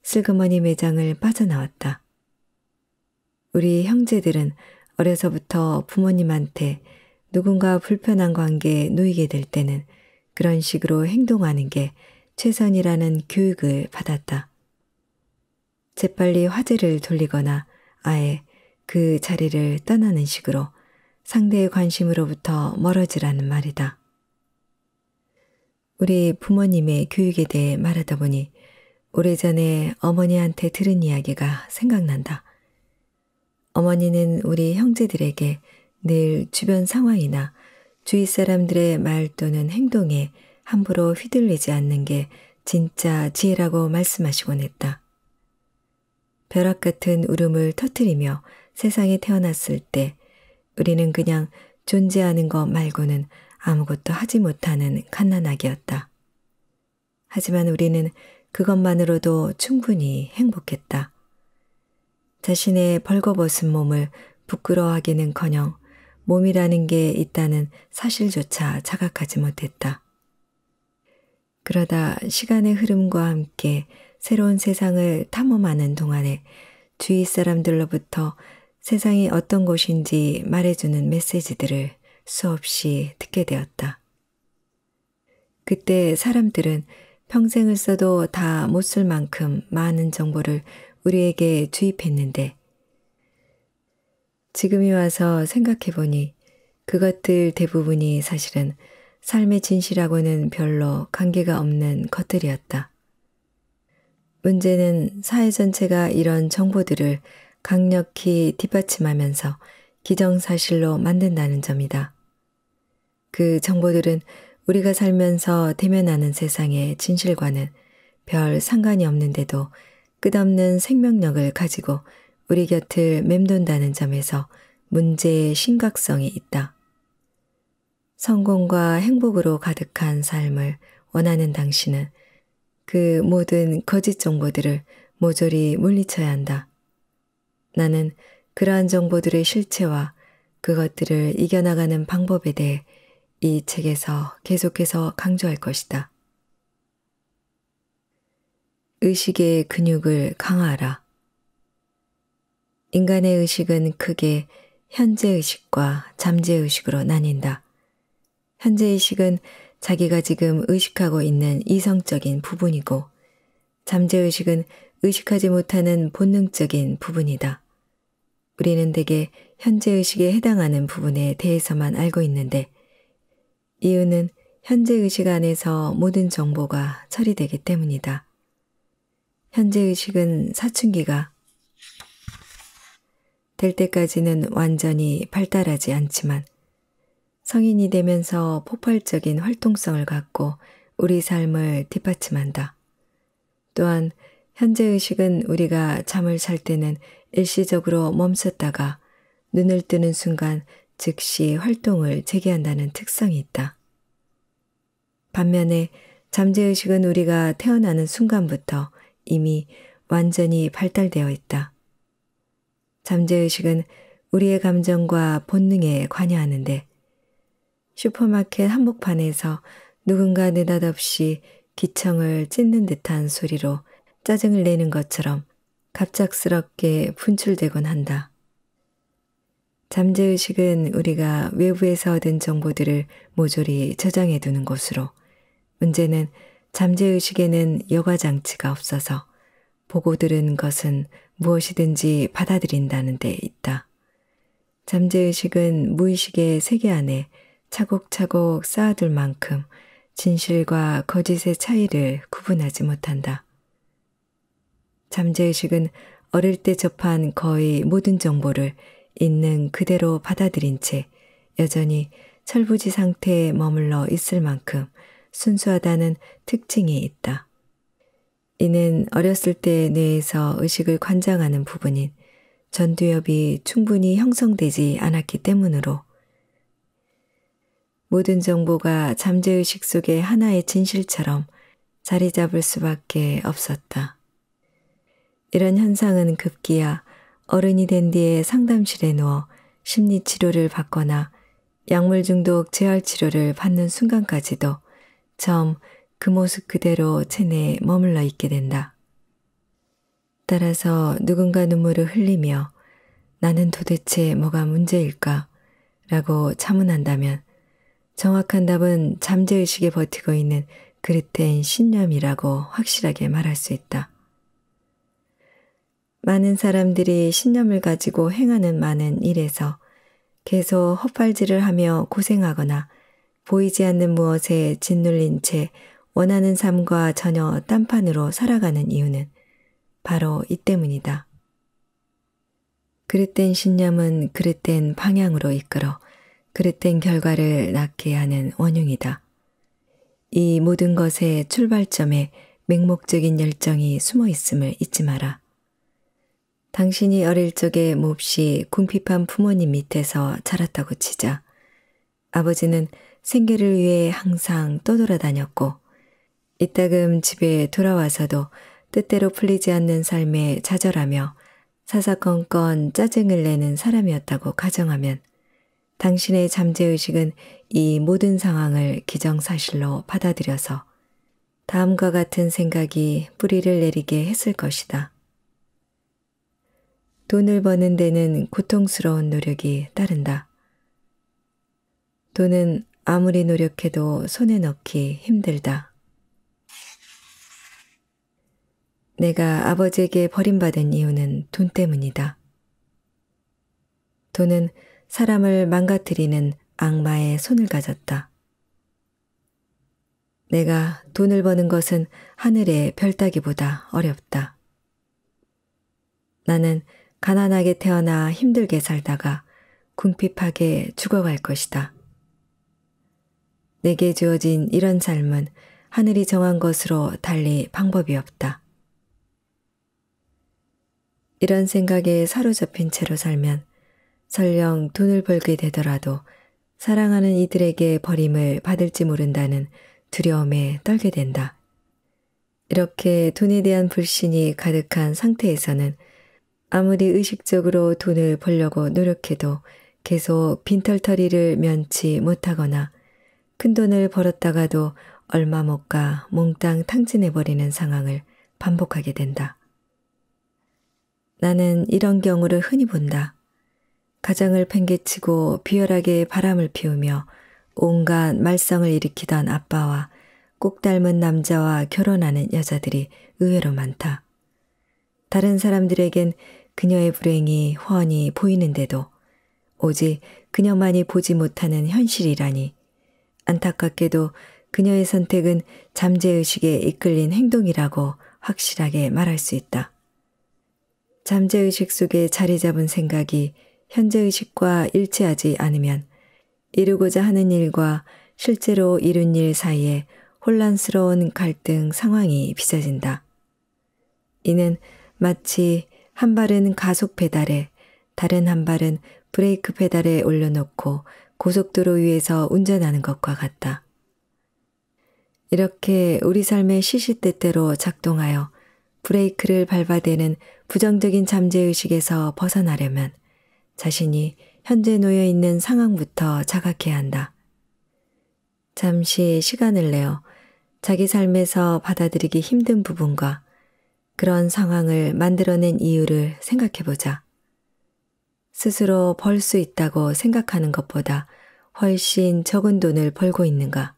슬그머니 매장을 빠져나왔다. 우리 형제들은 어려서부터 부모님한테 누군가 불편한 관계에 놓이게 될 때는 그런 식으로 행동하는 게 최선이라는 교육을 받았다. 재빨리 화제를 돌리거나 아예 그 자리를 떠나는 식으로 상대의 관심으로부터 멀어지라는 말이다. 우리 부모님의 교육에 대해 말하다 보니 오래전에 어머니한테 들은 이야기가 생각난다. 어머니는 우리 형제들에게 늘 주변 상황이나 주위 사람들의 말 또는 행동에 함부로 휘둘리지 않는 게 진짜 지혜라고 말씀하시곤 했다. 벼락 같은 울음을 터뜨리며 세상에 태어났을 때 우리는 그냥 존재하는 것 말고는 아무것도 하지 못하는 갓난아기였다. 하지만 우리는 그것만으로도 충분히 행복했다. 자신의 벌거벗은 몸을 부끄러워하기는 커녕 몸이라는 게 있다는 사실조차 자각하지 못했다. 그러다 시간의 흐름과 함께 새로운 세상을 탐험하는 동안에 주위 사람들로부터 세상이 어떤 곳인지 말해주는 메시지들을 수없이 듣게 되었다. 그때 사람들은 평생을 써도 다 못 쓸 만큼 많은 정보를 우리에게 주입했는데 지금이 와서 생각해 보니 그것들 대부분이 사실은 삶의 진실하고는 별로 관계가 없는 것들이었다. 문제는 사회 전체가 이런 정보들을 강력히 뒷받침하면서 기정사실로 만든다는 점이다. 그 정보들은 우리가 살면서 대면하는 세상의 진실과는 별 상관이 없는데도 끝없는 생명력을 가지고 우리 곁을 맴돈다는 점에서 문제의 심각성이 있다. 성공과 행복으로 가득한 삶을 원하는 당신은 그 모든 거짓 정보들을 모조리 물리쳐야 한다. 나는 그러한 정보들의 실체와 그것들을 이겨나가는 방법에 대해 이 책에서 계속해서 강조할 것이다. 의식의 근육을 강화하라. 인간의 의식은 크게 현재 의식과 잠재 의식으로 나뉜다. 현재 의식은 자기가 지금 의식하고 있는 이성적인 부분이고 잠재 의식은 의식하지 못하는 본능적인 부분이다. 우리는 대개 현재의식에 해당하는 부분에 대해서만 알고 있는데 이유는 현재 의식 안에서 모든 정보가 처리되기 때문이다. 현재 의식은 사춘기가 될 때까지는 완전히 발달하지 않지만 성인이 되면서 폭발적인 활동성을 갖고 우리 삶을 뒷받침한다. 또한 현재 의식은 우리가 잠을 잘 때는 일시적으로 멈췄다가 눈을 뜨는 순간 즉시 활동을 재개한다는 특성이 있다. 반면에 잠재의식은 우리가 태어나는 순간부터 이미 완전히 발달되어 있다. 잠재의식은 우리의 감정과 본능에 관여하는데 슈퍼마켓 한복판에서 누군가 느닷없이 기청을 찢는 듯한 소리로 짜증을 내는 것처럼 갑작스럽게 분출되곤 한다. 잠재의식은 우리가 외부에서 얻은 정보들을 모조리 저장해 두는 곳으로 문제는 잠재의식에는 여과장치가 없어서 보고 들은 것은 무엇이든지 받아들인다는 데 있다. 잠재의식은 무의식의 세계 안에 차곡차곡 쌓아둘 만큼 진실과 거짓의 차이를 구분하지 못한다. 잠재의식은 어릴 때 접한 거의 모든 정보를 있는 그대로 받아들인 채 여전히 철부지 상태에 머물러 있을 만큼 순수하다는 특징이 있다. 이는 어렸을 때 뇌에서 의식을 관장하는 부분인 전두엽이 충분히 형성되지 않았기 때문으로 모든 정보가 잠재의식 속의 하나의 진실처럼 자리 잡을 수밖에 없었다. 이런 현상은 급기야 어른이 된 뒤에 상담실에 누워 심리 치료를 받거나 약물 중독 재활 치료를 받는 순간까지도 처음 그 모습 그대로 체내에 머물러 있게 된다. 따라서 누군가 눈물을 흘리며 나는 도대체 뭐가 문제일까? 라고 자문한다면 정확한 답은 잠재의식에 버티고 있는 그릇된 신념이라고 확실하게 말할 수 있다. 많은 사람들이 신념을 가지고 행하는 많은 일에서 계속 헛발질을 하며 고생하거나 보이지 않는 무엇에 짓눌린 채 원하는 삶과 전혀 딴판으로 살아가는 이유는 바로 이 때문이다. 그릇된 신념은 그릇된 방향으로 이끌어 그릇된 결과를 낳게 하는 원흉이다. 이 모든 것의 출발점에 맹목적인 열정이 숨어 있음을 잊지 마라. 당신이 어릴 적에 몹시 궁핍한 부모님 밑에서 자랐다고 치자. 아버지는 생계를 위해 항상 떠돌아다녔고, 이따금 집에 돌아와서도 뜻대로 풀리지 않는 삶에 좌절하며 사사건건 짜증을 내는 사람이었다고 가정하면 당신의 잠재의식은 이 모든 상황을 기정사실로 받아들여서 다음과 같은 생각이 뿌리를 내리게 했을 것이다. 돈을 버는 데는 고통스러운 노력이 따른다. 돈은 아무리 노력해도 손에 넣기 힘들다. 내가 아버지에게 버림받은 이유는 돈 때문이다. 돈은 사람을 망가뜨리는 악마의 손을 가졌다. 내가 돈을 버는 것은 하늘의 별 따기보다 어렵다. 나는 가난하게 태어나 힘들게 살다가 궁핍하게 죽어갈 것이다. 내게 주어진 이런 삶은 하늘이 정한 것으로 달리 방법이 없다. 이런 생각에 사로잡힌 채로 살면 설령 돈을 벌게 되더라도 사랑하는 이들에게 버림을 받을지 모른다는 두려움에 떨게 된다. 이렇게 돈에 대한 불신이 가득한 상태에서는 아무리 의식적으로 돈을 벌려고 노력해도 계속 빈털터리를 면치 못하거나 큰 돈을 벌었다가도 얼마 못 가 몽땅 탕진해버리는 상황을 반복하게 된다. 나는 이런 경우를 흔히 본다. 가정을 팽개치고 비열하게 바람을 피우며 온갖 말썽을 일으키던 아빠와 꼭 닮은 남자와 결혼하는 여자들이 의외로 많다. 다른 사람들에겐 그녀의 불행이 훤히 보이는데도 오직 그녀만이 보지 못하는 현실이라니 안타깝게도 그녀의 선택은 잠재의식에 이끌린 행동이라고 확실하게 말할 수 있다. 잠재의식 속에 자리 잡은 생각이 현재의식과 일치하지 않으면 이루고자 하는 일과 실제로 이룬 일 사이에 혼란스러운 갈등 상황이 빚어진다. 이는 마치 한 발은 가속 페달에 다른 한 발은 브레이크 페달에 올려놓고 고속도로 위에서 운전하는 것과 같다. 이렇게 우리 삶의 시시때때로 작동하여 브레이크를 밟아대는 부정적인 잠재의식에서 벗어나려면 자신이 현재 놓여 있는 상황부터 자각해야 한다. 잠시 시간을 내어 자기 삶에서 받아들이기 힘든 부분과 그런 상황을 만들어낸 이유를 생각해 보자. 스스로 벌 수 있다고 생각하는 것보다 훨씬 적은 돈을 벌고 있는가?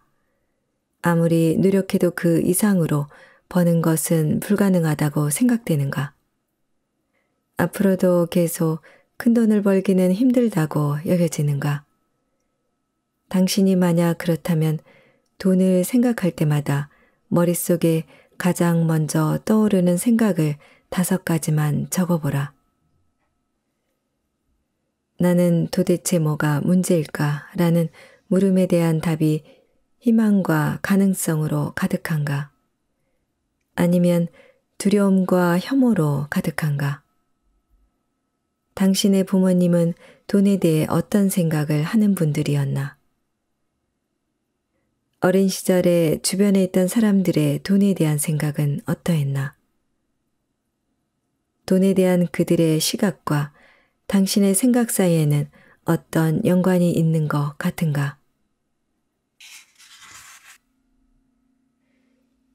아무리 노력해도 그 이상으로 버는 것은 불가능하다고 생각되는가? 앞으로도 계속 큰 돈을 벌기는 힘들다고 여겨지는가? 당신이 만약 그렇다면 돈을 생각할 때마다 머릿속에 가장 먼저 떠오르는 생각을 다섯 가지만 적어보라. 나는 도대체 뭐가 문제일까? 라는 물음에 대한 답이 희망과 가능성으로 가득한가? 아니면 두려움과 혐오로 가득한가? 당신의 부모님은 돈에 대해 어떤 생각을 하는 분들이었나? 어린 시절에 주변에 있던 사람들의 돈에 대한 생각은 어떠했나? 돈에 대한 그들의 시각과 당신의 생각 사이에는 어떤 연관이 있는 것 같은가?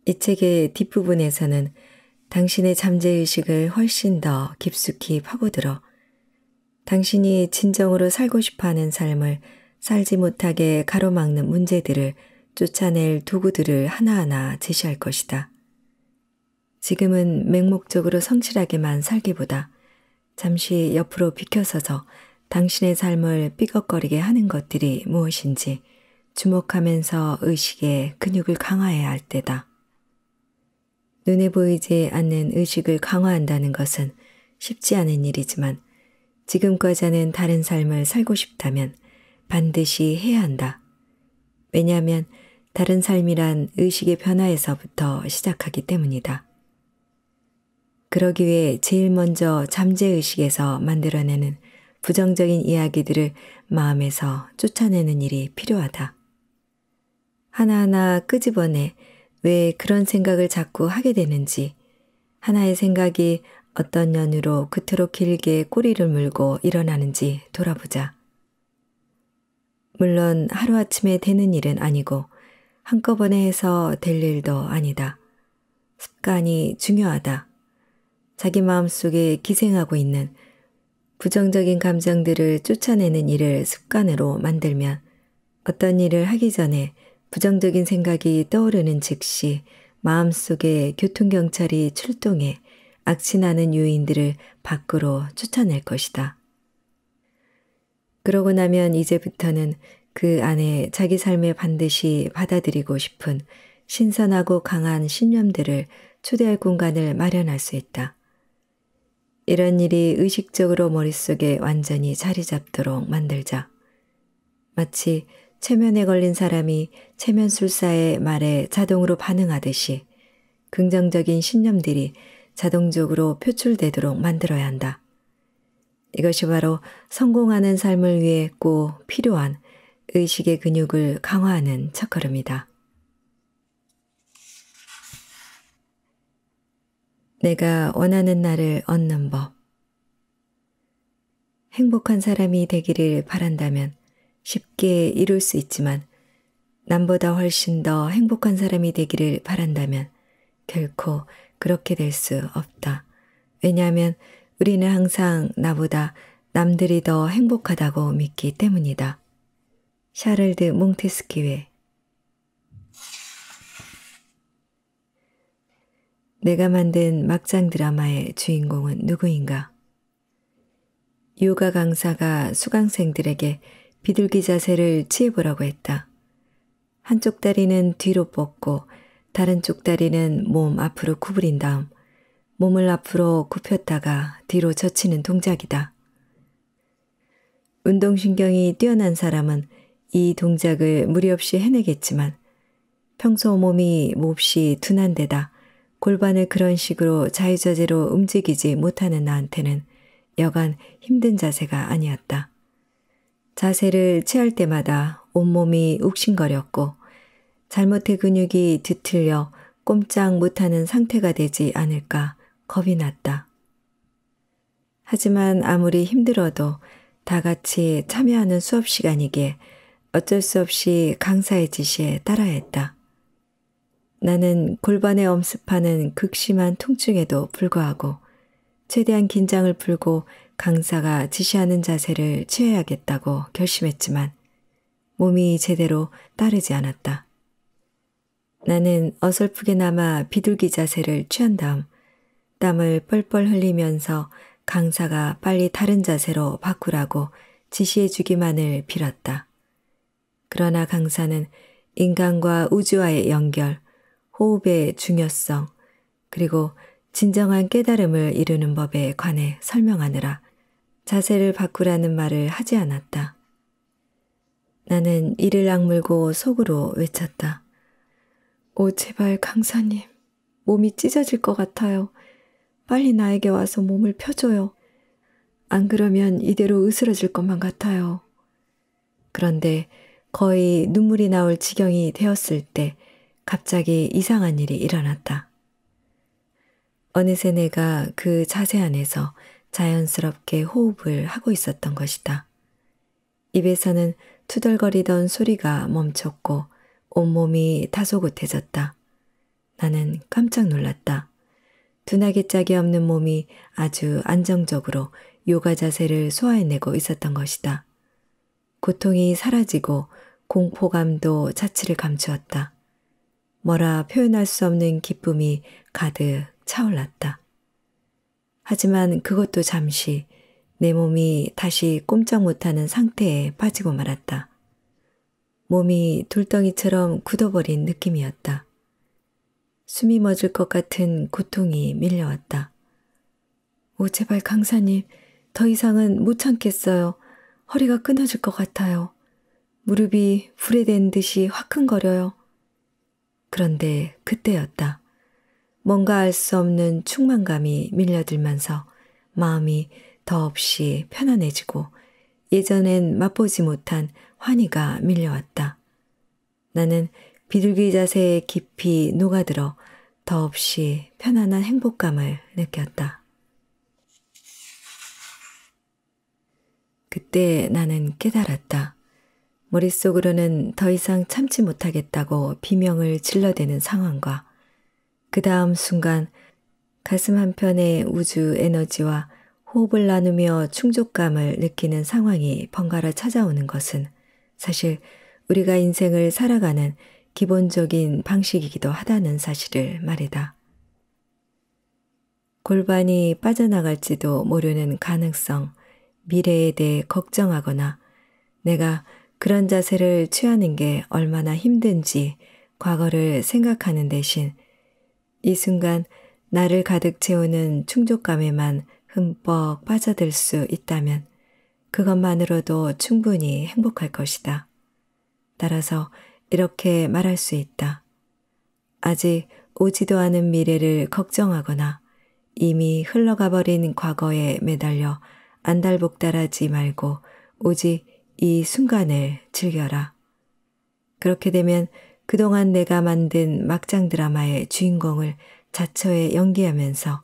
이 책의 뒷부분에서는 당신의 잠재의식을 훨씬 더 깊숙이 파고들어 당신이 진정으로 살고 싶어 하는 삶을 살지 못하게 가로막는 문제들을 쫓아낼 도구들을 하나하나 제시할 것이다. 지금은 맹목적으로 성실하게만 살기보다 잠시 옆으로 비켜서서 당신의 삶을 삐걱거리게 하는 것들이 무엇인지 주목하면서 의식의 근육을 강화해야 할 때다. 눈에 보이지 않는 의식을 강화한다는 것은 쉽지 않은 일이지만 지금과자는 다른 삶을 살고 싶다면 반드시 해야 한다. 왜냐하면 다른 삶이란 의식의 변화에서부터 시작하기 때문이다. 그러기 위해 제일 먼저 잠재의식에서 만들어내는 부정적인 이야기들을 마음에서 쫓아내는 일이 필요하다. 하나하나 끄집어내 왜 그런 생각을 자꾸 하게 되는지, 하나의 생각이 어떤 연유로 그토록 길게 꼬리를 물고 일어나는지 돌아보자. 물론 하루아침에 되는 일은 아니고 한꺼번에 해서 될 일도 아니다. 습관이 중요하다. 자기 마음속에 기생하고 있는 부정적인 감정들을 쫓아내는 일을 습관으로 만들면 어떤 일을 하기 전에 부정적인 생각이 떠오르는 즉시 마음속에 교통경찰이 출동해 악취나는 요인들을 밖으로 쫓아낼 것이다. 그러고 나면 이제부터는 그 안에 자기 삶에 반드시 받아들이고 싶은 신선하고 강한 신념들을 초대할 공간을 마련할 수 있다. 이런 일이 의식적으로 머릿속에 완전히 자리 잡도록 만들자. 마치 체면에 걸린 사람이 체면술사의 말에 자동으로 반응하듯이 긍정적인 신념들이 자동적으로 표출되도록 만들어야 한다. 이것이 바로 성공하는 삶을 위해 꼭 필요한 의식의 근육을 강화하는 첫걸음이다. 내가 원하는 나를 얻는 법. 행복한 사람이 되기를 바란다면 쉽게 이룰 수 있지만 남보다 훨씬 더 행복한 사람이 되기를 바란다면 결코 그렇게 될 수 없다. 왜냐하면 우리는 항상 나보다 남들이 더 행복하다고 믿기 때문이다. 샤를드 몽테스키웨 내가 만든 막장 드라마의 주인공은 누구인가? 요가 강사가 수강생들에게 비둘기 자세를 취해보라고 했다. 한쪽 다리는 뒤로 뻗고 다른 쪽 다리는 몸 앞으로 구부린 다음 몸을 앞으로 굽혔다가 뒤로 젖히는 동작이다. 운동신경이 뛰어난 사람은 이 동작을 무리 없이 해내겠지만 평소 몸이 몹시 둔한 데다 골반을 그런 식으로 자유자재로 움직이지 못하는 나한테는 여간 힘든 자세가 아니었다. 자세를 취할 때마다 온몸이 욱신거렸고 잘못해 근육이 뒤틀려 꼼짝 못하는 상태가 되지 않을까 겁이 났다. 하지만 아무리 힘들어도 다 같이 참여하는 수업 시간이기에 어쩔 수 없이 강사의 지시에 따라야 했다. 나는 골반에 엄습하는 극심한 통증에도 불구하고 최대한 긴장을 풀고 강사가 지시하는 자세를 취해야겠다고 결심했지만 몸이 제대로 따르지 않았다. 나는 어설프게나마 비둘기 자세를 취한 다음 땀을 뻘뻘 흘리면서 강사가 빨리 다른 자세로 바꾸라고 지시해 주기만을 빌었다. 그러나 강사는 인간과 우주와의 연결, 호흡의 중요성, 그리고 진정한 깨달음을 이루는 법에 관해 설명하느라 자세를 바꾸라는 말을 하지 않았다. 나는 이를 악물고 속으로 외쳤다. 오, 제발 강사님. 몸이 찢어질 것 같아요. 빨리 나에게 와서 몸을 펴줘요. 안 그러면 이대로 으스러질 것만 같아요. 그런데 거의 눈물이 나올 지경이 되었을 때 갑자기 이상한 일이 일어났다. 어느새 내가 그 자세 안에서 자연스럽게 호흡을 하고 있었던 것이다. 입에서는 투덜거리던 소리가 멈췄고 온몸이 다소곳해졌다. 나는 깜짝 놀랐다. 둔하게 짝이 없는 몸이 아주 안정적으로 요가 자세를 소화해내고 있었던 것이다. 고통이 사라지고 공포감도 자취를 감추었다. 뭐라 표현할 수 없는 기쁨이 가득 차올랐다. 하지만 그것도 잠시 내 몸이 다시 꼼짝 못하는 상태에 빠지고 말았다. 몸이 돌덩이처럼 굳어버린 느낌이었다. 숨이 멎을 것 같은 고통이 밀려왔다. 오, 제발 강사님, 더 이상은 못 참겠어요. 허리가 끊어질 것 같아요. 무릎이 불에 댄 듯이 화끈거려요. 그런데 그때였다. 뭔가 알 수 없는 충만감이 밀려들면서 마음이 더없이 편안해지고 예전엔 맛보지 못한 환희가 밀려왔다. 나는 비둘기 자세에 깊이 녹아들어 더없이 편안한 행복감을 느꼈다. 그때 나는 깨달았다. 머릿속으로는 더 이상 참지 못하겠다고 비명을 질러대는 상황과 그 다음 순간 가슴 한편의 우주 에너지와 호흡을 나누며 충족감을 느끼는 상황이 번갈아 찾아오는 것은 사실 우리가 인생을 살아가는 기본적인 방식이기도 하다는 사실을 말이다. 골반이 빠져나갈지도 모르는 가능성, 미래에 대해 걱정하거나 내가 그런 자세를 취하는 게 얼마나 힘든지 과거를 생각하는 대신 이 순간 나를 가득 채우는 충족감에만 흠뻑 빠져들 수 있다면 그것만으로도 충분히 행복할 것이다. 따라서 이렇게 말할 수 있다. 아직 오지도 않은 미래를 걱정하거나 이미 흘러가 버린 과거에 매달려 안달복달하지 말고 오직 이 순간을 즐겨라. 그렇게 되면 그동안 내가 만든 막장 드라마의 주인공을 자처에 연기하면서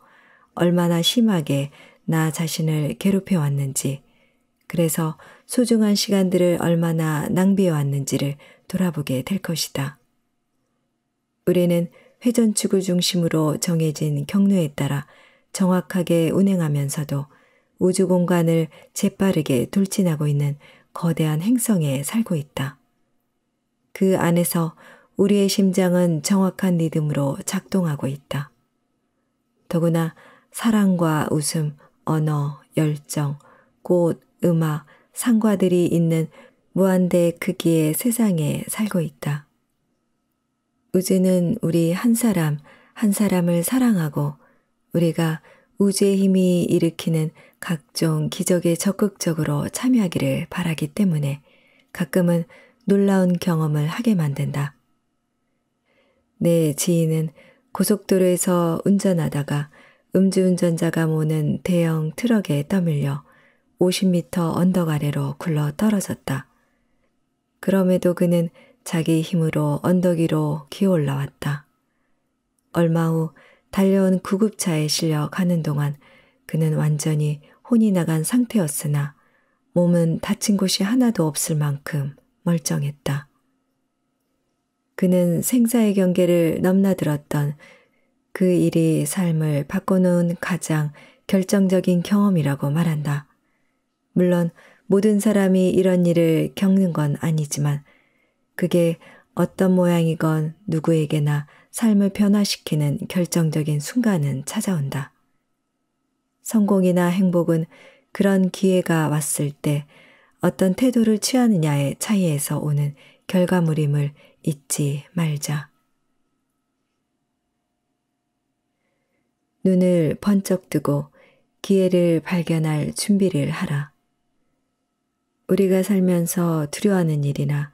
얼마나 심하게 나 자신을 괴롭혀 왔는지, 그래서 소중한 시간들을 얼마나 낭비해 왔는지를 돌아보게 될 것이다. 우리는 회전축을 중심으로 정해진 경로에 따라 정확하게 운행하면서도 우주 공간을 재빠르게 돌진하고 있는 거대한 행성에 살고 있다. 그 안에서 우리의 심장은 정확한 리듬으로 작동하고 있다. 더구나 사랑과 웃음, 언어, 열정, 꽃, 음악, 상과들이 있는 무한대 크기의 세상에 살고 있다. 우주는 우리 한 사람, 한 사람을 사랑하고 우리가 우주의 힘이 일으키는 각종 기적에 적극적으로 참여하기를 바라기 때문에 가끔은 놀라운 경험을 하게 만든다. 내 지인은 고속도로에서 운전하다가 음주운전자가 모는 대형 트럭에 떠밀려 50m 언덕 아래로 굴러 떨어졌다. 그럼에도 그는 자기 힘으로 언덕 위로 기어 올라왔다. 얼마 후 달려온 구급차에 실려 가는 동안 그는 완전히 혼이 나간 상태였으나 몸은 다친 곳이 하나도 없을 만큼 멀쩡했다. 그는 생사의 경계를 넘나들었던 그 일이 삶을 바꿔놓은 가장 결정적인 경험이라고 말한다. 물론 모든 사람이 이런 일을 겪는 건 아니지만 그게 어떤 모양이건 누구에게나 삶을 변화시키는 결정적인 순간은 찾아온다. 성공이나 행복은 그런 기회가 왔을 때 어떤 태도를 취하느냐의 차이에서 오는 결과물임을 잊지 말자. 눈을 번쩍 뜨고 기회를 발견할 준비를 하라. 우리가 살면서 두려워하는 일이나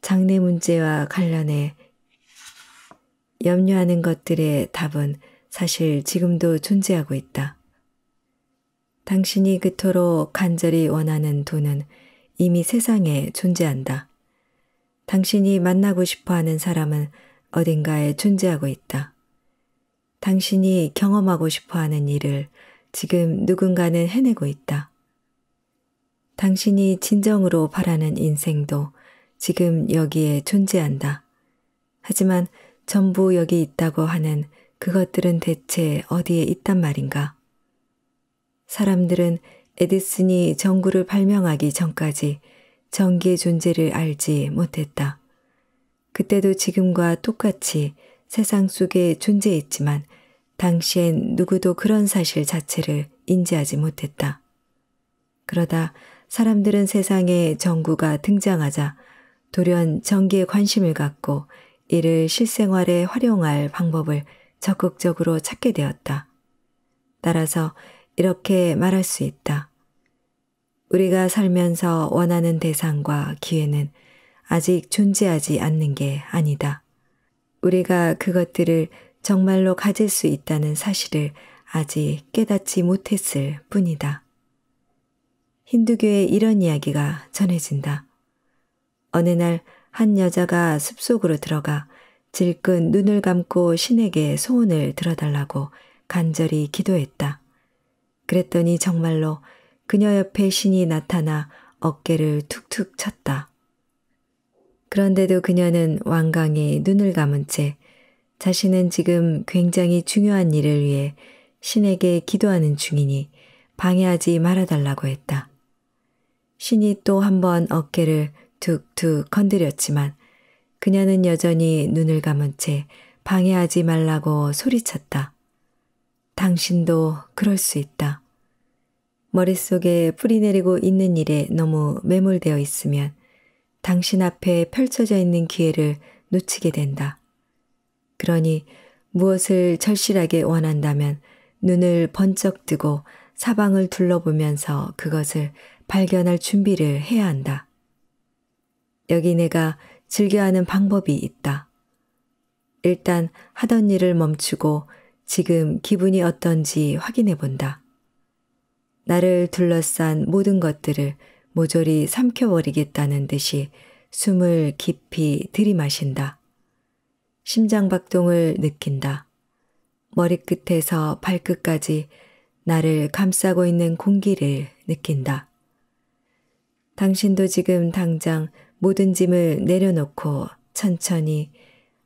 장래 문제와 관련해 염려하는 것들의 답은 사실 지금도 존재하고 있다. 당신이 그토록 간절히 원하는 돈은 이미 세상에 존재한다. 당신이 만나고 싶어 하는 사람은 어딘가에 존재하고 있다. 당신이 경험하고 싶어 하는 일을 지금 누군가는 해내고 있다. 당신이 진정으로 바라는 인생도 지금 여기에 존재한다. 하지만 전부 여기 있다고 하는 그것들은 대체 어디에 있단 말인가? 사람들은 에디슨이 전구를 발명하기 전까지 전기의 존재를 알지 못했다. 그때도 지금과 똑같이 세상 속에 존재했지만 당시엔 누구도 그런 사실 자체를 인지하지 못했다. 그러다 사람들은 세상에 전구가 등장하자 돌연 전기에 관심을 갖고 이를 실생활에 활용할 방법을 적극적으로 찾게 되었다. 따라서 이렇게 말할 수 있다. 우리가 살면서 원하는 대상과 기회는 아직 존재하지 않는 게 아니다. 우리가 그것들을 정말로 가질 수 있다는 사실을 아직 깨닫지 못했을 뿐이다. 힌두교에 이런 이야기가 전해진다. 어느 날 한 여자가 숲속으로 들어가 질끈 눈을 감고 신에게 소원을 들어달라고 간절히 기도했다. 그랬더니 정말로 그녀 옆에 신이 나타나 어깨를 툭툭 쳤다. 그런데도 그녀는 완강히 눈을 감은 채 자신은 지금 굉장히 중요한 일을 위해 신에게 기도하는 중이니 방해하지 말아달라고 했다. 신이 또 한 번 어깨를 툭툭 건드렸지만 그녀는 여전히 눈을 감은 채 방해하지 말라고 소리쳤다. 당신도 그럴 수 있다. 머릿속에 뿌리 내리고 있는 일에 너무 매몰되어 있으면 당신 앞에 펼쳐져 있는 기회를 놓치게 된다. 그러니 무엇을 절실하게 원한다면 눈을 번쩍 뜨고 사방을 둘러보면서 그것을 발견할 준비를 해야 한다. 여기 내가 즐겨하는 방법이 있다. 일단 하던 일을 멈추고 지금 기분이 어떤지 확인해 본다. 나를 둘러싼 모든 것들을 모조리 삼켜버리겠다는 듯이 숨을 깊이 들이마신다. 심장박동을 느낀다. 머리끝에서 발끝까지 나를 감싸고 있는 공기를 느낀다. 당신도 지금 당장 모든 짐을 내려놓고 천천히,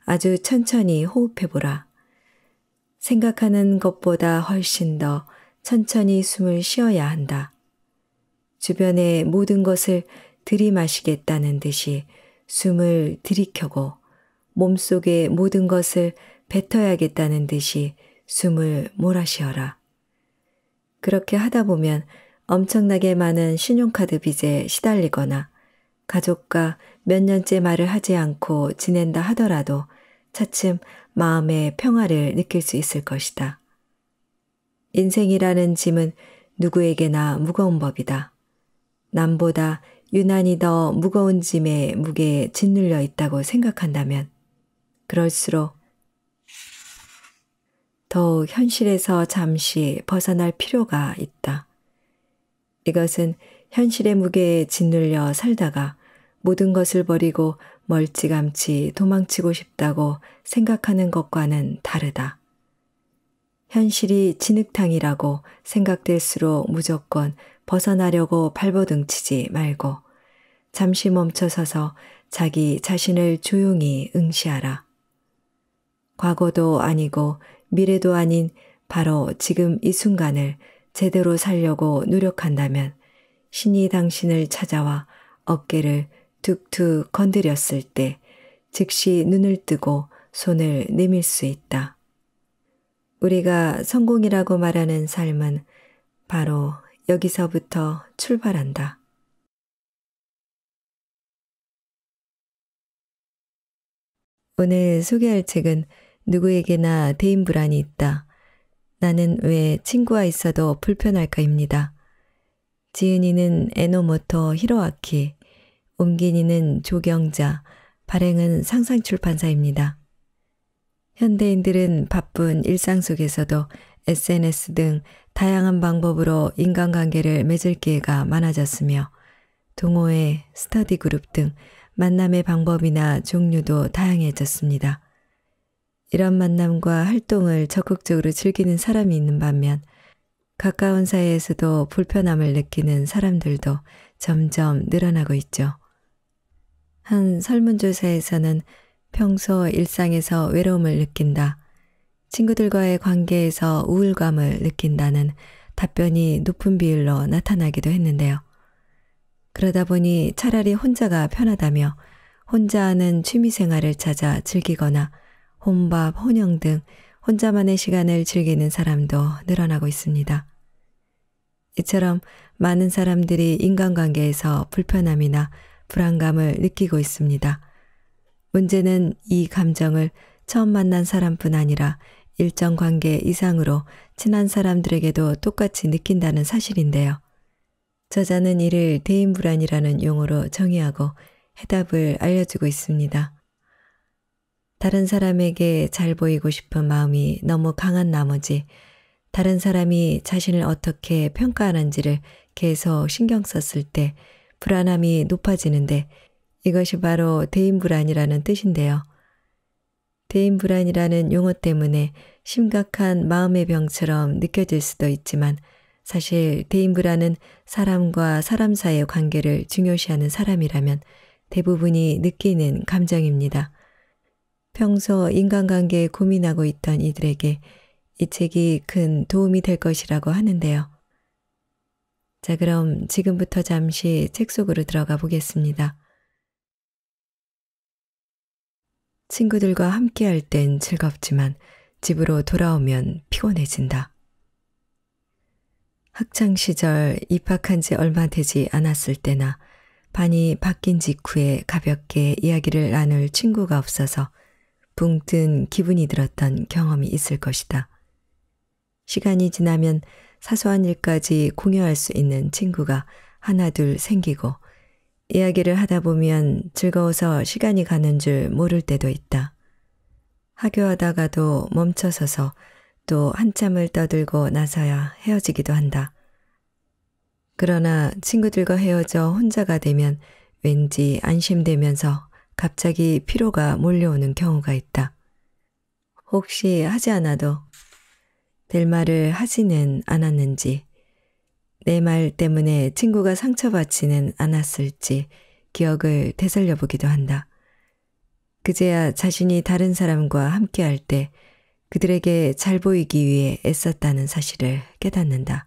아주 천천히 호흡해보라. 생각하는 것보다 훨씬 더 천천히 숨을 쉬어야 한다. 주변의 모든 것을 들이마시겠다는 듯이 숨을 들이켜고 몸속의 모든 것을 뱉어야겠다는 듯이 숨을 몰아쉬어라. 그렇게 하다 보면 엄청나게 많은 신용카드 빚에 시달리거나 가족과 몇 년째 말을 하지 않고 지낸다 하더라도 차츰 마음의 평화를 느낄 수 있을 것이다. 인생이라는 짐은 누구에게나 무거운 법이다. 남보다 유난히 더 무거운 짐의 무게에 짓눌려 있다고 생각한다면 그럴수록 더욱 현실에서 잠시 벗어날 필요가 있다. 이것은 현실의 무게에 짓눌려 살다가 모든 것을 버리고 멀찌감치 도망치고 싶다고 생각하는 것과는 다르다. 현실이 진흙탕이라고 생각될수록 무조건 벗어나려고 발버둥치지 말고 잠시 멈춰서서 자기 자신을 조용히 응시하라. 과거도 아니고 미래도 아닌 바로 지금 이 순간을 제대로 살려고 노력한다면 신이 당신을 찾아와 어깨를 툭툭 건드렸을 때 즉시 눈을 뜨고 손을 내밀 수 있다. 우리가 성공이라고 말하는 삶은 바로 여기서부터 출발한다. 오늘 소개할 책은 누구에게나 대인 불안이 있다. 나는 왜 친구와 있어도 불편할까입니다. 지은이는 에노모토 히로아키, 옮긴이는 조경자, 발행은 상상출판사입니다. 현대인들은 바쁜 일상 속에서도 SNS 등 다양한 방법으로 인간관계를 맺을 기회가 많아졌으며 동호회, 스터디 그룹 등 만남의 방법이나 종류도 다양해졌습니다. 이런 만남과 활동을 적극적으로 즐기는 사람이 있는 반면 가까운 사이에서도 불편함을 느끼는 사람들도 점점 늘어나고 있죠. 한 설문조사에서는 평소 일상에서 외로움을 느낀다. 친구들과의 관계에서 우울감을 느낀다는 답변이 높은 비율로 나타나기도 했는데요. 그러다 보니 차라리 혼자가 편하다며 혼자 하는 취미생활을 찾아 즐기거나 혼밥, 혼영 등 혼자만의 시간을 즐기는 사람도 늘어나고 있습니다. 이처럼 많은 사람들이 인간관계에서 불편함이나 불안감을 느끼고 있습니다. 문제는 이 감정을 처음 만난 사람뿐 아니라 일정 관계 이상으로 친한 사람들에게도 똑같이 느낀다는 사실인데요. 저자는 이를 대인 불안이라는 용어로 정의하고 해답을 알려주고 있습니다. 다른 사람에게 잘 보이고 싶은 마음이 너무 강한 나머지 다른 사람이 자신을 어떻게 평가하는지를 계속 신경 썼을 때 불안함이 높아지는데 이것이 바로 대인불안이라는 뜻인데요. 대인불안이라는 용어 때문에 심각한 마음의 병처럼 느껴질 수도 있지만 사실 대인불안은 사람과 사람 사이의 관계를 중요시하는 사람이라면 대부분이 느끼는 감정입니다. 평소 인간관계에 고민하고 있던 이들에게 이 책이 큰 도움이 될 것이라고 하는데요. 자, 그럼 지금부터 잠시 책 속으로 들어가 보겠습니다. 친구들과 함께 할 땐 즐겁지만 집으로 돌아오면 피곤해진다. 학창 시절 입학한 지 얼마 되지 않았을 때나 반이 바뀐 직후에 가볍게 이야기를 나눌 친구가 없어서 붕 뜬 기분이 들었던 경험이 있을 것이다. 시간이 지나면 사소한 일까지 공유할 수 있는 친구가 하나둘 생기고 이야기를 하다 보면 즐거워서 시간이 가는 줄 모를 때도 있다. 하교하다가도 멈춰서서 또 한참을 떠들고 나서야 헤어지기도 한다. 그러나 친구들과 헤어져 혼자가 되면 왠지 안심되면서 갑자기 피로가 몰려오는 경우가 있다. 혹시 하지 않아도 될 말을 하지는 않았는지 내 말 때문에 친구가 상처받지는 않았을지 기억을 되살려 보기도 한다. 그제야 자신이 다른 사람과 함께할 때 그들에게 잘 보이기 위해 애썼다는 사실을 깨닫는다.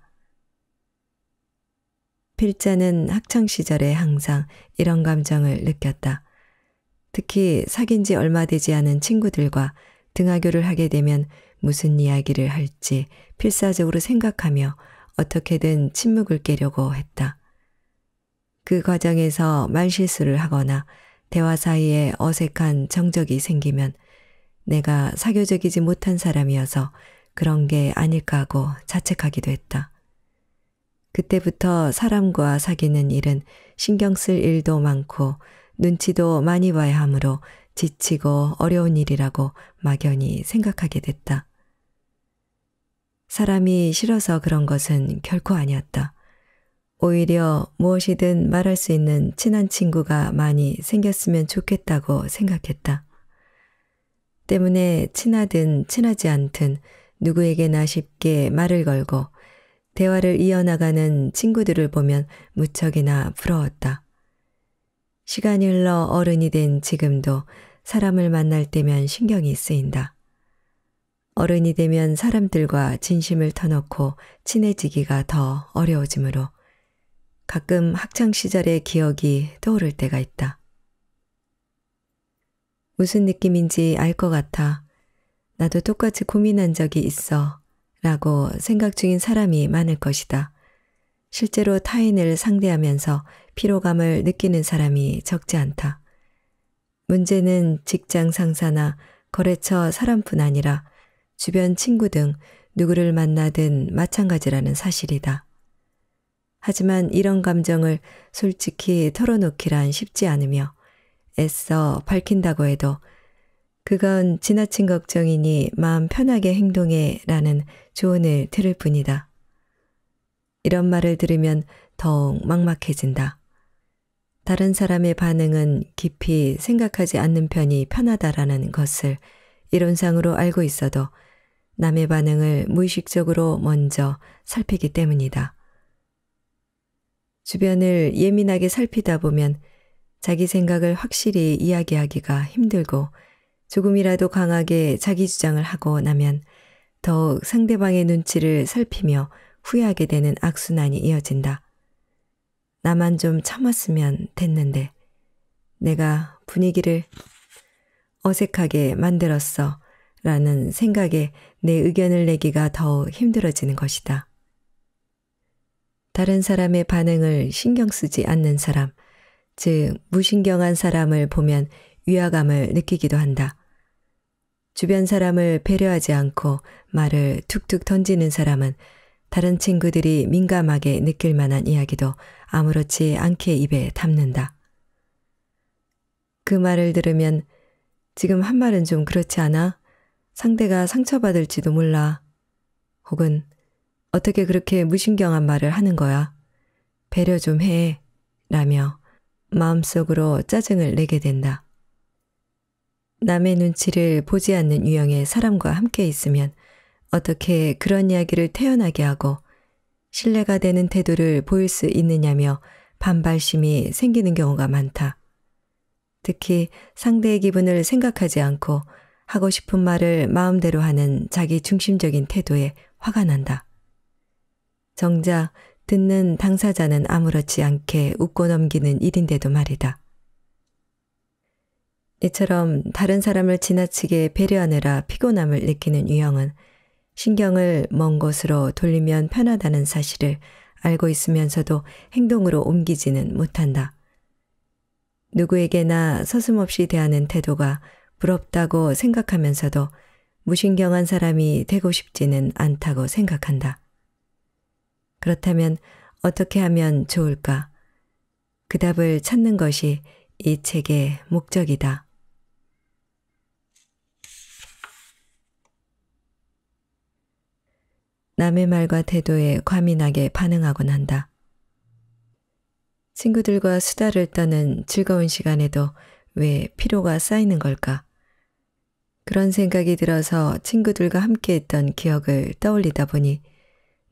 필자는 학창시절에 항상 이런 감정을 느꼈다. 특히 사귄 지 얼마 되지 않은 친구들과 등하교를 하게 되면 무슨 이야기를 할지 필사적으로 생각하며 어떻게든 침묵을 깨려고 했다. 그 과정에서 말실수를 하거나 대화 사이에 어색한 정적이 생기면 내가 사교적이지 못한 사람이어서 그런 게 아닐까 하고 자책하기도 했다. 그때부터 사람과 사귀는 일은 신경 쓸 일도 많고 눈치도 많이 봐야 하므로 지치고 어려운 일이라고 막연히 생각하게 됐다. 사람이 싫어서 그런 것은 결코 아니었다. 오히려 무엇이든 말할 수 있는 친한 친구가 많이 생겼으면 좋겠다고 생각했다. 때문에 친하든 친하지 않든 누구에게나 쉽게 말을 걸고 대화를 이어나가는 친구들을 보면 무척이나 부러웠다. 시간이 흘러 어른이 된 지금도 사람을 만날 때면 신경이 쓰인다. 어른이 되면 사람들과 진심을 터놓고 친해지기가 더 어려워지므로 가끔 학창시절의 기억이 떠오를 때가 있다. 무슨 느낌인지 알 것 같아. 나도 똑같이 고민한 적이 있어. 라고 생각 중인 사람이 많을 것이다. 실제로 타인을 상대하면서 피로감을 느끼는 사람이 적지 않다. 문제는 직장 상사나 거래처 사람뿐 아니라 주변 친구 등 누구를 만나든 마찬가지라는 사실이다. 하지만 이런 감정을 솔직히 털어놓기란 쉽지 않으며 애써 밝힌다고 해도 그건 지나친 걱정이니 마음 편하게 행동해 라는 조언을 들을 뿐이다. 이런 말을 들으면 더욱 막막해진다. 다른 사람의 반응은 깊이 생각하지 않는 편이 편하다라는 것을 이론상으로 알고 있어도 남의 반응을 무의식적으로 먼저 살피기 때문이다. 주변을 예민하게 살피다 보면 자기 생각을 확실히 이야기하기가 힘들고 조금이라도 강하게 자기 주장을 하고 나면 더욱 상대방의 눈치를 살피며 후회하게 되는 악순환이 이어진다. 나만 좀 참았으면 됐는데 내가 분위기를 어색하게 만들었어 라는 생각에 내 의견을 내기가 더욱 힘들어지는 것이다. 다른 사람의 반응을 신경 쓰지 않는 사람, 즉 무신경한 사람을 보면 위화감을 느끼기도 한다. 주변 사람을 배려하지 않고 말을 툭툭 던지는 사람은 다른 친구들이 민감하게 느낄 만한 이야기도 아무렇지 않게 입에 담는다. 그 말을 들으면 지금 한 말은 좀 그렇지 않아? 상대가 상처받을지도 몰라. 혹은 어떻게 그렇게 무신경한 말을 하는 거야? 배려 좀 해. 라며 마음속으로 짜증을 내게 된다. 남의 눈치를 보지 않는 유형의 사람과 함께 있으면 어떻게 그런 이야기를 태어나게 하고 신뢰가 되는 태도를 보일 수 있느냐며 반발심이 생기는 경우가 많다. 특히 상대의 기분을 생각하지 않고 하고 싶은 말을 마음대로 하는 자기 중심적인 태도에 화가 난다. 정작 듣는 당사자는 아무렇지 않게 웃고 넘기는 일인데도 말이다. 이처럼 다른 사람을 지나치게 배려하느라 피곤함을 느끼는 유형은 신경을 먼 곳으로 돌리면 편하다는 사실을 알고 있으면서도 행동으로 옮기지는 못한다. 누구에게나 서슴없이 대하는 태도가 부럽다고 생각하면서도 무신경한 사람이 되고 싶지는 않다고 생각한다. 그렇다면 어떻게 하면 좋을까? 그 답을 찾는 것이 이 책의 목적이다. 남의 말과 태도에 과민하게 반응하곤 한다. 친구들과 수다를 떠는 즐거운 시간에도 왜 피로가 쌓이는 걸까? 그런 생각이 들어서 친구들과 함께 했던 기억을 떠올리다 보니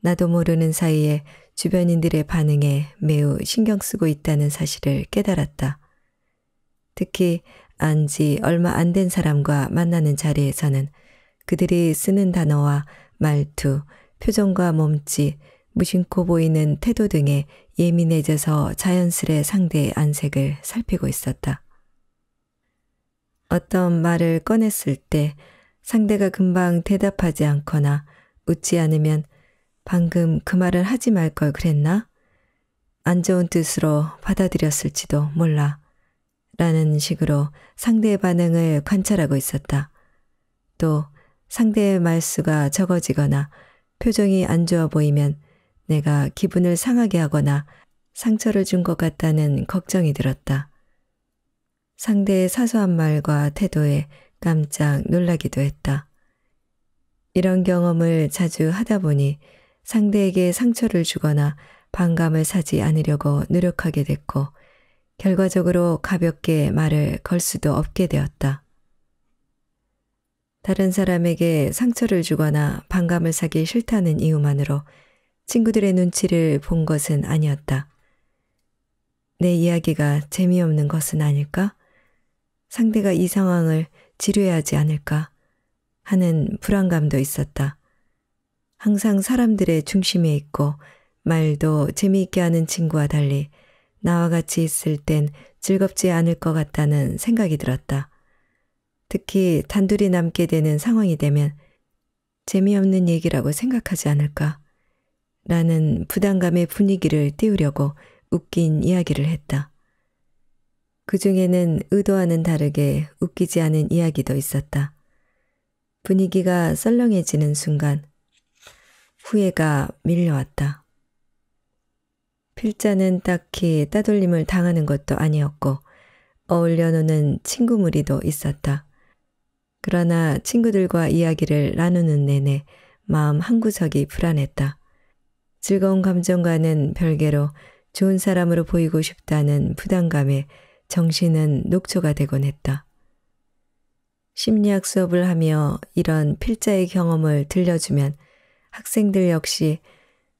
나도 모르는 사이에 주변인들의 반응에 매우 신경 쓰고 있다는 사실을 깨달았다. 특히 안 지 얼마 안 된 사람과 만나는 자리에서는 그들이 쓰는 단어와 말투, 표정과 몸짓, 무심코 보이는 태도 등에 예민해져서 자연스레 상대의 안색을 살피고 있었다. 어떤 말을 꺼냈을 때 상대가 금방 대답하지 않거나 웃지 않으면 방금 그 말을 하지 말 걸 그랬나? 안 좋은 뜻으로 받아들였을지도 몰라. 라는 식으로 상대의 반응을 관찰하고 있었다. 또 상대의 말수가 적어지거나 표정이 안 좋아 보이면 내가 기분을 상하게 하거나 상처를 준 것 같다는 걱정이 들었다. 상대의 사소한 말과 태도에 깜짝 놀라기도 했다. 이런 경험을 자주 하다 보니 상대에게 상처를 주거나 반감을 사지 않으려고 노력하게 됐고 결과적으로 가볍게 말을 걸 수도 없게 되었다. 다른 사람에게 상처를 주거나 반감을 사기 싫다는 이유만으로 친구들의 눈치를 본 것은 아니었다. 내 이야기가 재미없는 것은 아닐까? 상대가 이 상황을 지루해하지 않을까? 하는 불안감도 있었다. 항상 사람들의 중심에 있고 말도 재미있게 하는 친구와 달리 나와 같이 있을 땐 즐겁지 않을 것 같다는 생각이 들었다. 특히 단둘이 남게 되는 상황이 되면 재미없는 얘기라고 생각하지 않을까? 라는 부담감의 분위기를 띄우려고 웃긴 이야기를 했다. 그 중에는 의도와는 다르게 웃기지 않은 이야기도 있었다. 분위기가 썰렁해지는 순간 후회가 밀려왔다. 필자는 딱히 따돌림을 당하는 것도 아니었고 어울려 노는 친구 무리도 있었다. 그러나 친구들과 이야기를 나누는 내내 마음 한구석이 불안했다. 즐거운 감정과는 별개로 좋은 사람으로 보이고 싶다는 부담감에 정신은 녹초가 되곤 했다. 심리학 수업을 하며 이런 필자의 경험을 들려주면 학생들 역시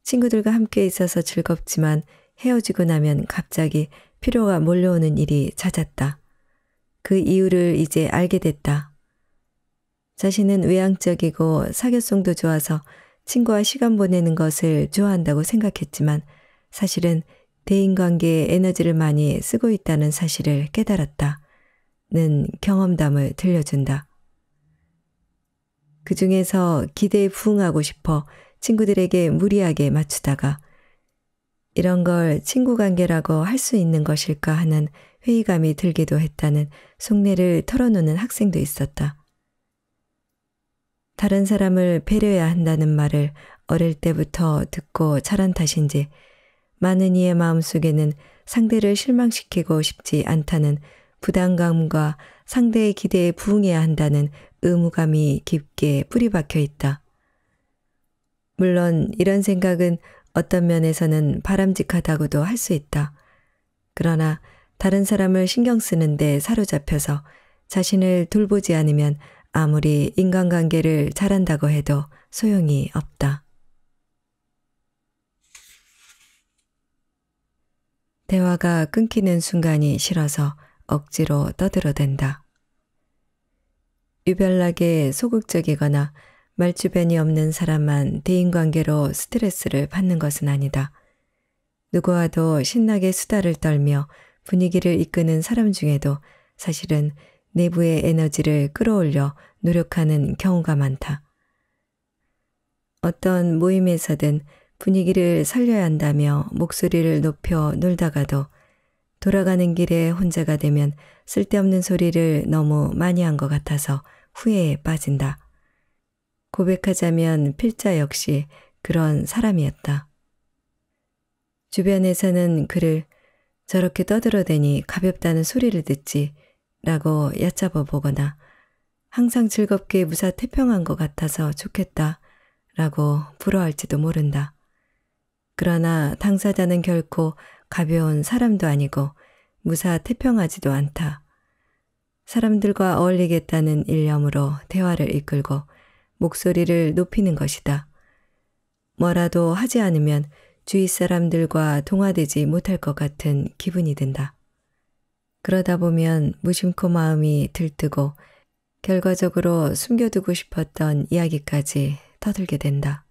친구들과 함께 있어서 즐겁지만 헤어지고 나면 갑자기 피로가 몰려오는 일이 잦았다. 그 이유를 이제 알게 됐다. 자신은 외향적이고 사교성도 좋아서 친구와 시간 보내는 것을 좋아한다고 생각했지만 사실은 대인관계에 에너지를 많이 쓰고 있다는 사실을 깨달았다. 는 경험담을 들려준다. 그 중에서 기대에 부응하고 싶어 친구들에게 무리하게 맞추다가 이런 걸 친구 관계라고 할 수 있는 것일까 하는 회의감이 들기도 했다는 속내를 털어놓는 학생도 있었다. 다른 사람을 배려해야 한다는 말을 어릴 때부터 듣고 자란 탓인지 많은 이의 마음속에는 상대를 실망시키고 싶지 않다는 부담감과 상대의 기대에 부응해야 한다는 의무감이 깊게 뿌리박혀 있다. 물론 이런 생각은 어떤 면에서는 바람직하다고도 할 수 있다. 그러나 다른 사람을 신경 쓰는데 사로잡혀서 자신을 돌보지 않으면 아무리 인간관계를 잘한다고 해도 소용이 없다. 대화가 끊기는 순간이 싫어서 억지로 떠들어댄다. 유별나게 소극적이거나 말주변이 없는 사람만 대인관계로 스트레스를 받는 것은 아니다. 누구와도 신나게 수다를 떨며 분위기를 이끄는 사람 중에도 사실은 내부의 에너지를 끌어올려 노력하는 경우가 많다. 어떤 모임에서든 분위기를 살려야 한다며 목소리를 높여 놀다가도 돌아가는 길에 혼자가 되면 쓸데없는 소리를 너무 많이 한 것 같아서 후회에 빠진다. 고백하자면 필자 역시 그런 사람이었다. 주변에서는 그를 저렇게 떠들어대니 가볍다는 소리를 듣지 라고 얕잡아 보거나 항상 즐겁게 무사 태평한 것 같아서 좋겠다 라고 부러워할지도 모른다. 그러나 당사자는 결코 가벼운 사람도 아니고 무사 태평하지도 않다. 사람들과 어울리겠다는 일념으로 대화를 이끌고 목소리를 높이는 것이다. 뭐라도 하지 않으면 주위 사람들과 동화되지 못할 것 같은 기분이 든다. 그러다 보면 무심코 마음이 들뜨고 결과적으로 숨겨두고 싶었던 이야기까지 터들게 된다.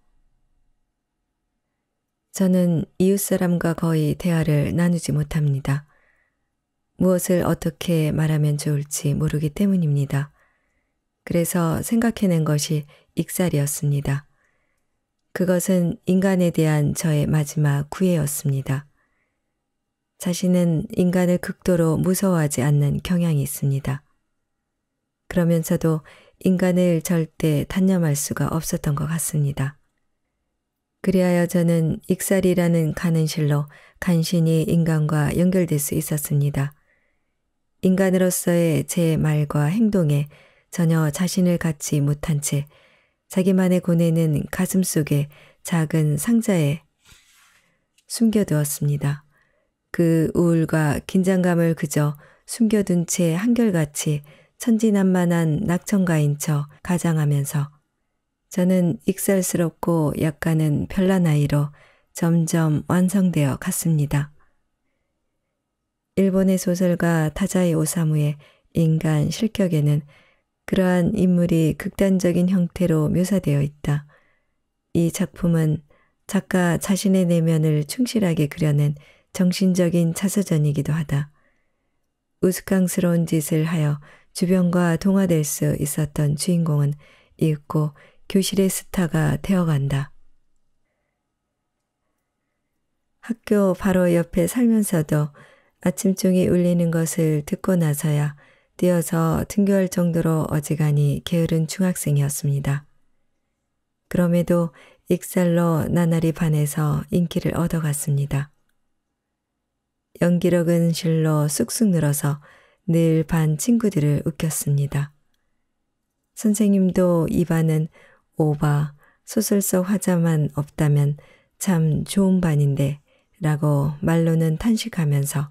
저는 이웃 사람과 거의 대화를 나누지 못합니다. 무엇을 어떻게 말하면 좋을지 모르기 때문입니다. 그래서 생각해낸 것이 익살이었습니다. 그것은 인간에 대한 저의 마지막 구애였습니다. 자신은 인간을 극도로 무서워하지 않는 경향이 있습니다. 그러면서도 인간을 절대 단념할 수가 없었던 것 같습니다. 그리하여 저는 익살이라는 가는 실로 간신히 인간과 연결될 수 있었습니다. 인간으로서의 제 말과 행동에 전혀 자신을 갖지 못한 채 자기만의 고뇌는 가슴 속에 작은 상자에 숨겨두었습니다. 그 우울과 긴장감을 그저 숨겨둔 채 한결같이 천진난만한 낙천가인 척 가장하면서 저는 익살스럽고 약간은 별난 아이로 점점 완성되어 갔습니다. 일본의 소설가 타자이 오사무의 인간 실격에는 그러한 인물이 극단적인 형태로 묘사되어 있다. 이 작품은 작가 자신의 내면을 충실하게 그려낸 정신적인 자서전이기도 하다. 우스꽝스러운 짓을 하여 주변과 동화될 수 있었던 주인공은 읽고 교실의 스타가 되어간다. 학교 바로 옆에 살면서도 아침종이 울리는 것을 듣고 나서야 뛰어서 등교할 정도로 어지간히 게으른 중학생이었습니다. 그럼에도 익살로 나날이 반해서 인기를 얻어갔습니다. 연기력은 실로 쑥쑥 늘어서 늘 반 친구들을 웃겼습니다. 선생님도 이 반은 오바, 소설 속 화자만 없다면 참 좋은 반인데 라고 말로는 탄식하면서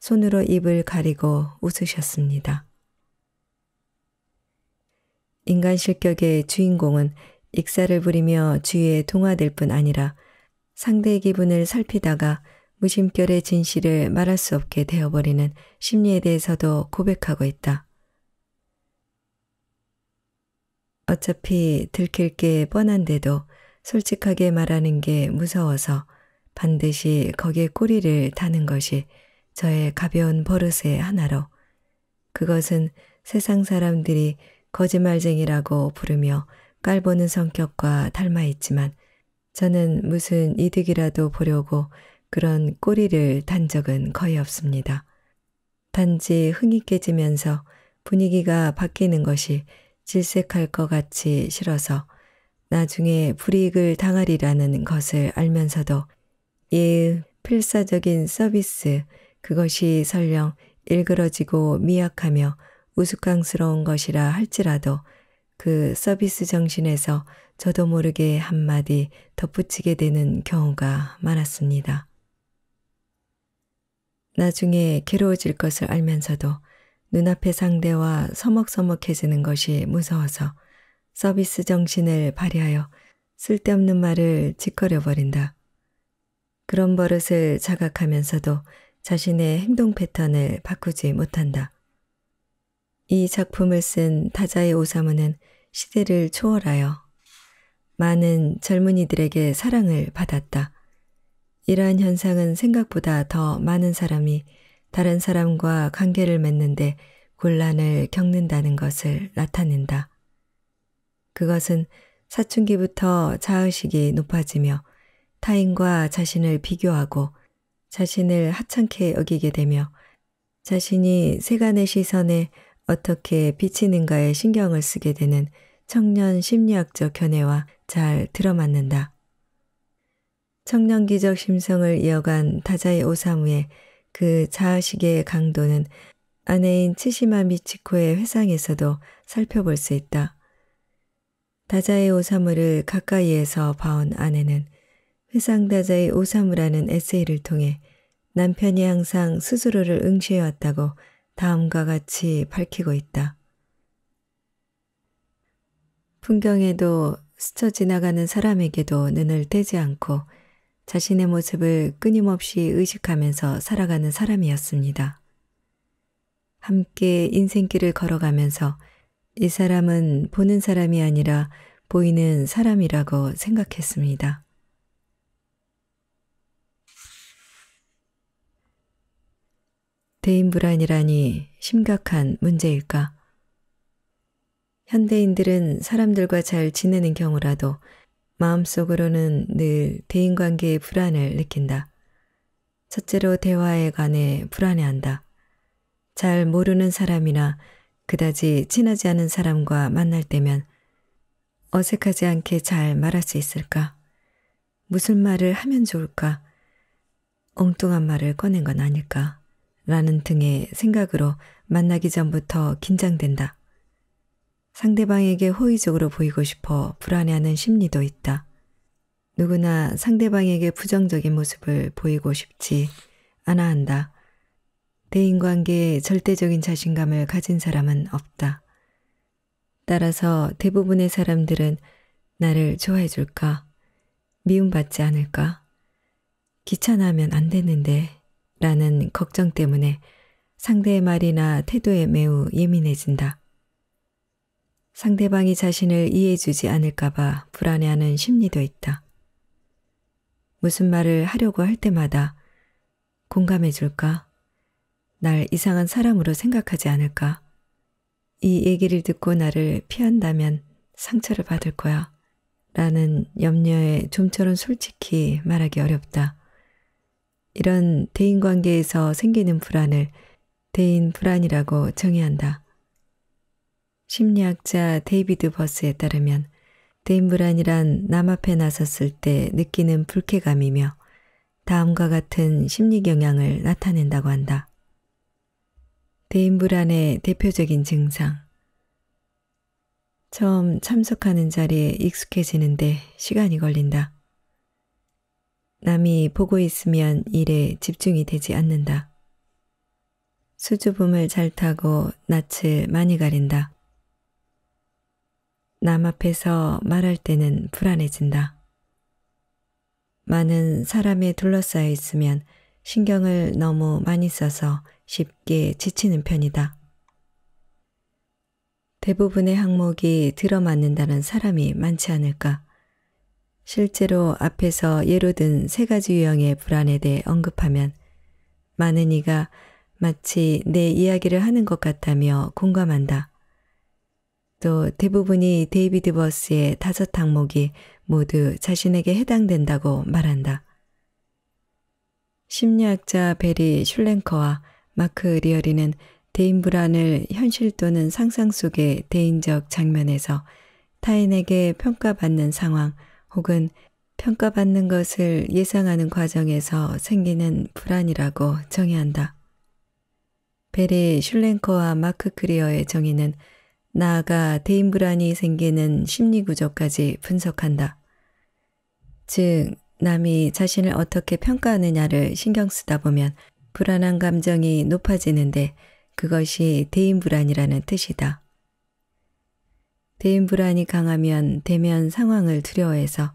손으로 입을 가리고 웃으셨습니다. 인간 실격의 주인공은 익사를 부리며 주위에 동화될 뿐 아니라 상대의 기분을 살피다가 무심결의 진실을 말할 수 없게 되어버리는 심리에 대해서도 고백하고 있다. 어차피 들킬 게 뻔한데도 솔직하게 말하는 게 무서워서 반드시 거기에 꼬리를 다는 것이 저의 가벼운 버릇의 하나로 그것은 세상 사람들이 거짓말쟁이라고 부르며 깔보는 성격과 닮아 있지만 저는 무슨 이득이라도 보려고 그런 꼬리를 단 적은 거의 없습니다. 단지 흥이 깨지면서 분위기가 바뀌는 것이 질색할 것 같이 싫어서 나중에 불이익을 당하리라는 것을 알면서도 이 필사적인 서비스 그것이 설령 일그러지고 미약하며 우스꽝스러운 것이라 할지라도 그 서비스 정신에서 저도 모르게 한마디 덧붙이게 되는 경우가 많았습니다. 나중에 괴로워질 것을 알면서도 눈앞의 상대와 서먹서먹해지는 것이 무서워서 서비스 정신을 발휘하여 쓸데없는 말을 짓거려버린다. 그런 버릇을 자각하면서도 자신의 행동 패턴을 바꾸지 못한다. 이 작품을 쓴 타자의 오사무는 시대를 초월하여 많은 젊은이들에게 사랑을 받았다. 이러한 현상은 생각보다 더 많은 사람이 다른 사람과 관계를 맺는데 곤란을 겪는다는 것을 나타낸다. 그것은 사춘기부터 자의식이 높아지며 타인과 자신을 비교하고 자신을 하찮게 여기게 되며 자신이 세간의 시선에 어떻게 비치는가에 신경을 쓰게 되는 청년 심리학적 견해와 잘 들어맞는다. 청년기적 심성을 이어간 다자의 오사무의 그 자아식의 강도는 아내인 츠시마 미치코의 회상에서도 살펴볼 수 있다. 다자의 오사무를 가까이에서 봐온 아내는 회상다자의 오사무라는 에세이를 통해 남편이 항상 스스로를 응시해왔다고 다음과 같이 밝히고 있다. 풍경에도 스쳐 지나가는 사람에게도 눈을 떼지 않고 자신의 모습을 끊임없이 의식하면서 살아가는 사람이었습니다. 함께 인생길을 걸어가면서 이 사람은 보는 사람이 아니라 보이는 사람이라고 생각했습니다. 대인 불안이라니 심각한 문제일까? 현대인들은 사람들과 잘 지내는 경우라도 마음속으로는 늘 대인관계의 불안을 느낀다. 첫째로 대화에 관해 불안해한다. 잘 모르는 사람이나 그다지 친하지 않은 사람과 만날 때면 어색하지 않게 잘 말할 수 있을까? 무슨 말을 하면 좋을까? 엉뚱한 말을 꺼낸 건 아닐까? 라는 등의 생각으로 만나기 전부터 긴장된다. 상대방에게 호의적으로 보이고 싶어 불안해하는 심리도 있다. 누구나 상대방에게 부정적인 모습을 보이고 싶지 않아 한다. 대인관계에 절대적인 자신감을 가진 사람은 없다. 따라서 대부분의 사람들은 나를 좋아해 줄까? 미움받지 않을까? 귀찮아하면 안 되는데 라는 걱정 때문에 상대의 말이나 태도에 매우 예민해진다. 상대방이 자신을 이해해주지 않을까봐 불안해하는 심리도 있다. 무슨 말을 하려고 할 때마다 공감해줄까? 날 이상한 사람으로 생각하지 않을까? 이 얘기를 듣고 나를 피한다면 상처를 받을 거야. 라는 염려에 좀처럼 솔직히 말하기 어렵다. 이런 대인 관계에서 생기는 불안을 대인 불안이라고 정의한다. 심리학자 데이비드 버스에 따르면 대인 불안이란 남 앞에 나섰을 때 느끼는 불쾌감이며 다음과 같은 심리 경향을 나타낸다고 한다. 불안의 대표적인 증상. 처음 참석하는 자리에 익숙해지는데 시간이 걸린다. 남이 보고 있으면 일에 집중이 되지 않는다. 수줍음을 잘 타고 낯을 많이 가린다. 남 앞에서 말할 때는 불안해진다. 많은 사람에 둘러싸여 있으면 신경을 너무 많이 써서 쉽게 지치는 편이다. 대부분의 항목이 들어맞는다는 사람이 많지 않을까. 실제로 앞에서 예로 든 세 가지 유형의 불안에 대해 언급하면 많은 이가 마치 내 이야기를 하는 것 같다며 공감한다. 또 대부분이 데이비드 버스의 다섯 항목이 모두 자신에게 해당된다고 말한다. 심리학자 베리 슐랭커와 마크 리어리는 대인 불안을 현실 또는 상상 속의 대인적 장면에서 타인에게 평가받는 상황 혹은 평가받는 것을 예상하는 과정에서 생기는 불안이라고 정의한다. 베리 슐랭커와 마크 크리어의 정의는 나아가 대인 불안이 생기는 심리 구조까지 분석한다. 즉, 남이 자신을 어떻게 평가하느냐를 신경 쓰다 보면 불안한 감정이 높아지는데 그것이 대인 불안이라는 뜻이다. 대인 불안이 강하면 대면 상황을 두려워해서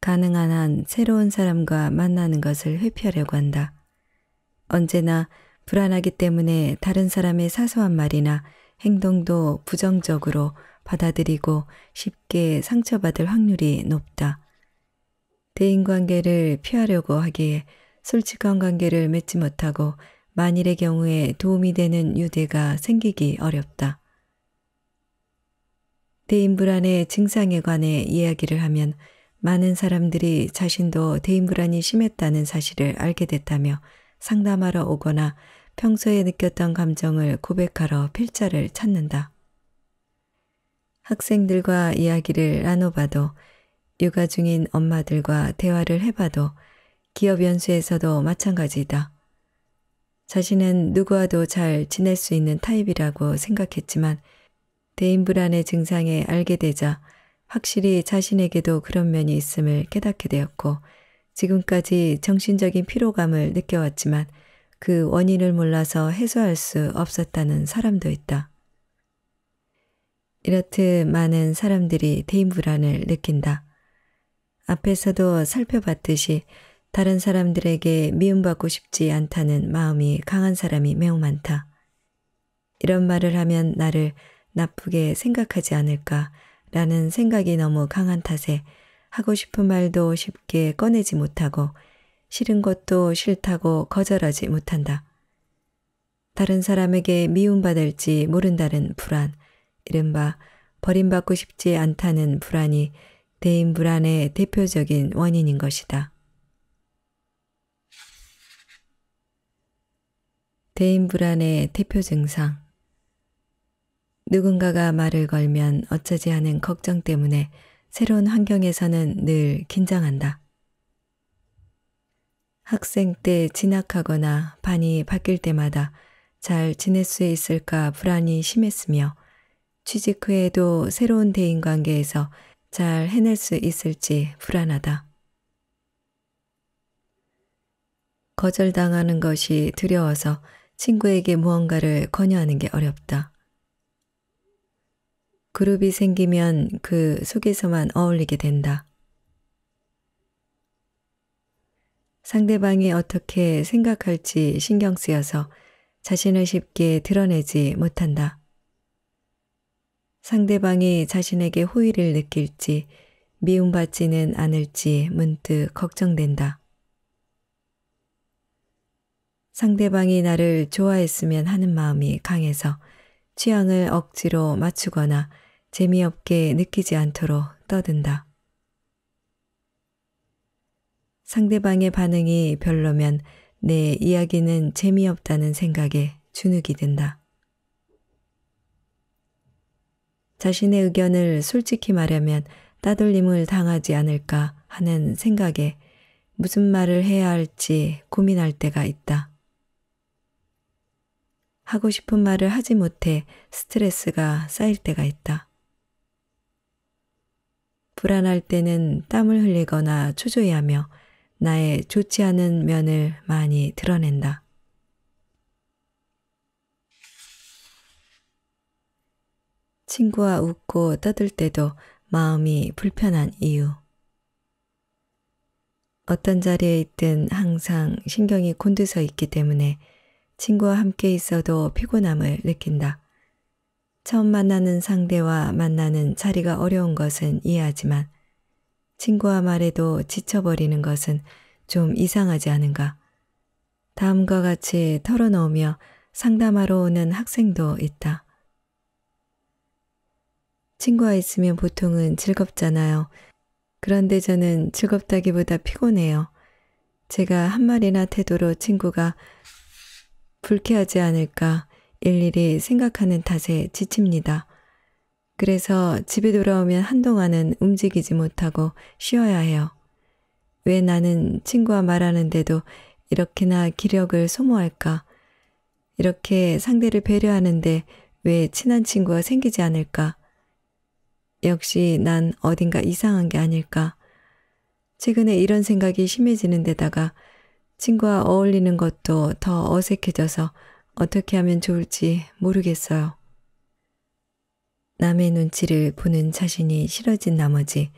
가능한 한 새로운 사람과 만나는 것을 회피하려고 한다. 언제나 불안하기 때문에 다른 사람의 사소한 말이나 행동도 부정적으로 받아들이고 쉽게 상처받을 확률이 높다. 대인관계를 피하려고 하기에 솔직한 관계를 맺지 못하고 만일의 경우에 도움이 되는 유대가 생기기 어렵다. 대인 불안의 증상에 관해 이야기를 하면 많은 사람들이 자신도 대인 불안이 심했다는 사실을 알게 됐다며 상담하러 오거나 평소에 느꼈던 감정을 고백하러 필자를 찾는다. 학생들과 이야기를 나눠봐도 육아 중인 엄마들과 대화를 해봐도 기업 연수에서도 마찬가지다. 자신은 누구와도 잘 지낼 수 있는 타입이라고 생각했지만 대인 불안의 증상에 알게 되자 확실히 자신에게도 그런 면이 있음을 깨닫게 되었고 지금까지 정신적인 피로감을 느껴왔지만 그 원인을 몰라서 해소할 수 없었다는 사람도 있다. 이렇듯 많은 사람들이 대인 불안을 느낀다. 앞에서도 살펴봤듯이 다른 사람들에게 미움받고 싶지 않다는 마음이 강한 사람이 매우 많다. 이런 말을 하면 나를 나쁘게 생각하지 않을까 라는 생각이 너무 강한 탓에 하고 싶은 말도 쉽게 꺼내지 못하고 싫은 것도 싫다고 거절하지 못한다. 다른 사람에게 미움받을지 모른다는 불안, 이른바 버림받고 싶지 않다는 불안이 대인 불안의 대표적인 원인인 것이다. 대인 불안의 대표 증상. 누군가가 말을 걸면 어쩌지 하는 걱정 때문에 새로운 환경에서는 늘 긴장한다. 학생 때 진학하거나 반이 바뀔 때마다 잘 지낼 수 있을까 불안이 심했으며 취직 후에도 새로운 대인 관계에서 잘 해낼 수 있을지 불안하다. 거절당하는 것이 두려워서 친구에게 무언가를 권유하는 게 어렵다. 그룹이 생기면 그 속에서만 어울리게 된다. 상대방이 어떻게 생각할지 신경 쓰여서 자신을 쉽게 드러내지 못한다. 상대방이 자신에게 호의를 느낄지 미움받지는 않을지 문득 걱정된다. 상대방이 나를 좋아했으면 하는 마음이 강해서 취향을 억지로 맞추거나 재미없게 느끼지 않도록 떠든다. 상대방의 반응이 별로면 내 이야기는 재미없다는 생각에 주눅이 든다. 자신의 의견을 솔직히 말하면 따돌림을 당하지 않을까 하는 생각에 무슨 말을 해야 할지 고민할 때가 있다. 하고 싶은 말을 하지 못해 스트레스가 쌓일 때가 있다. 불안할 때는 땀을 흘리거나 초조해하며 나의 좋지 않은 면을 많이 드러낸다. 친구와 웃고 떠들 때도 마음이 불편한 이유. 어떤 자리에 있든 항상 신경이 곤두서 있기 때문에 친구와 함께 있어도 피곤함을 느낀다. 처음 만나는 상대와 만나는 자리가 어려운 것은 이해하지만 친구와 말해도 지쳐버리는 것은 좀 이상하지 않은가. 다음과 같이 털어놓으며 상담하러 오는 학생도 있다. 친구와 있으면 보통은 즐겁잖아요. 그런데 저는 즐겁다기보다 피곤해요. 제가 한 말이나 태도로 친구가 불쾌하지 않을까 일일이 생각하는 탓에 지칩니다. 그래서 집에 돌아오면 한동안은 움직이지 못하고 쉬어야 해요. 왜 나는 친구와 말하는데도 이렇게나 기력을 소모할까? 이렇게 상대를 배려하는데 왜 친한 친구가 생기지 않을까? 역시 난 어딘가 이상한 게 아닐까? 최근에 이런 생각이 심해지는 데다가 친구와 어울리는 것도 더 어색해져서 어떻게 하면 좋을지 모르겠어요. 남의 눈치를 보는 자신이 싫어진 나머지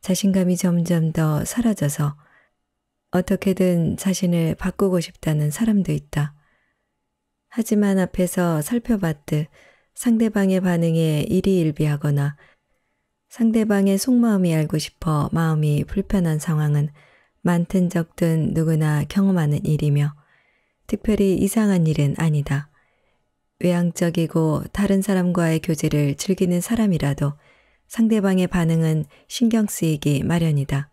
자신감이 점점 더 사라져서 어떻게든 자신을 바꾸고 싶다는 사람도 있다. 하지만 앞에서 살펴봤듯 상대방의 반응에 일희일비하거나 상대방의 속마음이 알고 싶어 마음이 불편한 상황은 많든 적든 누구나 경험하는 일이며 특별히 이상한 일은 아니다. 외향적이고 다른 사람과의 교제를 즐기는 사람이라도 상대방의 반응은 신경 쓰이기 마련이다.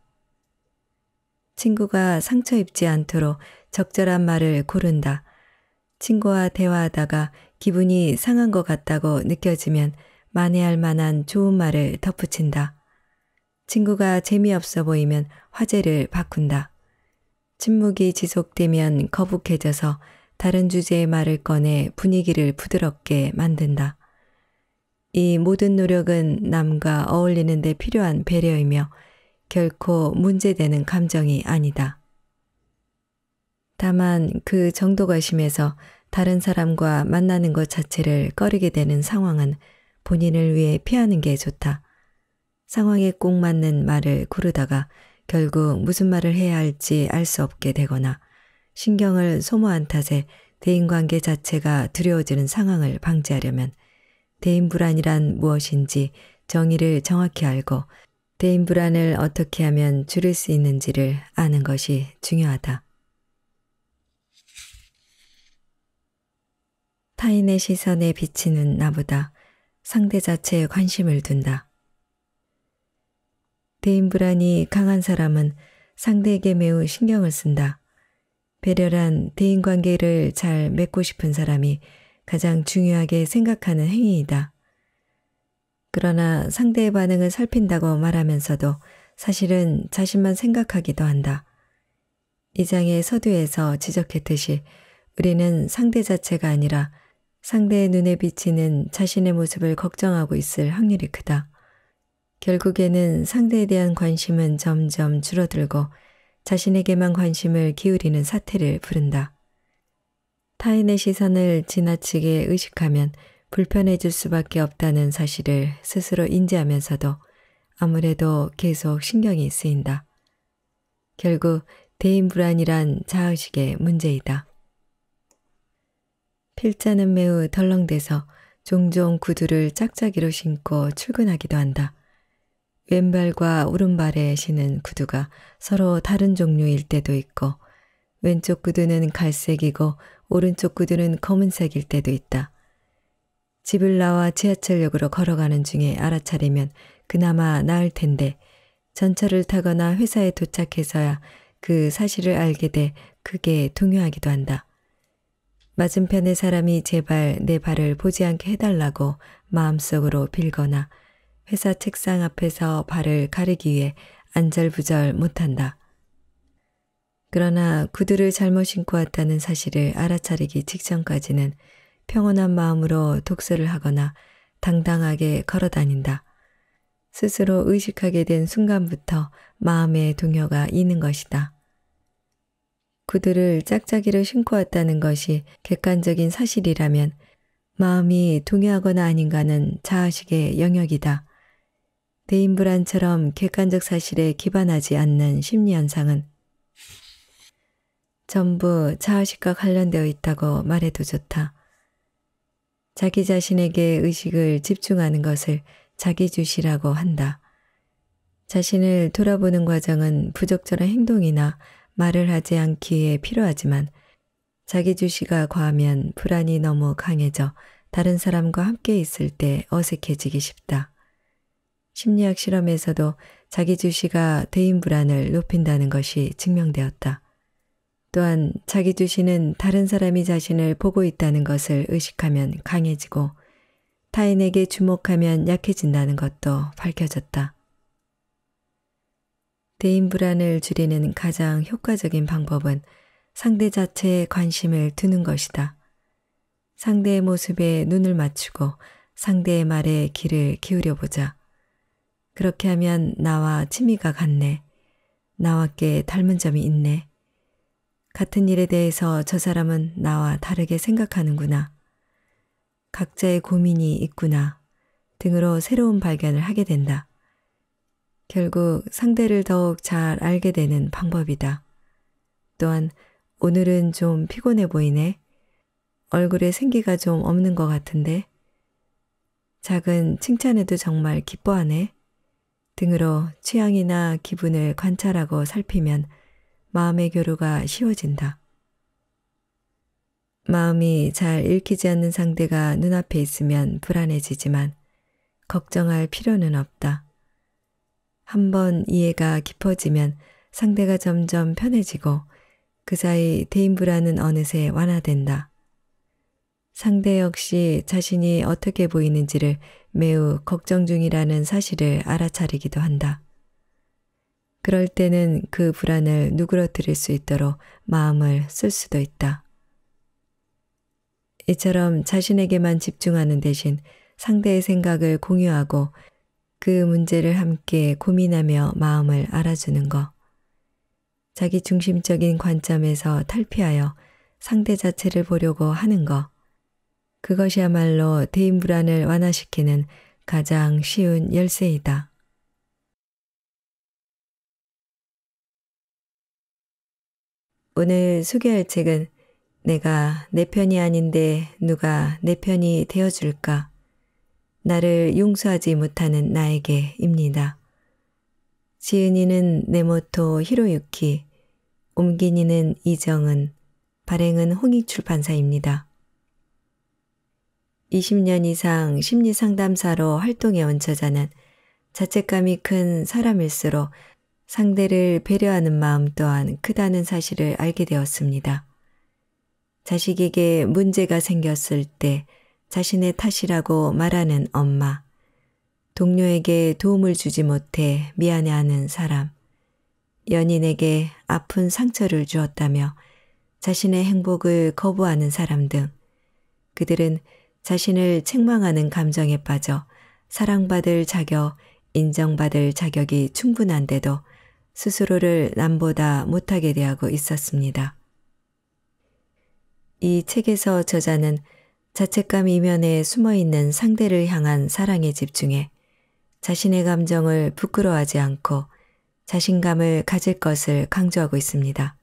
친구가 상처 입지 않도록 적절한 말을 고른다. 친구와 대화하다가 기분이 상한 것 같다고 느껴지면 만회할 만한 좋은 말을 덧붙인다. 친구가 재미없어 보이면 화제를 바꾼다. 침묵이 지속되면 거북해져서 다른 주제의 말을 꺼내 분위기를 부드럽게 만든다. 이 모든 노력은 남과 어울리는 데 필요한 배려이며 결코 문제되는 감정이 아니다. 다만 그 정도가 심해서 다른 사람과 만나는 것 자체를 꺼리게 되는 상황은 본인을 위해 피하는 게 좋다. 상황에 꼭 맞는 말을 고르다가 결국 무슨 말을 해야 할지 알 수 없게 되거나 신경을 소모한 탓에 대인관계 자체가 두려워지는 상황을 방지하려면 대인불안이란 무엇인지 정의를 정확히 알고 대인불안을 어떻게 하면 줄일 수 있는지를 아는 것이 중요하다. 타인의 시선에 비치는 나보다 상대 자체에 관심을 둔다. 대인 불안이 강한 사람은 상대에게 매우 신경을 쓴다. 배려란 대인 관계를 잘 맺고 싶은 사람이 가장 중요하게 생각하는 행위이다. 그러나 상대의 반응을 살핀다고 말하면서도 사실은 자신만 생각하기도 한다. 이 장의 서두에서 지적했듯이 우리는 상대 자체가 아니라 상대의 눈에 비치는 자신의 모습을 걱정하고 있을 확률이 크다. 결국에는 상대에 대한 관심은 점점 줄어들고 자신에게만 관심을 기울이는 사태를 부른다. 타인의 시선을 지나치게 의식하면 불편해질 수밖에 없다는 사실을 스스로 인지하면서도 아무래도 계속 신경이 쓰인다. 결국 대인 불안이란 자의식의 문제이다. 필자는 매우 덜렁대서 종종 구두를 짝짝이로 신고 출근하기도 한다. 왼발과 오른발에 신은 구두가 서로 다른 종류일 때도 있고 왼쪽 구두는 갈색이고 오른쪽 구두는 검은색일 때도 있다. 집을 나와 지하철역으로 걸어가는 중에 알아차리면 그나마 나을 텐데 전철을 타거나 회사에 도착해서야 그 사실을 알게 돼 크게 동요하기도 한다. 맞은편의 사람이 제발 내 발을 보지 않게 해달라고 마음속으로 빌거나 회사 책상 앞에서 발을 가리기 위해 안절부절 못한다. 그러나 구두를 잘못 신고 왔다는 사실을 알아차리기 직전까지는 평온한 마음으로 독서를 하거나 당당하게 걸어 다닌다. 스스로 의식하게 된 순간부터 마음의 동요가 있는 것이다. 구두를 짝짝이로 신고 왔다는 것이 객관적인 사실이라면 마음이 동요하거나 아닌가는 자아식의 영역이다. 대인불안처럼 객관적 사실에 기반하지 않는 심리현상은 전부 자아식과 관련되어 있다고 말해도 좋다. 자기 자신에게 의식을 집중하는 것을 자기주시라고 한다. 자신을 돌아보는 과정은 부적절한 행동이나 말을 하지 않기에 필요하지만 자기주시가 과하면 불안이 너무 강해져 다른 사람과 함께 있을 때 어색해지기 쉽다. 심리학 실험에서도 자기주시가 대인 불안을 높인다는 것이 증명되었다. 또한 자기주시는 다른 사람이 자신을 보고 있다는 것을 의식하면 강해지고 타인에게 주목하면 약해진다는 것도 밝혀졌다. 대인 불안을 줄이는 가장 효과적인 방법은 상대 자체에 관심을 두는 것이다. 상대의 모습에 눈을 맞추고 상대의 말에 귀를 기울여 보자. 그렇게 하면 나와 취미가 같네. 나와 께 닮은 점이 있네. 같은 일에 대해서 저 사람은 나와 다르게 생각하는구나. 각자의 고민이 있구나. 등으로 새로운 발견을 하게 된다. 결국 상대를 더욱 잘 알게 되는 방법이다. 또한 오늘은 좀 피곤해 보이네. 얼굴에 생기가 좀 없는 것 같은데. 작은 칭찬에도 정말 기뻐하네. 등으로 취향이나 기분을 관찰하고 살피면 마음의 교류가 쉬워진다. 마음이 잘 읽히지 않는 상대가 눈앞에 있으면 불안해지지만 걱정할 필요는 없다. 한번 이해가 깊어지면 상대가 점점 편해지고 그 사이 대인 불안은 어느새 완화된다. 상대 역시 자신이 어떻게 보이는지를 매우 걱정 중이라는 사실을 알아차리기도 한다. 그럴 때는 그 불안을 누그러뜨릴 수 있도록 마음을 쓸 수도 있다. 이처럼 자신에게만 집중하는 대신 상대의 생각을 공유하고 그 문제를 함께 고민하며 마음을 알아주는 것. 자기 중심적인 관점에서 탈피하여 상대 자체를 보려고 하는 것. 그것이야말로 대인 불안을 완화시키는 가장 쉬운 열쇠이다. 오늘 소개할 책은 내가 내 편이 아닌데 누가 내 편이 되어줄까? 나를 용서하지 못하는 나에게입니다. 지은이는 네모토 히로유키, 옮긴이는 이정은, 발행은 홍익출판사입니다. 20년 이상 심리 상담사로 활동해온 저자는 자책감이 큰 사람일수록 상대를 배려하는 마음 또한 크다는 사실을 알게 되었습니다. 자식에게 문제가 생겼을 때 자신의 탓이라고 말하는 엄마, 동료에게 도움을 주지 못해 미안해하는 사람, 연인에게 아픈 상처를 주었다며 자신의 행복을 거부하는 사람 등 그들은 자신을 책망하는 감정에 빠져 사랑받을 자격, 인정받을 자격이 충분한데도 스스로를 남보다 못하게 대하고 있었습니다. 이 책에서 저자는 자책감 이면에 숨어 있는 상대를 향한 사랑에 집중해 자신의 감정을 부끄러워하지 않고 자신감을 가질 것을 강조하고 있습니다.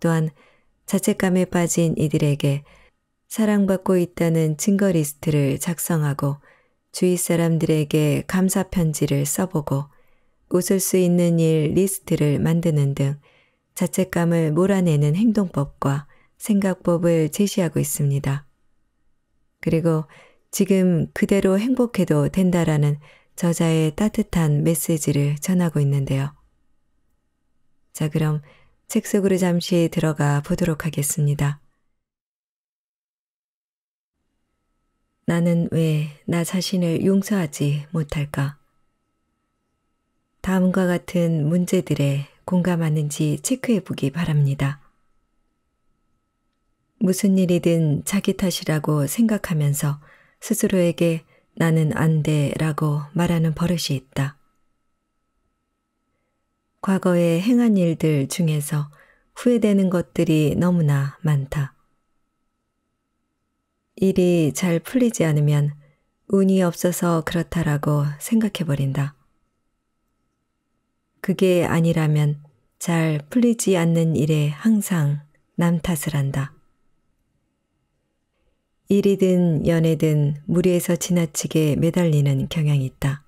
또한 자책감에 빠진 이들에게 사랑받고 있다는 증거 리스트를 작성하고 주위 사람들에게 감사 편지를 써보고 웃을 수 있는 일 리스트를 만드는 등 자책감을 몰아내는 행동법과 생각법을 제시하고 있습니다. 그리고 지금 그대로 행복해도 된다라는 저자의 따뜻한 메시지를 전하고 있는데요. 자, 그럼 책 속으로 잠시 들어가 보도록 하겠습니다. 나는 왜 나 자신을 용서하지 못할까? 다음과 같은 문제들에 공감하는지 체크해 보기 바랍니다. 무슨 일이든 자기 탓이라고 생각하면서 스스로에게 나는 안 돼 라고 말하는 버릇이 있다. 과거에 행한 일들 중에서 후회되는 것들이 너무나 많다. 일이 잘 풀리지 않으면 운이 없어서 그렇다라고 생각해버린다. 그게 아니라면 잘 풀리지 않는 일에 항상 남 탓을 한다. 일이든 연애든 무리에서 지나치게 매달리는 경향이 있다.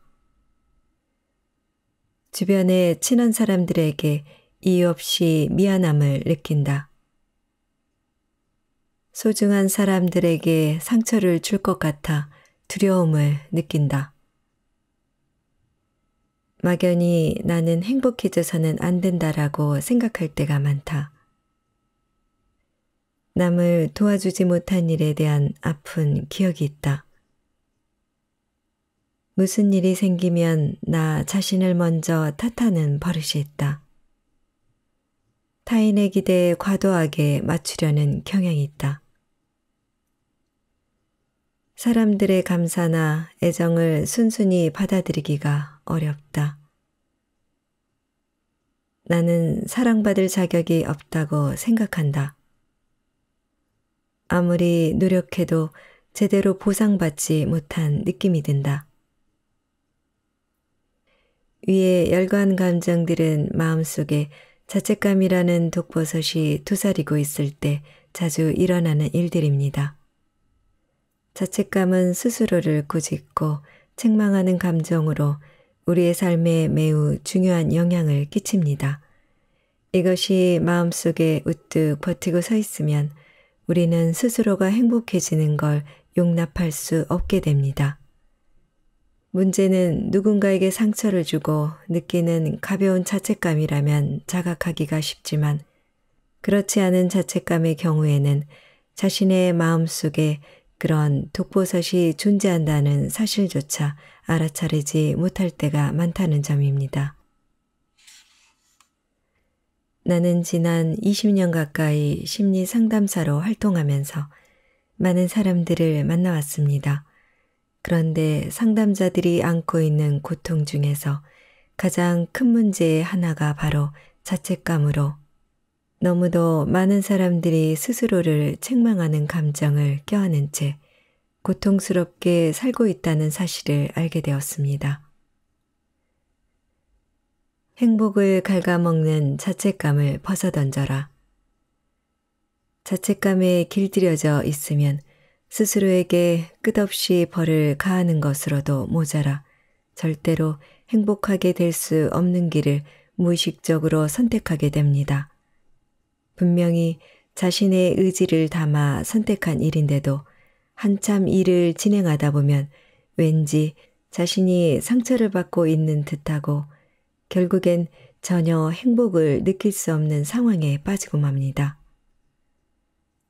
주변의 친한 사람들에게 이유 없이 미안함을 느낀다. 소중한 사람들에게 상처를 줄 것 같아 두려움을 느낀다. 막연히 나는 행복해져서는 안 된다라고 생각할 때가 많다. 남을 도와주지 못한 일에 대한 아픈 기억이 있다. 무슨 일이 생기면 나 자신을 먼저 탓하는 버릇이 있다. 타인의 기대에 과도하게 맞추려는 경향이 있다. 사람들의 감사나 애정을 순순히 받아들이기가 어렵다. 나는 사랑받을 자격이 없다고 생각한다. 아무리 노력해도 제대로 보상받지 못한 느낌이 든다. 위에 열관 감정들은 마음속에 자책감이라는 독버섯이 투사리고 있을 때 자주 일어나는 일들입니다. 자책감은 스스로를 꾸짖고 책망하는 감정으로 우리의 삶에 매우 중요한 영향을 끼칩니다. 이것이 마음속에 우뚝 버티고 서 있으면 우리는 스스로가 행복해지는 걸 용납할 수 없게 됩니다. 문제는 누군가에게 상처를 주고 느끼는 가벼운 자책감이라면 자각하기가 쉽지만 그렇지 않은 자책감의 경우에는 자신의 마음속에 그런 독보섯이 존재한다는 사실조차 알아차리지 못할 때가 많다는 점입니다. 나는 지난 20년 가까이 심리 상담사로 활동하면서 많은 사람들을 만나왔습니다. 그런데 상담자들이 안고 있는 고통 중에서 가장 큰 문제의 하나가 바로 자책감으로 너무도 많은 사람들이 스스로를 책망하는 감정을 껴안은 채 고통스럽게 살고 있다는 사실을 알게 되었습니다. 행복을 갉아먹는 자책감을 벗어던져라. 자책감에 길들여져 있으면 스스로에게 끝없이 벌을 가하는 것으로도 모자라 절대로 행복하게 될 수 없는 길을 무의식적으로 선택하게 됩니다. 분명히 자신의 의지를 담아 선택한 일인데도 한참 일을 진행하다 보면 왠지 자신이 상처를 받고 있는 듯하고 결국엔 전혀 행복을 느낄 수 없는 상황에 빠지고 맙니다.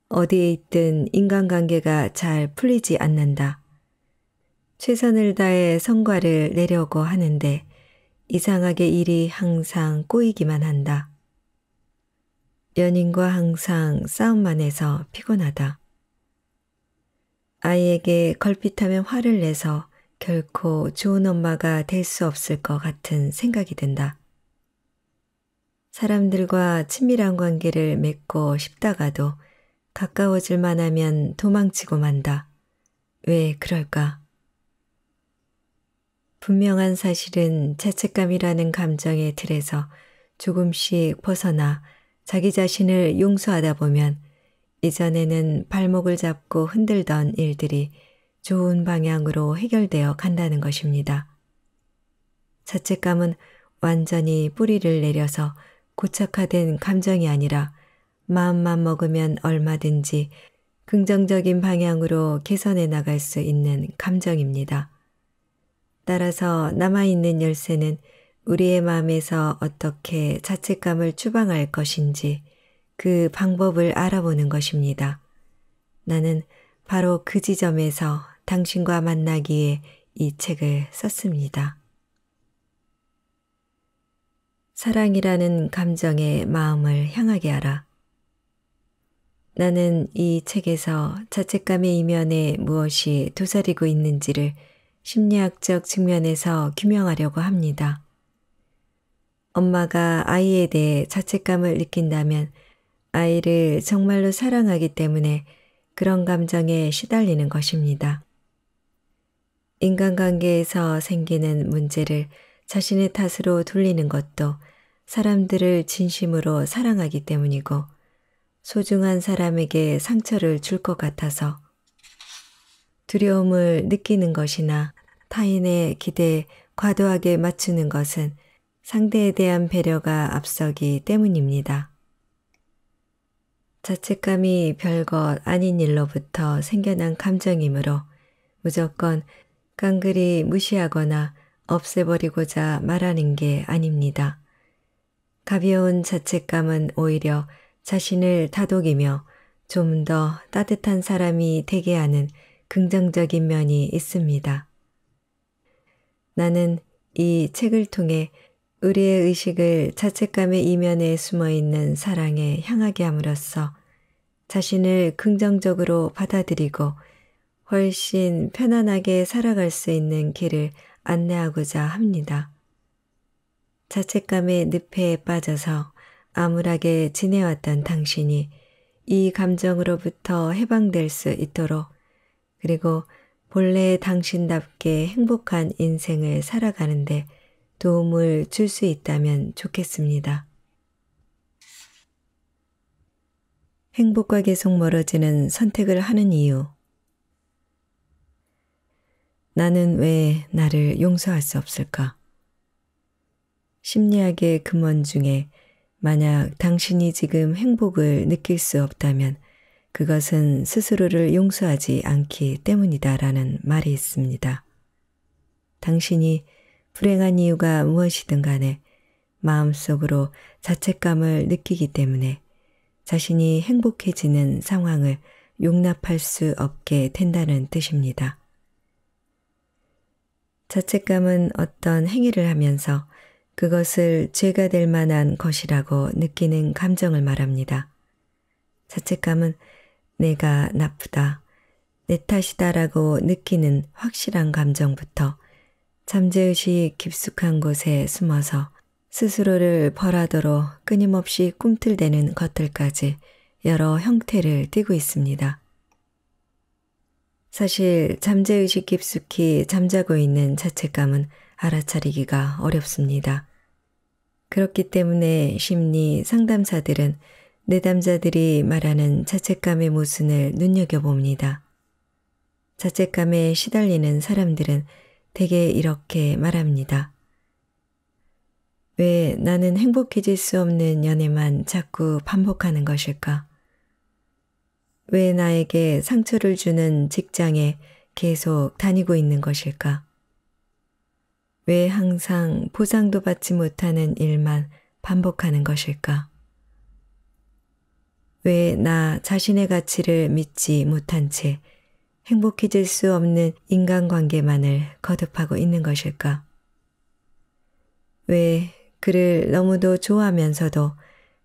어디에 있든 인간관계가 잘 풀리지 않는다. 최선을 다해 성과를 내려고 하는데 이상하게 일이 항상 꼬이기만 한다. 연인과 항상 싸움만 해서 피곤하다. 아이에게 걸핏하면 화를 내서 결코 좋은 엄마가 될 수 없을 것 같은 생각이 든다. 사람들과 친밀한 관계를 맺고 싶다가도 가까워질 만하면 도망치고 만다. 왜 그럴까? 분명한 사실은 자책감이라는 감정의 틀에서 조금씩 벗어나 자기 자신을 용서하다 보면 이전에는 발목을 잡고 흔들던 일들이 좋은 방향으로 해결되어 간다는 것입니다. 자책감은 완전히 뿌리를 내려서 고착화된 감정이 아니라 마음만 먹으면 얼마든지 긍정적인 방향으로 개선해 나갈 수 있는 감정입니다. 따라서 남아있는 열쇠는 우리의 마음에서 어떻게 자책감을 추방할 것인지 그 방법을 알아보는 것입니다. 나는 바로 그 지점에서 당신과 만나기에 이 책을 썼습니다. 사랑이라는 감정의 마음을 향하게 하라. 나는 이 책에서 자책감의 이면에 무엇이 도사리고 있는지를 심리학적 측면에서 규명하려고 합니다. 엄마가 아이에 대해 자책감을 느낀다면 아이를 정말로 사랑하기 때문에 그런 감정에 시달리는 것입니다. 인간관계에서 생기는 문제를 자신의 탓으로 돌리는 것도 사람들을 진심으로 사랑하기 때문이고 소중한 사람에게 상처를 줄 것 같아서 두려움을 느끼는 것이나 타인의 기대에 과도하게 맞추는 것은 상대에 대한 배려가 앞서기 때문입니다. 자책감이 별것 아닌 일로부터 생겨난 감정이므로 무조건 깡그리 무시하거나 없애버리고자 말하는 게 아닙니다. 가벼운 자책감은 오히려 자신을 다독이며 좀 더 따뜻한 사람이 되게 하는 긍정적인 면이 있습니다. 나는 이 책을 통해 우리의 의식을 자책감의 이면에 숨어 있는 사랑에 향하게 함으로써 자신을 긍정적으로 받아들이고 훨씬 편안하게 살아갈 수 있는 길을 안내하고자 합니다. 자책감의 늪에 빠져서 암울하게 지내왔던 당신이 이 감정으로부터 해방될 수 있도록 그리고 본래 당신답게 행복한 인생을 살아가는데 도움을 줄 수 있다면 좋겠습니다. 행복과 계속 멀어지는 선택을 하는 이유. 나는 왜 나를 용서할 수 없을까? 심리학의 근원 중에 만약 당신이 지금 행복을 느낄 수 없다면 그것은 스스로를 용서하지 않기 때문이다라는 말이 있습니다. 당신이 불행한 이유가 무엇이든 간에 마음속으로 자책감을 느끼기 때문에 자신이 행복해지는 상황을 용납할 수 없게 된다는 뜻입니다. 자책감은 어떤 행위를 하면서 그것을 죄가 될 만한 것이라고 느끼는 감정을 말합니다. 자책감은 내가 나쁘다, 내 탓이다라고 느끼는 확실한 감정부터 잠재의식 깊숙한 곳에 숨어서 스스로를 벌하도록 끊임없이 꿈틀대는 것들까지 여러 형태를 띠고 있습니다. 사실 잠재의식 깊숙이 잠자고 있는 자책감은 알아차리기가 어렵습니다. 그렇기 때문에 심리 상담사들은 내담자들이 말하는 자책감의 모순을 눈여겨봅니다. 자책감에 시달리는 사람들은 대개 이렇게 말합니다. 왜 나는 행복해질 수 없는 연애만 자꾸 반복하는 것일까? 왜 나에게 상처를 주는 직장에 계속 다니고 있는 것일까? 왜 항상 보상도 받지 못하는 일만 반복하는 것일까? 왜 나 자신의 가치를 믿지 못한 채 행복해질 수 없는 인간관계만을 거듭하고 있는 것일까? 왜 그를 너무도 좋아하면서도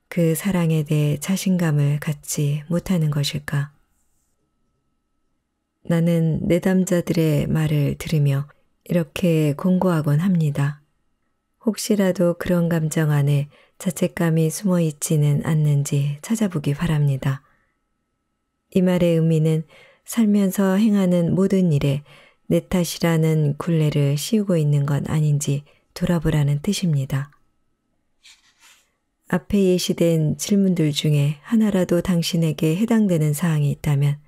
그 사랑에 대해 자신감을 갖지 못하는 것일까? 나는 내담자들의 말을 들으며 이렇게 공고하곤 합니다. 혹시라도 그런 감정 안에 자책감이 숨어 있지는 않는지 찾아보기 바랍니다. 이 말의 의미는 살면서 행하는 모든 일에 내 탓이라는 굴레를 씌우고 있는 건 아닌지 돌아보라는 뜻입니다. 앞에 예시된 질문들 중에 하나라도 당신에게 해당되는 사항이 있다면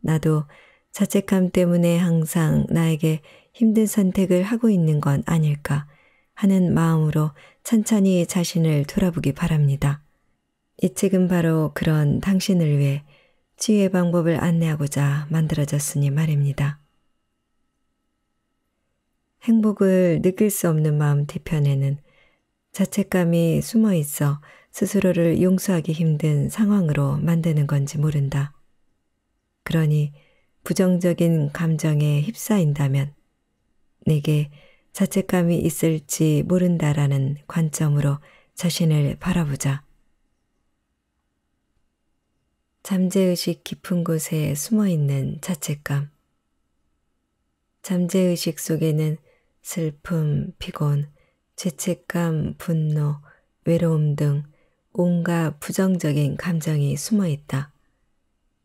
나도 자책감 때문에 항상 나에게 힘든 선택을 하고 있는 건 아닐까 하는 마음으로 천천히 자신을 돌아보기 바랍니다. 이 책은 바로 그런 당신을 위해 치유의 방법을 안내하고자 만들어졌으니 말입니다. 행복을 느낄 수 없는 마음 뒤편에는 자책감이 숨어 있어 스스로를 용서하기 힘든 상황으로 만드는 건지 모른다. 그러니 부정적인 감정에 휩싸인다면 내게 자책감이 있을지 모른다라는 관점으로 자신을 바라보자. 잠재의식 깊은 곳에 숨어 있는 자책감. 잠재의식 속에는 슬픔, 피곤, 죄책감, 분노, 외로움 등 온갖 부정적인 감정이 숨어 있다.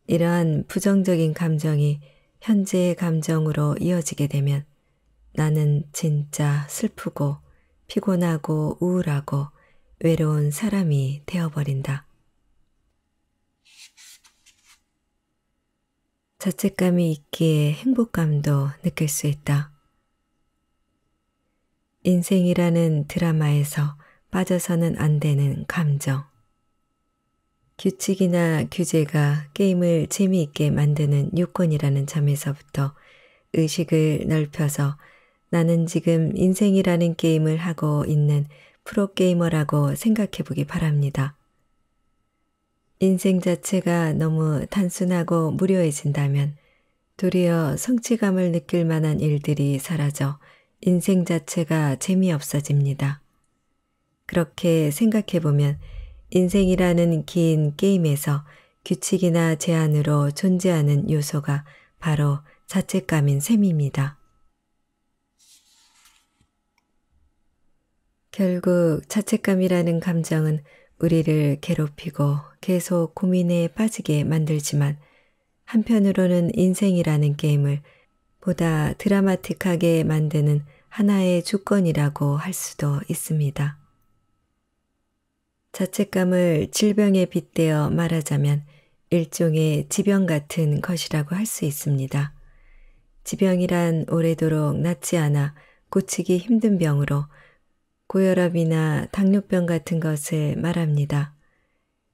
이러한 부정적인 감정이 현재의 감정으로 이어지게 되면 나는 진짜 슬프고 피곤하고 우울하고 외로운 사람이 되어버린다. 자책감이 있기에 행복감도 느낄 수 있다. 인생이라는 드라마에서 빠져서는 안 되는 감정. 규칙이나 규제가 게임을 재미있게 만드는 요건이라는 점에서부터 의식을 넓혀서 나는 지금 인생이라는 게임을 하고 있는 프로게이머라고 생각해 보기 바랍니다. 인생 자체가 너무 단순하고 무료해진다면 도리어 성취감을 느낄 만한 일들이 사라져 인생 자체가 재미없어집니다. 그렇게 생각해보면 인생이라는 긴 게임에서 규칙이나 제한으로 존재하는 요소가 바로 자책감인 셈입니다. 결국 자책감이라는 감정은 우리를 괴롭히고 계속 고민에 빠지게 만들지만 한편으로는 인생이라는 게임을 보다 드라마틱하게 만드는 하나의 주권이라고 할 수도 있습니다. 자책감을 질병에 빗대어 말하자면 일종의 지병 같은 것이라고 할 수 있습니다. 지병이란 오래도록 낫지 않아 고치기 힘든 병으로 고혈압이나 당뇨병 같은 것을 말합니다.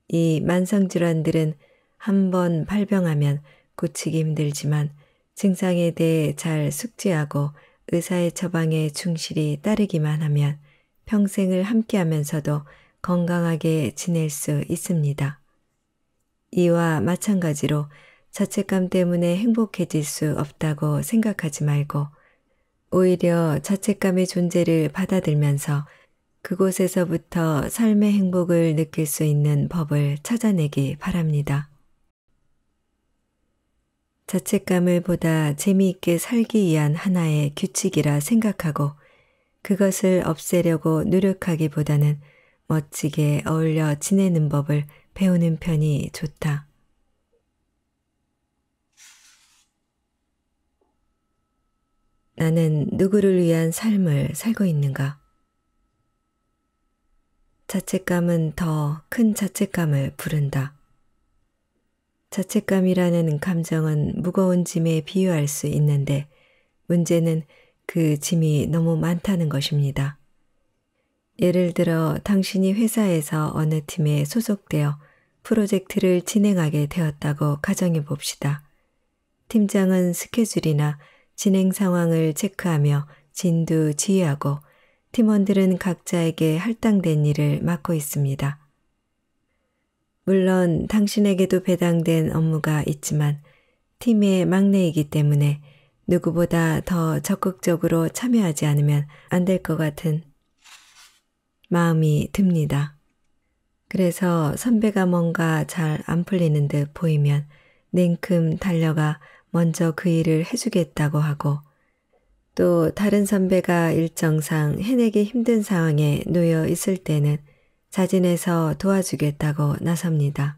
이 만성질환들은 한번 발병하면 고치기 힘들지만 증상에 대해 잘 숙지하고 의사의 처방에 충실히 따르기만 하면 평생을 함께 하면서도 건강하게 지낼 수 있습니다. 이와 마찬가지로 자책감 때문에 행복해질 수 없다고 생각하지 말고 오히려 자책감의 존재를 받아들면서 그곳에서부터 삶의 행복을 느낄 수 있는 법을 찾아내기 바랍니다. 자책감을 보다 재미있게 살기 위한 하나의 규칙이라 생각하고 그것을 없애려고 노력하기보다는 멋지게 어울려 지내는 법을 배우는 편이 좋다. 나는 누구를 위한 삶을 살고 있는가? 자책감은 더 큰 자책감을 부른다. 자책감이라는 감정은 무거운 짐에 비유할 수 있는데 문제는 그 짐이 너무 많다는 것입니다. 예를 들어 당신이 회사에서 어느 팀에 소속되어 프로젝트를 진행하게 되었다고 가정해 봅시다. 팀장은 스케줄이나 진행 상황을 체크하며 진두 지휘하고 팀원들은 각자에게 할당된 일을 맡고 있습니다. 물론 당신에게도 배당된 업무가 있지만 팀의 막내이기 때문에 누구보다 더 적극적으로 참여하지 않으면 안 될 것 같은 마음이 듭니다. 그래서 선배가 뭔가 잘 안 풀리는 듯 보이면 냉큼 달려가 먼저 그 일을 해주겠다고 하고 또 다른 선배가 일정상 해내기 힘든 상황에 놓여 있을 때는 자진해서 도와주겠다고 나섭니다.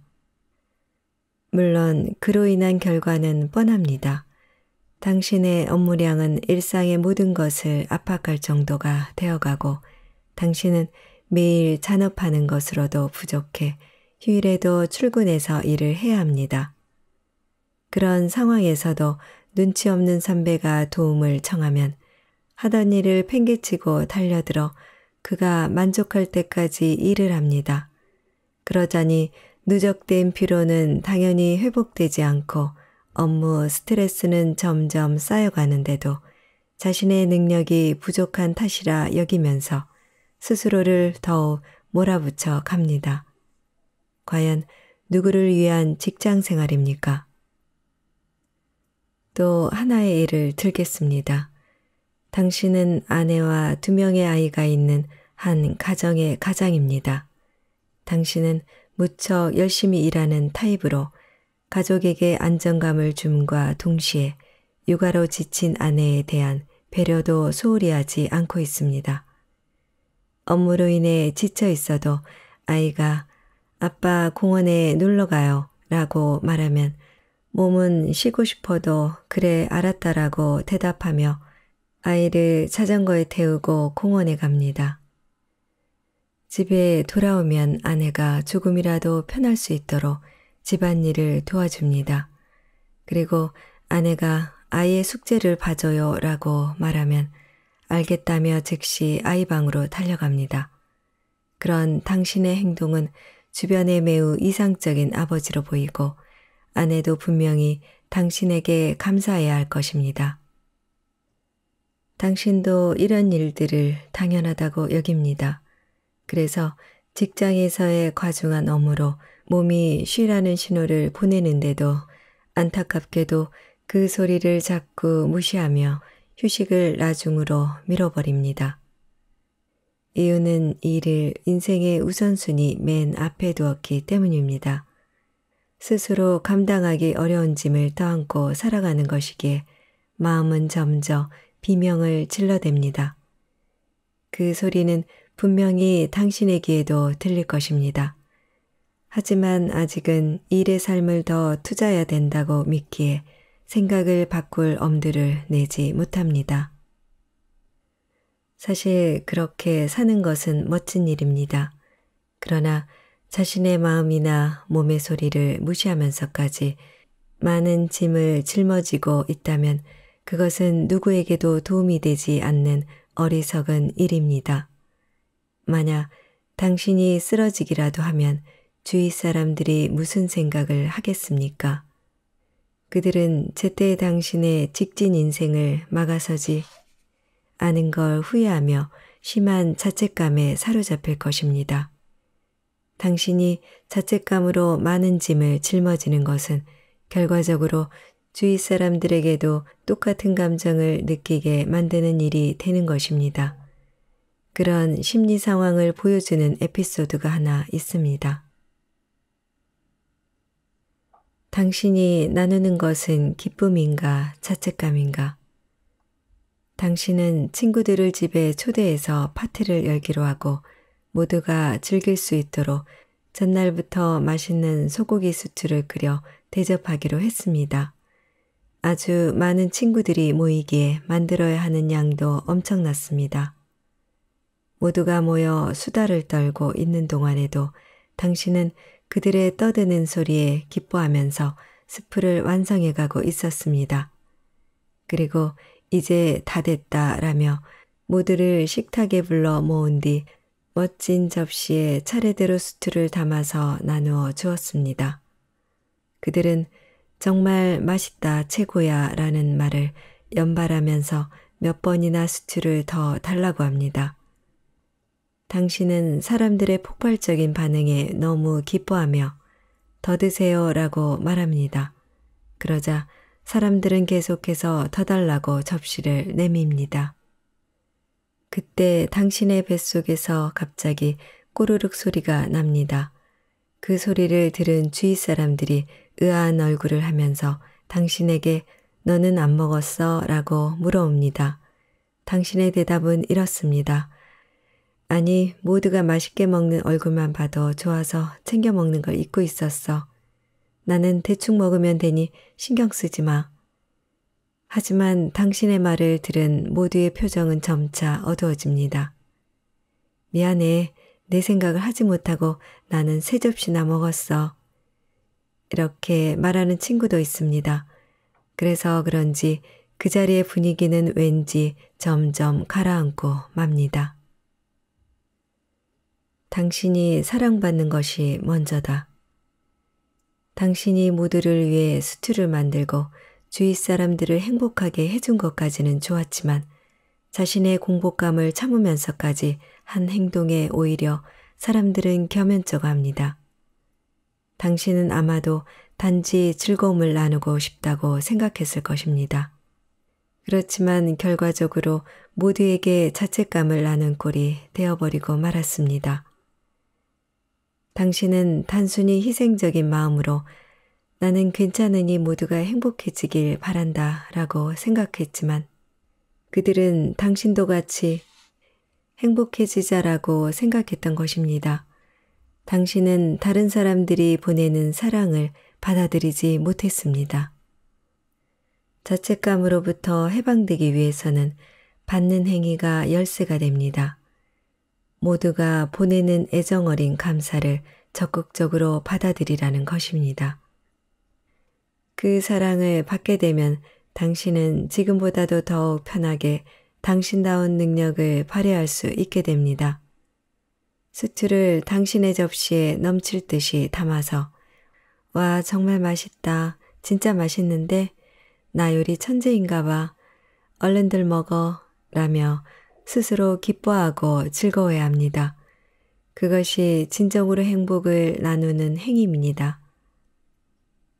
물론 그로 인한 결과는 뻔합니다. 당신의 업무량은 일상의 모든 것을 압박할 정도가 되어가고 당신은 매일 잔업하는 것으로도 부족해 휴일에도 출근해서 일을 해야 합니다. 그런 상황에서도 눈치 없는 선배가 도움을 청하면 하던 일을 팽개치고 달려들어 그가 만족할 때까지 일을 합니다. 그러자니 누적된 피로는 당연히 회복되지 않고 업무 스트레스는 점점 쌓여가는데도 자신의 능력이 부족한 탓이라 여기면서 스스로를 더욱 몰아붙여 갑니다. 과연 누구를 위한 직장 생활입니까? 또 하나의 예를 들겠습니다. 당신은 아내와 두 명의 아이가 있는 한 가정의 가장입니다. 당신은 무척 열심히 일하는 타입으로 가족에게 안정감을 줌과 동시에 육아로 지친 아내에 대한 배려도 소홀히 하지 않고 있습니다. 업무로 인해 지쳐 있어도 아이가 아빠 공원에 놀러 가요 라고 말하면 몸은 쉬고 싶어도 그래 알았다라고 대답하며 아이를 자전거에 태우고 공원에 갑니다. 집에 돌아오면 아내가 조금이라도 편할 수 있도록 집안일을 도와줍니다. 그리고 아내가 아이의 숙제를 봐줘요 라고 말하면 알겠다며 즉시 아이 방으로 달려갑니다. 그런 당신의 행동은 주변에 매우 이상적인 아버지로 보이고 아내도 분명히 당신에게 감사해야 할 것입니다. 당신도 이런 일들을 당연하다고 여깁니다. 그래서 직장에서의 과중한 업무로 몸이 쉬라는 신호를 보내는데도 안타깝게도 그 소리를 자꾸 무시하며 휴식을 나중으로 밀어버립니다. 이유는 이를 인생의 우선순위 맨 앞에 두었기 때문입니다. 스스로 감당하기 어려운 짐을 떠안고 살아가는 것이기에 마음은 점점 비명을 질러댑니다. 그 소리는 분명히 당신의 귀에도 들릴 것입니다. 하지만 아직은 일의 삶을 더 투자해야 된다고 믿기에 생각을 바꿀 엄두를 내지 못합니다. 사실 그렇게 사는 것은 멋진 일입니다. 그러나 자신의 마음이나 몸의 소리를 무시하면서까지 많은 짐을 짊어지고 있다면 그것은 누구에게도 도움이 되지 않는 어리석은 일입니다. 만약 당신이 쓰러지기라도 하면 주위 사람들이 무슨 생각을 하겠습니까? 그들은 제때 당신의 직진 인생을 막아서지 않은 걸 후회하며 심한 자책감에 사로잡힐 것입니다. 당신이 자책감으로 많은 짐을 짊어지는 것은 결과적으로 주위 사람들에게도 똑같은 감정을 느끼게 만드는 일이 되는 것입니다. 그런 심리 상황을 보여주는 에피소드가 하나 있습니다. 당신이 나누는 것은 기쁨인가 자책감인가? 당신은 친구들을 집에 초대해서 파티를 열기로 하고 모두가 즐길 수 있도록 전날부터 맛있는 소고기 수트를 끓여 대접하기로 했습니다. 아주 많은 친구들이 모이기에 만들어야 하는 양도 엄청났습니다. 모두가 모여 수다를 떨고 있는 동안에도 당신은 그들의 떠드는 소리에 기뻐하면서 스프를 완성해 가고 있었습니다. 그리고 이제 다 됐다 라며 모두를 식탁에 불러 모은 뒤 멋진 접시에 차례대로 수트를 담아서 나누어 주었습니다. 그들은 정말 맛있다 최고야 라는 말을 연발하면서 몇 번이나 수트를 더 달라고 합니다. 당신은 사람들의 폭발적인 반응에 너무 기뻐하며 더 드세요 라고 말합니다. 그러자 사람들은 계속해서 더 달라고 접시를 내밉니다. 그때 당신의 뱃속에서 갑자기 꼬르륵 소리가 납니다. 그 소리를 들은 주위 사람들이 의아한 얼굴을 하면서 당신에게 너는 안 먹었어? 라고 물어옵니다. 당신의 대답은 이렇습니다. 아니, 모두가 맛있게 먹는 얼굴만 봐도 좋아서 챙겨 먹는 걸 잊고 있었어. 나는 대충 먹으면 되니 신경 쓰지 마. 하지만 당신의 말을 들은 모두의 표정은 점차 어두워집니다. 미안해. 내 생각을 하지 못하고 나는 세 접시나 먹었어. 이렇게 말하는 친구도 있습니다. 그래서 그런지 그 자리의 분위기는 왠지 점점 가라앉고 맙니다. 당신이 사랑받는 것이 먼저다. 당신이 모두를 위해 수트를 만들고 주위 사람들을 행복하게 해준 것까지는 좋았지만 자신의 공복감을 참으면서까지 한 행동에 오히려 사람들은 겸연쩍어 합니다. 당신은 아마도 단지 즐거움을 나누고 싶다고 생각했을 것입니다. 그렇지만 결과적으로 모두에게 자책감을 나눈 꼴이 되어버리고 말았습니다. 당신은 단순히 희생적인 마음으로 나는 괜찮으니 모두가 행복해지길 바란다 라고 생각했지만 그들은 당신도 같이 행복해지자라고 생각했던 것입니다. 당신은 다른 사람들이 보내는 사랑을 받아들이지 못했습니다. 자책감으로부터 해방되기 위해서는 받는 행위가 열쇠가 됩니다. 모두가 보내는 애정어린 감사를 적극적으로 받아들이라는 것입니다. 그 사랑을 받게 되면 당신은 지금보다도 더욱 편하게 당신다운 능력을 발휘할 수 있게 됩니다. 수트를 당신의 접시에 넘칠 듯이 담아서 와 정말 맛있다. 진짜 맛있는데 나 요리 천재인가 봐. 얼른들 먹어. 라며 스스로 기뻐하고 즐거워야 합니다. 그것이 진정으로 행복을 나누는 행위입니다.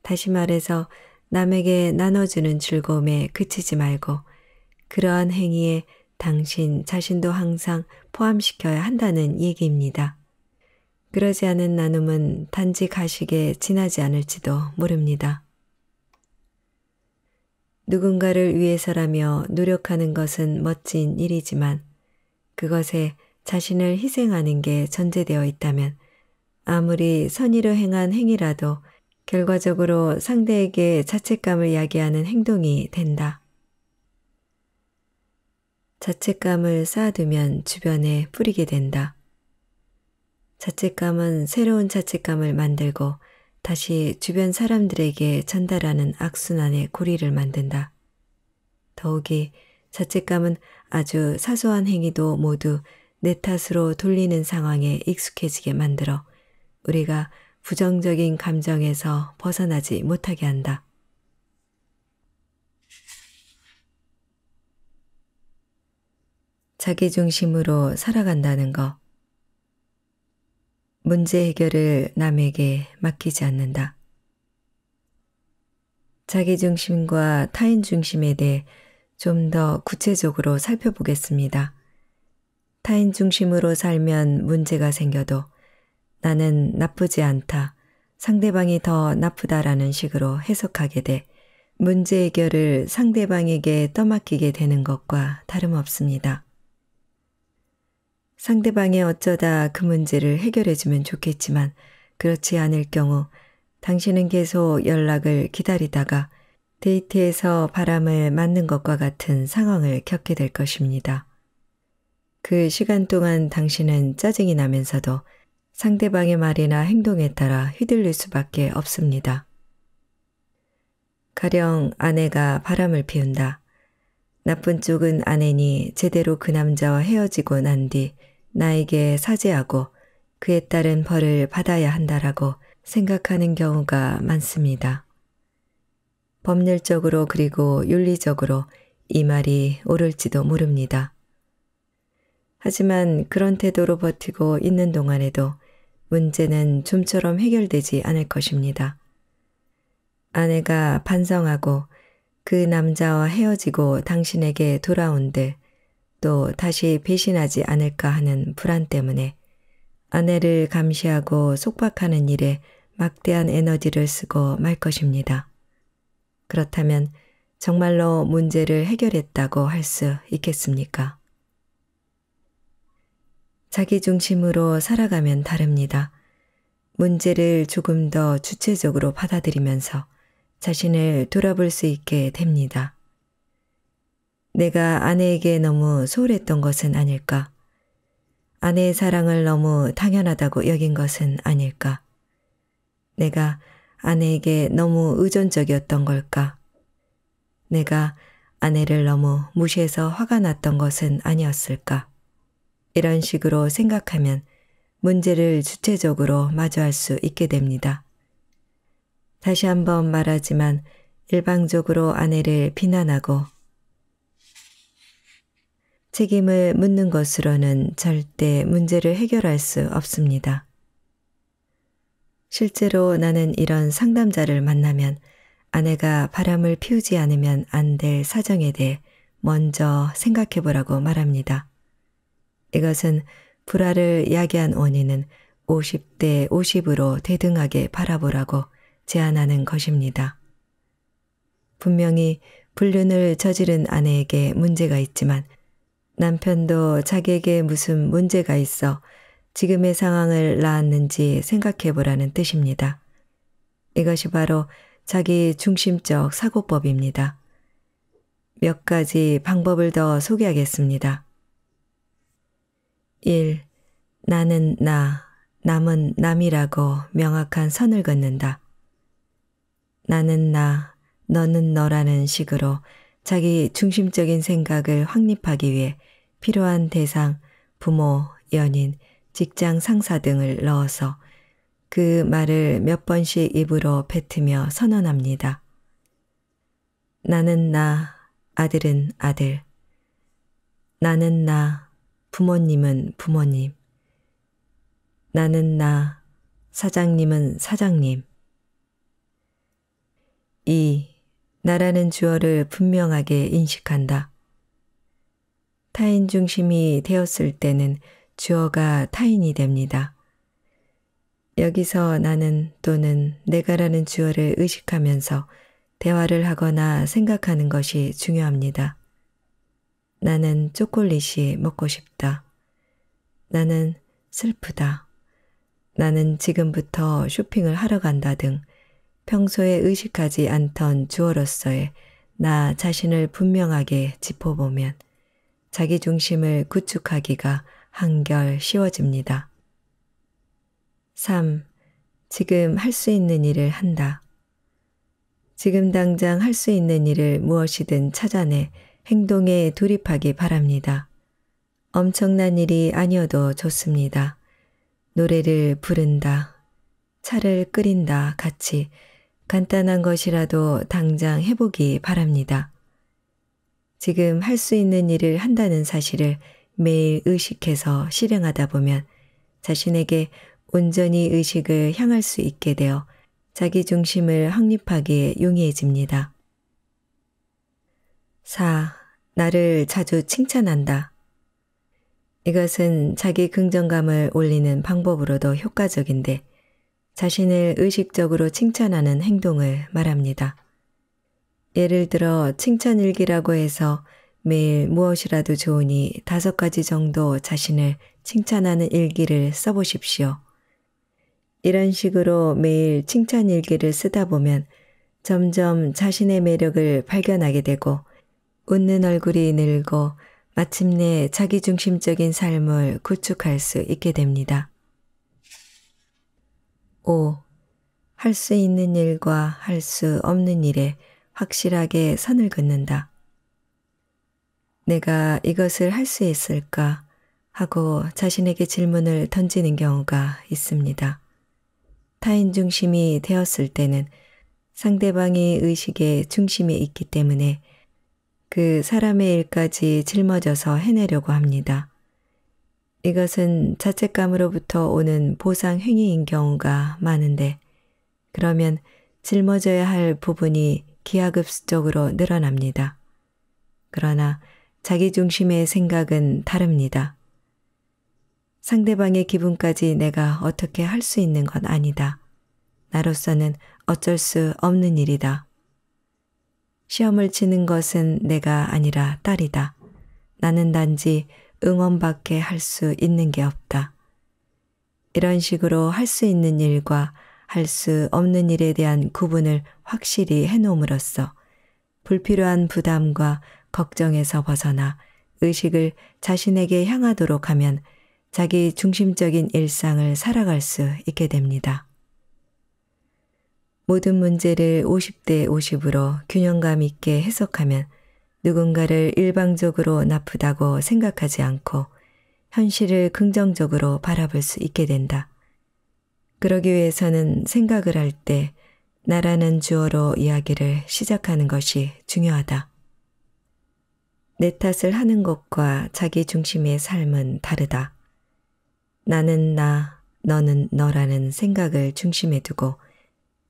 다시 말해서 남에게 나눠주는 즐거움에 그치지 말고 그러한 행위에 당신 자신도 항상 포함시켜야 한다는 얘기입니다. 그러지 않은 나눔은 단지 가식에 지나지 않을지도 모릅니다. 누군가를 위해서라며 노력하는 것은 멋진 일이지만 그것에 자신을 희생하는 게 전제되어 있다면 아무리 선의로 행한 행위라도 결과적으로 상대에게 자책감을 야기하는 행동이 된다. 자책감을 쌓아두면 주변에 뿌리게 된다. 자책감은 새로운 자책감을 만들고 다시 주변 사람들에게 전달하는 악순환의 고리를 만든다. 더욱이 자책감은 아주 사소한 행위도 모두 내 탓으로 돌리는 상황에 익숙해지게 만들어 우리가 부정적인 감정에서 벗어나지 못하게 한다. 자기 중심으로 살아간다는 것. 문제 해결을 남에게 맡기지 않는다. 자기 중심과 타인 중심에 대해 좀 더 구체적으로 살펴보겠습니다. 타인 중심으로 살면 문제가 생겨도 나는 나쁘지 않다. 상대방이 더 나쁘다라는 식으로 해석하게 돼 문제 해결을 상대방에게 떠맡기게 되는 것과 다름없습니다. 상대방이 어쩌다 그 문제를 해결해주면 좋겠지만 그렇지 않을 경우 당신은 계속 연락을 기다리다가 데이트에서 바람을 맞는 것과 같은 상황을 겪게 될 것입니다. 그 시간 동안 당신은 짜증이 나면서도 상대방의 말이나 행동에 따라 휘둘릴 수밖에 없습니다. 가령 아내가 바람을 피운다. 나쁜 쪽은 아내니 제대로 그 남자와 헤어지고 난 뒤 나에게 사죄하고 그에 따른 벌을 받아야 한다라고 생각하는 경우가 많습니다. 법률적으로 그리고 윤리적으로 이 말이 옳을지도 모릅니다. 하지만 그런 태도로 버티고 있는 동안에도 문제는 좀처럼 해결되지 않을 것입니다. 아내가 반성하고 그 남자와 헤어지고 당신에게 돌아온들 또 다시 배신하지 않을까 하는 불안 때문에 아내를 감시하고 속박하는 일에 막대한 에너지를 쓰고 말 것입니다. 그렇다면 정말로 문제를 해결했다고 할 수 있겠습니까? 자기 중심으로 살아가면 다릅니다. 문제를 조금 더 주체적으로 받아들이면서 자신을 돌아볼 수 있게 됩니다. 내가 아내에게 너무 소홀했던 것은 아닐까? 아내의 사랑을 너무 당연하다고 여긴 것은 아닐까? 내가 아내에게 너무 의존적이었던 걸까? 내가 아내를 너무 무시해서 화가 났던 것은 아니었을까? 이런 식으로 생각하면 문제를 주체적으로 마주할 수 있게 됩니다. 다시 한번 말하지만 일방적으로 아내를 비난하고 책임을 묻는 것으로는 절대 문제를 해결할 수 없습니다. 실제로 나는 이런 상담자를 만나면 아내가 바람을 피우지 않으면 안 될 사정에 대해 먼저 생각해 보라고 말합니다. 이것은 불화를 야기한 원인은 50대 50으로 대등하게 바라보라고 제안하는 것입니다. 분명히 불륜을 저지른 아내에게 문제가 있지만 남편도 자기에게 무슨 문제가 있어 지금의 상황을 낳았는지 생각해 보라는 뜻입니다. 이것이 바로 자기 중심적 사고법입니다. 몇 가지 방법을 더 소개하겠습니다. 1. 나는 나, 남은 남이라고 명확한 선을 긋는다. 나는 나, 너는 너라는 식으로 자기 중심적인 생각을 확립하기 위해 필요한 대상, 부모, 연인, 직장 상사 등을 넣어서 그 말을 몇 번씩 입으로 뱉으며 선언합니다. 나는 나, 아들은 아들. 나는 나, 부모님은 부모님. 나는 나, 사장님은 사장님. 이 나라는 주어를 분명하게 인식한다. 타인 중심이 되었을 때는 주어가 타인이 됩니다. 여기서 나는 또는 내가라는 주어를 의식하면서 대화를 하거나 생각하는 것이 중요합니다. 나는 초콜릿이 먹고 싶다. 나는 슬프다. 나는 지금부터 쇼핑을 하러 간다 등 평소에 의식하지 않던 주어로서의 나 자신을 분명하게 짚어보면 자기 중심을 구축하기가 한결 쉬워집니다. 3. 지금 할 수 있는 일을 한다. 지금 당장 할 수 있는 일을 무엇이든 찾아내 행동에 돌입하기 바랍니다. 엄청난 일이 아니어도 좋습니다. 노래를 부른다, 차를 끓인다 같이 간단한 것이라도 당장 해보기 바랍니다. 지금 할 수 있는 일을 한다는 사실을 매일 의식해서 실행하다 보면 자신에게 온전히 의식을 향할 수 있게 되어 자기 중심을 확립하기에 용이해집니다. 4. 나를 자주 칭찬한다. 이것은 자기 긍정감을 올리는 방법으로도 효과적인데 자신을 의식적으로 칭찬하는 행동을 말합니다. 예를 들어 칭찬일기라고 해서 매일 무엇이라도 좋으니 다섯 가지 정도 자신을 칭찬하는 일기를 써보십시오. 이런 식으로 매일 칭찬일기를 쓰다 보면 점점 자신의 매력을 발견하게 되고 웃는 얼굴이 늘고 마침내 자기중심적인 삶을 구축할 수 있게 됩니다. 5. 할 수 있는 일과 할 수 없는 일에 확실하게 선을 긋는다. 내가 이것을 할 수 있을까? 하고 자신에게 질문을 던지는 경우가 있습니다. 타인 중심이 되었을 때는 상대방이 의식의 중심에 있기 때문에 그 사람의 일까지 짊어져서 해내려고 합니다. 이것은 자책감으로부터 오는 보상 행위인 경우가 많은데 그러면 짊어져야 할 부분이 기하급수적으로 늘어납니다. 그러나 자기 중심의 생각은 다릅니다. 상대방의 기분까지 내가 어떻게 할 수 있는 건 아니다. 나로서는 어쩔 수 없는 일이다. 시험을 치는 것은 내가 아니라 딸이다. 나는 단지 응원밖에 할 수 있는 게 없다. 이런 식으로 할 수 있는 일과 할 수 없는 일에 대한 구분을 확실히 해놓음으로써 불필요한 부담과 걱정에서 벗어나 의식을 자신에게 향하도록 하면 자기 중심적인 일상을 살아갈 수 있게 됩니다. 모든 문제를 50대 50으로 균형감 있게 해석하면 누군가를 일방적으로 나쁘다고 생각하지 않고 현실을 긍정적으로 바라볼 수 있게 된다. 그러기 위해서는 생각을 할 때 나라는 주어로 이야기를 시작하는 것이 중요하다. 내 탓을 하는 것과 자기 중심의 삶은 다르다. 나는 나, 너는 너라는 생각을 중심에 두고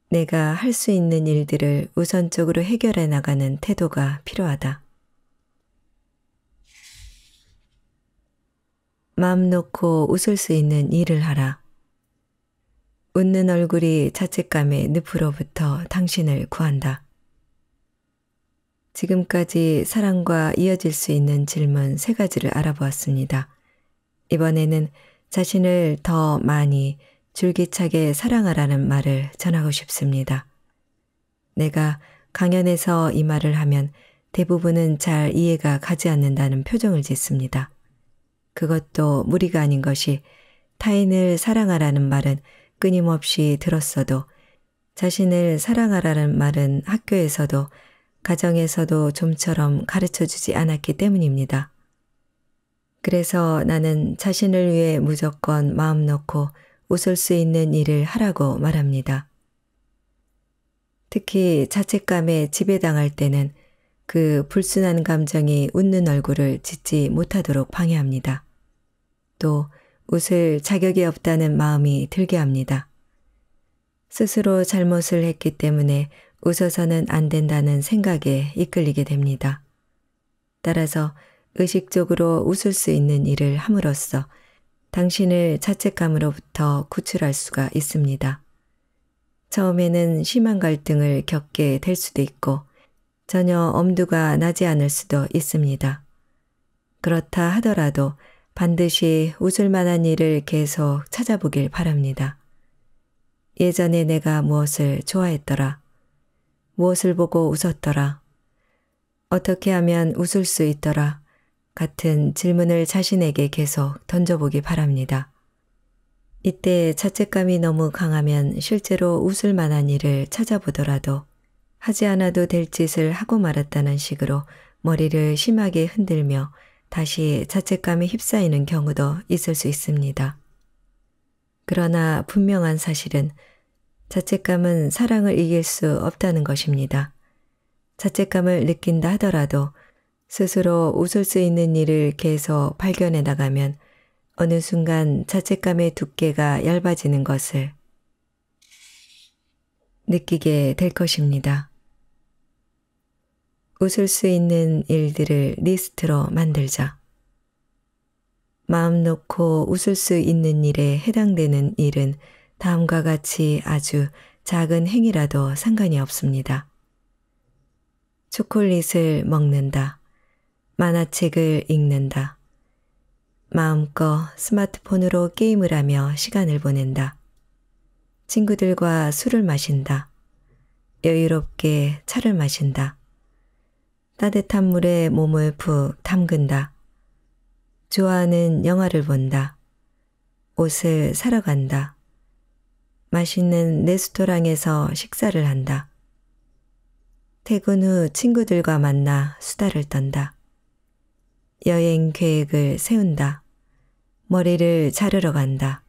내가 할 수 있는 일들을 우선적으로 해결해 나가는 태도가 필요하다. 마음 놓고 웃을 수 있는 일을 하라. 웃는 얼굴이 자책감의 늪으로부터 당신을 구한다. 지금까지 사랑과 이어질 수 있는 질문 세 가지를 알아보았습니다. 이번에는 자신을 더 많이 줄기차게 사랑하라는 말을 전하고 싶습니다. 내가 강연에서 이 말을 하면 대부분은 잘 이해가 가지 않는다는 표정을 짓습니다. 그것도 무리가 아닌 것이 타인을 사랑하라는 말은 끊임없이 들었어도 자신을 사랑하라는 말은 학교에서도 가정에서도 좀처럼 가르쳐 주지 않았기 때문입니다. 그래서 나는 자신을 위해 무조건 마음 놓고 웃을 수 있는 일을 하라고 말합니다. 특히 자책감에 지배당할 때는 그 불순한 감정이 웃는 얼굴을 짓지 못하도록 방해합니다. 또 웃을 자격이 없다는 마음이 들게 합니다. 스스로 잘못을 했기 때문에 웃어서는 안 된다는 생각에 이끌리게 됩니다. 따라서 의식적으로 웃을 수 있는 일을 함으로써 당신을 자책감으로부터 구출할 수가 있습니다. 처음에는 심한 갈등을 겪게 될 수도 있고 전혀 엄두가 나지 않을 수도 있습니다. 그렇다 하더라도 반드시 웃을 만한 일을 계속 찾아보길 바랍니다. 예전에 내가 무엇을 좋아했더라. 무엇을 보고 웃었더라. 어떻게 하면 웃을 수 있더라. 같은 질문을 자신에게 계속 던져보기 바랍니다. 이때 자책감이 너무 강하면 실제로 웃을 만한 일을 찾아보더라도 하지 않아도 될 짓을 하고 말았다는 식으로 머리를 심하게 흔들며 다시 자책감에 휩싸이는 경우도 있을 수 있습니다. 그러나 분명한 사실은 자책감은 사랑을 이길 수 없다는 것입니다. 자책감을 느낀다 하더라도 스스로 웃을 수 있는 일을 계속 발견해 나가면 어느 순간 자책감의 두께가 얇아지는 것을 느끼게 될 것입니다. 웃을 수 있는 일들을 리스트로 만들자. 마음 놓고 웃을 수 있는 일에 해당되는 일은 다음과 같이 아주 작은 행위라도 상관이 없습니다. 초콜릿을 먹는다. 만화책을 읽는다. 마음껏 스마트폰으로 게임을 하며 시간을 보낸다. 친구들과 술을 마신다. 여유롭게 차를 마신다. 따뜻한 물에 몸을 푹 담근다. 좋아하는 영화를 본다. 옷을 사러 간다. 맛있는 레스토랑에서 식사를 한다. 퇴근 후 친구들과 만나 수다를 떤다. 여행 계획을 세운다. 머리를 자르러 간다.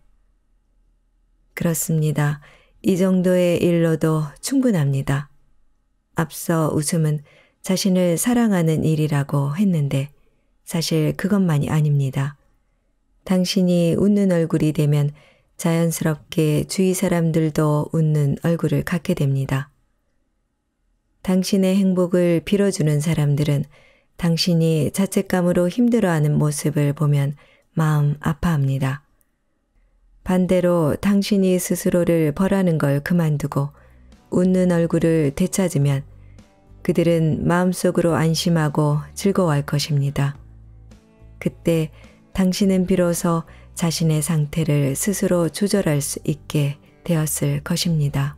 그렇습니다. 이 정도의 일로도 충분합니다. 앞서 웃음은 자신을 사랑하는 일이라고 했는데 사실 그것만이 아닙니다. 당신이 웃는 얼굴이 되면 자연스럽게 주위 사람들도 웃는 얼굴을 갖게 됩니다. 당신의 행복을 빌어주는 사람들은 당신이 자책감으로 힘들어하는 모습을 보면 마음 아파합니다. 반대로 당신이 스스로를 벌하는 걸 그만두고 웃는 얼굴을 되찾으면 그들은 마음속으로 안심하고 즐거워할 것입니다. 그때 당신은 비로소 자신의 상태를 스스로 조절할 수 있게 되었을 것입니다.